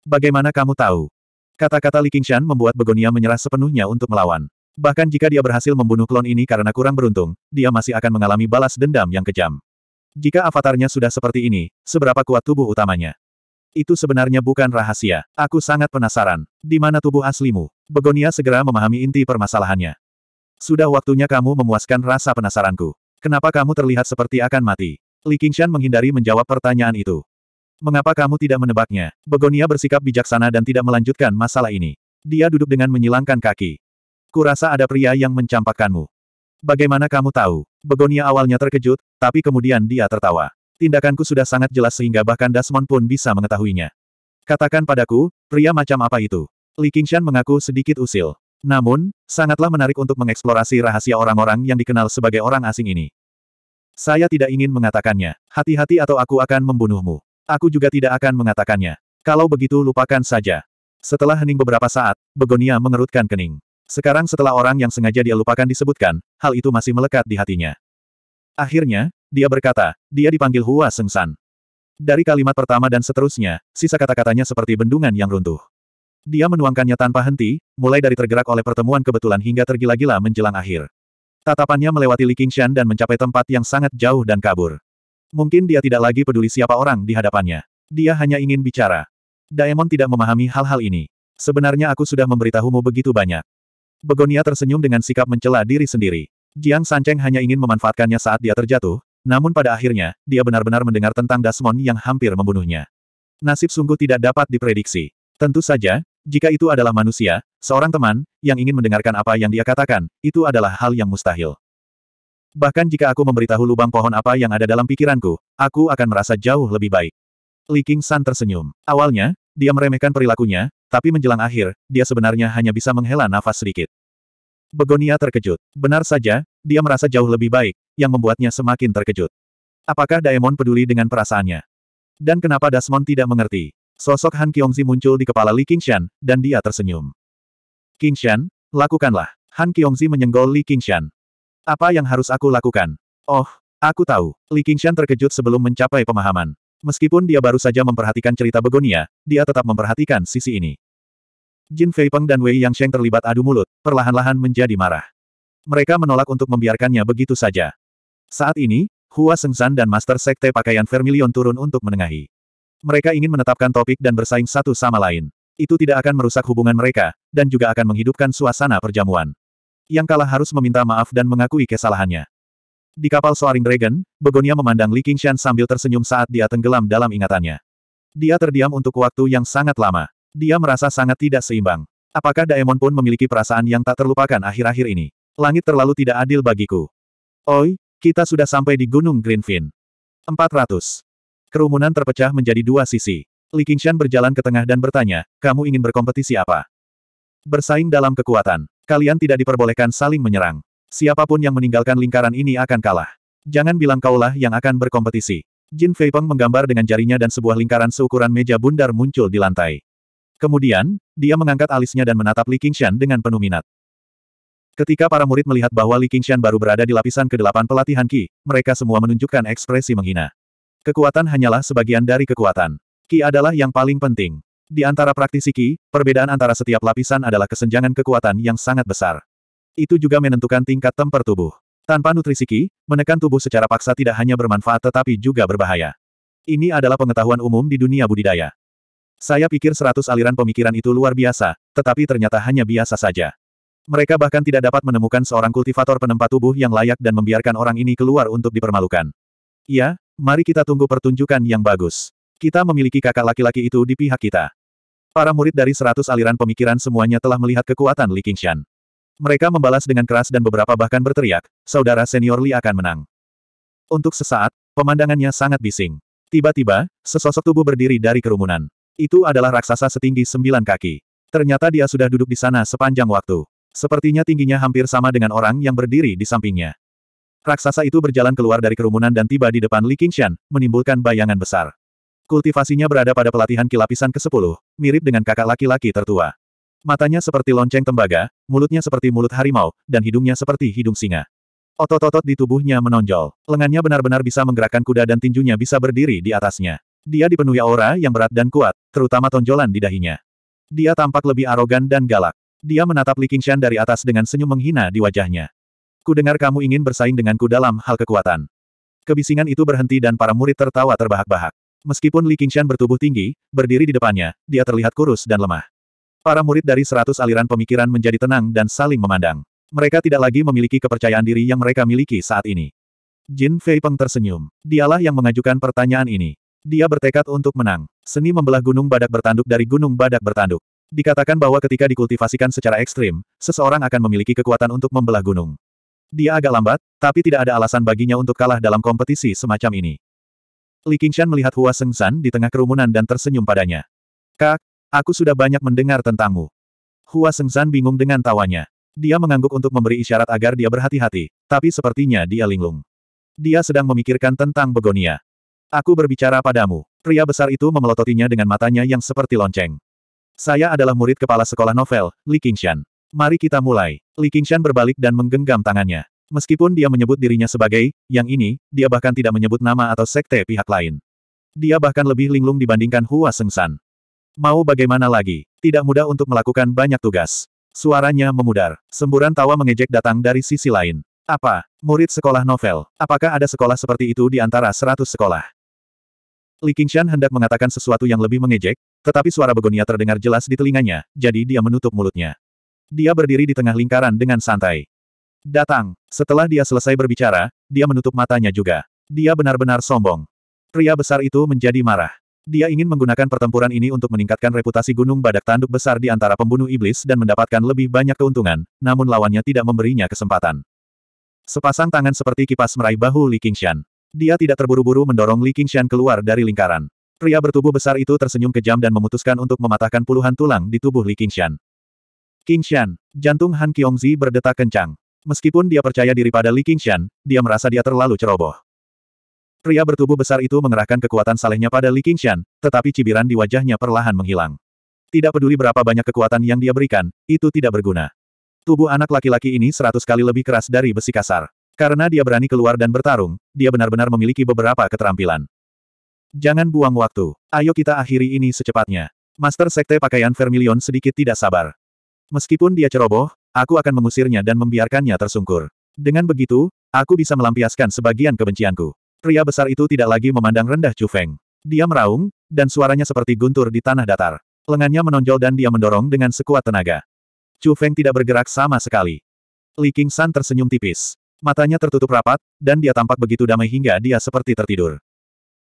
Bagaimana kamu tahu? Kata-kata Li Qingshan membuat Begonia menyerah sepenuhnya untuk melawan. Bahkan jika dia berhasil membunuh klon ini karena kurang beruntung, dia masih akan mengalami balas dendam yang kejam. Jika avatarnya sudah seperti ini, seberapa kuat tubuh utamanya? Itu sebenarnya bukan rahasia. Aku sangat penasaran. Di mana tubuh aslimu? Begonia segera memahami inti permasalahannya. Sudah waktunya kamu memuaskan rasa penasaranku. Kenapa kamu terlihat seperti akan mati? Li Qingshan menghindari menjawab pertanyaan itu. Mengapa kamu tidak menebaknya? Begonia bersikap bijaksana dan tidak melanjutkan masalah ini. Dia duduk dengan menyilangkan kaki. Kurasa ada pria yang mencampakkanmu. Bagaimana kamu tahu? Begonia awalnya terkejut, tapi kemudian dia tertawa. Tindakanku sudah sangat jelas sehingga bahkan Dasmon pun bisa mengetahuinya. Katakan padaku, pria macam apa itu? Li Qingshan mengaku sedikit usil. Namun, sangatlah menarik untuk mengeksplorasi rahasia orang-orang yang dikenal sebagai orang asing ini. Saya tidak ingin mengatakannya. Hati-hati atau aku akan membunuhmu. Aku juga tidak akan mengatakannya. Kalau begitu lupakan saja. Setelah hening beberapa saat, Begonia mengerutkan kening. Sekarang setelah orang yang sengaja dia lupakan disebutkan, hal itu masih melekat di hatinya. Akhirnya, dia berkata, dia dipanggil Hua Sengsan. Dari kalimat pertama dan seterusnya, sisa kata-katanya seperti bendungan yang runtuh. Dia menuangkannya tanpa henti, mulai dari tergerak oleh pertemuan kebetulan hingga tergila-gila menjelang akhir. Tatapannya melewati Li Qingshan dan mencapai tempat yang sangat jauh dan kabur. Mungkin dia tidak lagi peduli siapa orang di hadapannya. Dia hanya ingin bicara. Daemon tidak memahami hal-hal ini. Sebenarnya aku sudah memberitahumu begitu banyak. Begonia tersenyum dengan sikap mencela diri sendiri. Jiang Sancheng hanya ingin memanfaatkannya saat dia terjatuh, namun pada akhirnya, dia benar-benar mendengar tentang Dasmon yang hampir membunuhnya. Nasib sungguh tidak dapat diprediksi. Tentu saja, jika itu adalah manusia, seorang teman, yang ingin mendengarkan apa yang dia katakan, itu adalah hal yang mustahil. Bahkan jika aku memberitahu lubang pohon apa yang ada dalam pikiranku, aku akan merasa jauh lebih baik. Li King San tersenyum. Awalnya, dia meremehkan perilakunya, tapi menjelang akhir, dia sebenarnya hanya bisa menghela nafas sedikit. Begonia terkejut. Benar saja, dia merasa jauh lebih baik, yang membuatnya semakin terkejut. Apakah Daemon peduli dengan perasaannya? Dan kenapa Dasmon tidak mengerti? Sosok Han Qiongzi muncul di kepala Li Qingshan, dan dia tersenyum. Qingshan, lakukanlah. Han Qiongzi menyenggol Li Qingshan. Apa yang harus aku lakukan? Oh, aku tahu. Li Qingshan terkejut sebelum mencapai pemahaman. Meskipun dia baru saja memperhatikan cerita Begonia, dia tetap memperhatikan sisi ini. Jin Fei Peng dan Wei Yang Sheng terlibat adu mulut, perlahan-lahan menjadi marah. Mereka menolak untuk membiarkannya begitu saja. Saat ini, Hua Sengzan dan Master Sekte Pakaian Vermilion turun untuk menengahi. Mereka ingin menetapkan topik dan bersaing satu sama lain. Itu tidak akan merusak hubungan mereka, dan juga akan menghidupkan suasana perjamuan. Yang kalah harus meminta maaf dan mengakui kesalahannya. Di kapal Soaring Dragon, Begonia memandang Li Qingshan sambil tersenyum saat dia tenggelam dalam ingatannya. Dia terdiam untuk waktu yang sangat lama. Dia merasa sangat tidak seimbang. Apakah Daemon pun memiliki perasaan yang tak terlupakan akhir-akhir ini? Langit terlalu tidak adil bagiku. Oi, kita sudah sampai di Gunung Greenfin. 400. Kerumunan terpecah menjadi dua sisi. Li Qingshan berjalan ke tengah dan bertanya, kamu ingin berkompetisi apa? Bersaing dalam kekuatan. Kalian tidak diperbolehkan saling menyerang. Siapa pun yang meninggalkan lingkaran ini akan kalah. Jangan bilang kaulah yang akan berkompetisi. Jin Fei Peng menggambar dengan jarinya dan sebuah lingkaran seukuran meja bundar muncul di lantai. Kemudian, dia mengangkat alisnya dan menatap Li Qingshan dengan penuh minat. Ketika para murid melihat bahwa Li Qingshan baru berada di lapisan ke-8 pelatihan Qi, mereka semua menunjukkan ekspresi menghina. Kekuatan hanyalah sebagian dari kekuatan. Qi adalah yang paling penting. Di antara praktisi Qi, perbedaan antara setiap lapisan adalah kesenjangan kekuatan yang sangat besar. Itu juga menentukan tingkat temper tubuh. Tanpa nutrisi Qi, menekan tubuh secara paksa tidak hanya bermanfaat tetapi juga berbahaya. Ini adalah pengetahuan umum di dunia budidaya. Saya pikir seratus aliran pemikiran itu luar biasa, tetapi ternyata hanya biasa saja. Mereka bahkan tidak dapat menemukan seorang kultivator penempat tubuh yang layak dan membiarkan orang ini keluar untuk dipermalukan. Ya, mari kita tunggu pertunjukan yang bagus. Kita memiliki kakak laki-laki itu di pihak kita. Para murid dari seratus aliran pemikiran semuanya telah melihat kekuatan Li Qingshan. Mereka membalas dengan keras dan beberapa bahkan berteriak, saudara senior Li akan menang. Untuk sesaat, pemandangannya sangat bising. Tiba-tiba, sesosok tubuh berdiri dari kerumunan. Itu adalah raksasa setinggi sembilan kaki. Ternyata dia sudah duduk di sana sepanjang waktu. Sepertinya tingginya hampir sama dengan orang yang berdiri di sampingnya. Raksasa itu berjalan keluar dari kerumunan dan tiba di depan Li Qingshan, menimbulkan bayangan besar. Kultivasinya berada pada pelatihan kilapisan ke-10, mirip dengan kakak laki-laki tertua. Matanya seperti lonceng tembaga, mulutnya seperti mulut harimau, dan hidungnya seperti hidung singa. Otot-otot di tubuhnya menonjol. Lengannya benar-benar bisa menggerakkan kuda dan tinjunya bisa berdiri di atasnya. Dia dipenuhi aura yang berat dan kuat, terutama tonjolan di dahinya. Dia tampak lebih arogan dan galak. Dia menatap Li Qingshan dari atas dengan senyum menghina di wajahnya. Kudengar kamu ingin bersaing denganku dalam hal kekuatan. Kebisingan itu berhenti dan para murid tertawa terbahak-bahak. Meskipun Li Qingshan bertubuh tinggi, berdiri di depannya, dia terlihat kurus dan lemah. Para murid dari seratus aliran pemikiran menjadi tenang dan saling memandang. Mereka tidak lagi memiliki kepercayaan diri yang mereka miliki saat ini. Jin Fei Peng tersenyum. Dialah yang mengajukan pertanyaan ini. Dia bertekad untuk menang. Seni membelah gunung badak bertanduk dari gunung badak bertanduk. Dikatakan bahwa ketika dikultivasikan secara ekstrim, seseorang akan memiliki kekuatan untuk membelah gunung. Dia agak lambat, tapi tidak ada alasan baginya untuk kalah dalam kompetisi semacam ini. Li Qingshan melihat Hua Sengzan di tengah kerumunan dan tersenyum padanya. Kak, aku sudah banyak mendengar tentangmu. Hua Sengzan bingung dengan tawanya. Dia mengangguk untuk memberi isyarat agar dia berhati-hati, tapi sepertinya dia linglung. Dia sedang memikirkan tentang begonia. Aku berbicara padamu. Pria besar itu memelototinya dengan matanya yang seperti lonceng. Saya adalah murid kepala sekolah novel, Li Qingshan. Mari kita mulai. Li Qingshan berbalik dan menggenggam tangannya. Meskipun dia menyebut dirinya sebagai, yang ini, dia bahkan tidak menyebut nama atau sekte pihak lain. Dia bahkan lebih linglung dibandingkan Hua Sengsan. Mau bagaimana lagi? Tidak mudah untuk melakukan banyak tugas. Suaranya memudar. Semburan tawa mengejek datang dari sisi lain. Apa? Murid sekolah novel. Apakah ada sekolah seperti itu di antara seratus sekolah? Li Qingshan hendak mengatakan sesuatu yang lebih mengejek, tetapi suara begonia terdengar jelas di telinganya, jadi dia menutup mulutnya. Dia berdiri di tengah lingkaran dengan santai. Datang. Setelah dia selesai berbicara, dia menutup matanya juga. Dia benar-benar sombong. Pria besar itu menjadi marah. Dia ingin menggunakan pertempuran ini untuk meningkatkan reputasi Gunung Badak Tanduk besar di antara pembunuh iblis dan mendapatkan lebih banyak keuntungan, namun lawannya tidak memberinya kesempatan. Sepasang tangan seperti kipas meraih bahu Li Qingshan. Dia tidak terburu-buru mendorong Li Qingshan keluar dari lingkaran. Pria bertubuh besar itu tersenyum kejam dan memutuskan untuk mematahkan puluhan tulang di tubuh Li Qingshan. Qingshan, jantung Han Qiongzi berdetak kencang. Meskipun dia percaya diri pada Li Qingshan, dia merasa dia terlalu ceroboh. Pria bertubuh besar itu mengerahkan kekuatan salehnya pada Li Qingshan, tetapi cibiran di wajahnya perlahan menghilang. Tidak peduli berapa banyak kekuatan yang dia berikan, itu tidak berguna. Tubuh anak laki-laki ini seratus kali lebih keras dari besi kasar. Karena dia berani keluar dan bertarung, dia benar-benar memiliki beberapa keterampilan. Jangan buang waktu. Ayo kita akhiri ini secepatnya. Master Sekte Pakaian Vermilion sedikit tidak sabar. Meskipun dia ceroboh, aku akan mengusirnya dan membiarkannya tersungkur. Dengan begitu, aku bisa melampiaskan sebagian kebencianku. Pria besar itu tidak lagi memandang rendah Chu Feng. Dia meraung, dan suaranya seperti guntur di tanah datar. Lengannya menonjol dan dia mendorong dengan sekuat tenaga. Chu Feng tidak bergerak sama sekali. Li King San tersenyum tipis. Matanya tertutup rapat, dan dia tampak begitu damai hingga dia seperti tertidur.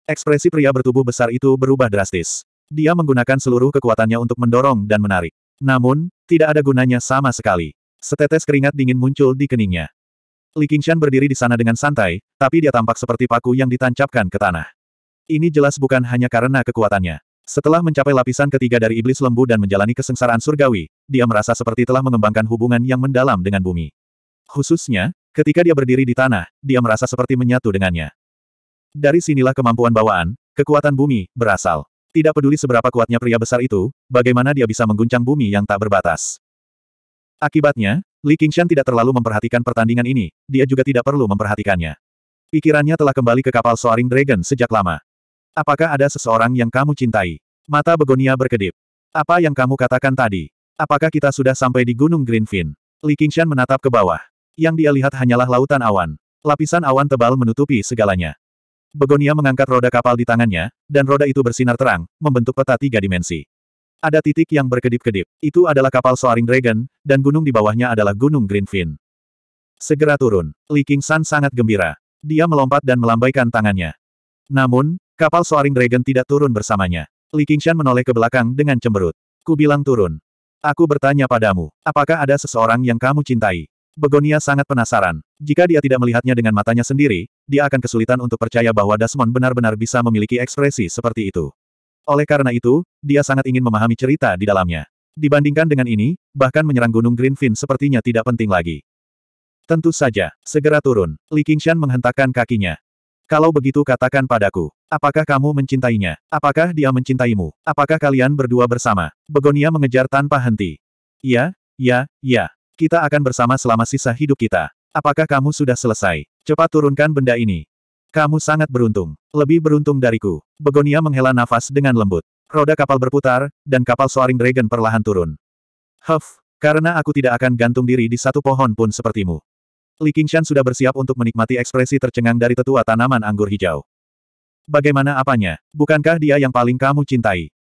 Ekspresi pria bertubuh besar itu berubah drastis. Dia menggunakan seluruh kekuatannya untuk mendorong dan menarik. Namun, tidak ada gunanya sama sekali. Setetes keringat dingin muncul di keningnya. Li Qingshan berdiri di sana dengan santai, tapi dia tampak seperti paku yang ditancapkan ke tanah. Ini jelas bukan hanya karena kekuatannya. Setelah mencapai lapisan ketiga dari iblis lembu dan menjalani kesengsaraan surgawi, dia merasa seperti telah mengembangkan hubungan yang mendalam dengan bumi. Khususnya, ketika dia berdiri di tanah, dia merasa seperti menyatu dengannya. Dari sinilah kemampuan bawaan, kekuatan bumi, berasal. Tidak peduli seberapa kuatnya pria besar itu, bagaimana dia bisa mengguncang bumi yang tak berbatas. Akibatnya, Li Qingshan tidak terlalu memperhatikan pertandingan ini, dia juga tidak perlu memperhatikannya. Pikirannya telah kembali ke kapal Soaring Dragon sejak lama. Apakah ada seseorang yang kamu cintai? Mata Begonia berkedip. Apa yang kamu katakan tadi? Apakah kita sudah sampai di Gunung Greenfin? Li Qingshan menatap ke bawah. Yang dia lihat hanyalah lautan awan. Lapisan awan tebal menutupi segalanya. Begonia mengangkat roda kapal di tangannya, dan roda itu bersinar terang, membentuk peta tiga dimensi. Ada titik yang berkedip-kedip. Itu adalah kapal Soaring Dragon, dan gunung di bawahnya adalah Gunung Greenfin. Segera turun. Li San sangat gembira. Dia melompat dan melambaikan tangannya. Namun, kapal Soaring Dragon tidak turun bersamanya. Li Qingshan menoleh ke belakang dengan cemberut. Ku bilang turun. Aku bertanya padamu, apakah ada seseorang yang kamu cintai? Begonia sangat penasaran. Jika dia tidak melihatnya dengan matanya sendiri, dia akan kesulitan untuk percaya bahwa Desmond benar-benar bisa memiliki ekspresi seperti itu. Oleh karena itu, dia sangat ingin memahami cerita di dalamnya. Dibandingkan dengan ini, bahkan menyerang Gunung Greenfin sepertinya tidak penting lagi. Tentu saja, segera turun. Li Qingshan menghentakkan kakinya. Kalau begitu katakan padaku, apakah kamu mencintainya? Apakah dia mencintaimu? Apakah kalian berdua bersama? Begonia mengejar tanpa henti. Ya, ya, ya. Kita akan bersama selama sisa hidup kita. Apakah kamu sudah selesai? Cepat turunkan benda ini. Kamu sangat beruntung. Lebih beruntung dariku. Begonia menghela nafas dengan lembut. Roda kapal berputar, dan kapal Soaring Dragon perlahan turun. Huff, karena aku tidak akan gantung diri di satu pohon pun sepertimu. Li Qingshan sudah bersiap untuk menikmati ekspresi tercengang dari tetua tanaman anggur hijau. Bagaimana apanya, bukankah dia yang paling kamu cintai?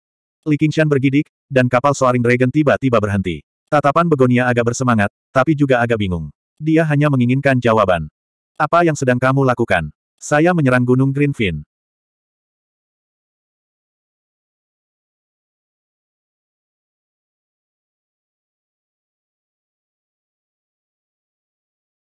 Li Qingshan bergidik, dan kapal Soaring Dragon tiba-tiba berhenti. Tatapan Begonia agak bersemangat, tapi juga agak bingung. Dia hanya menginginkan jawaban. Apa yang sedang kamu lakukan? Saya menyerang Gunung Greenfin.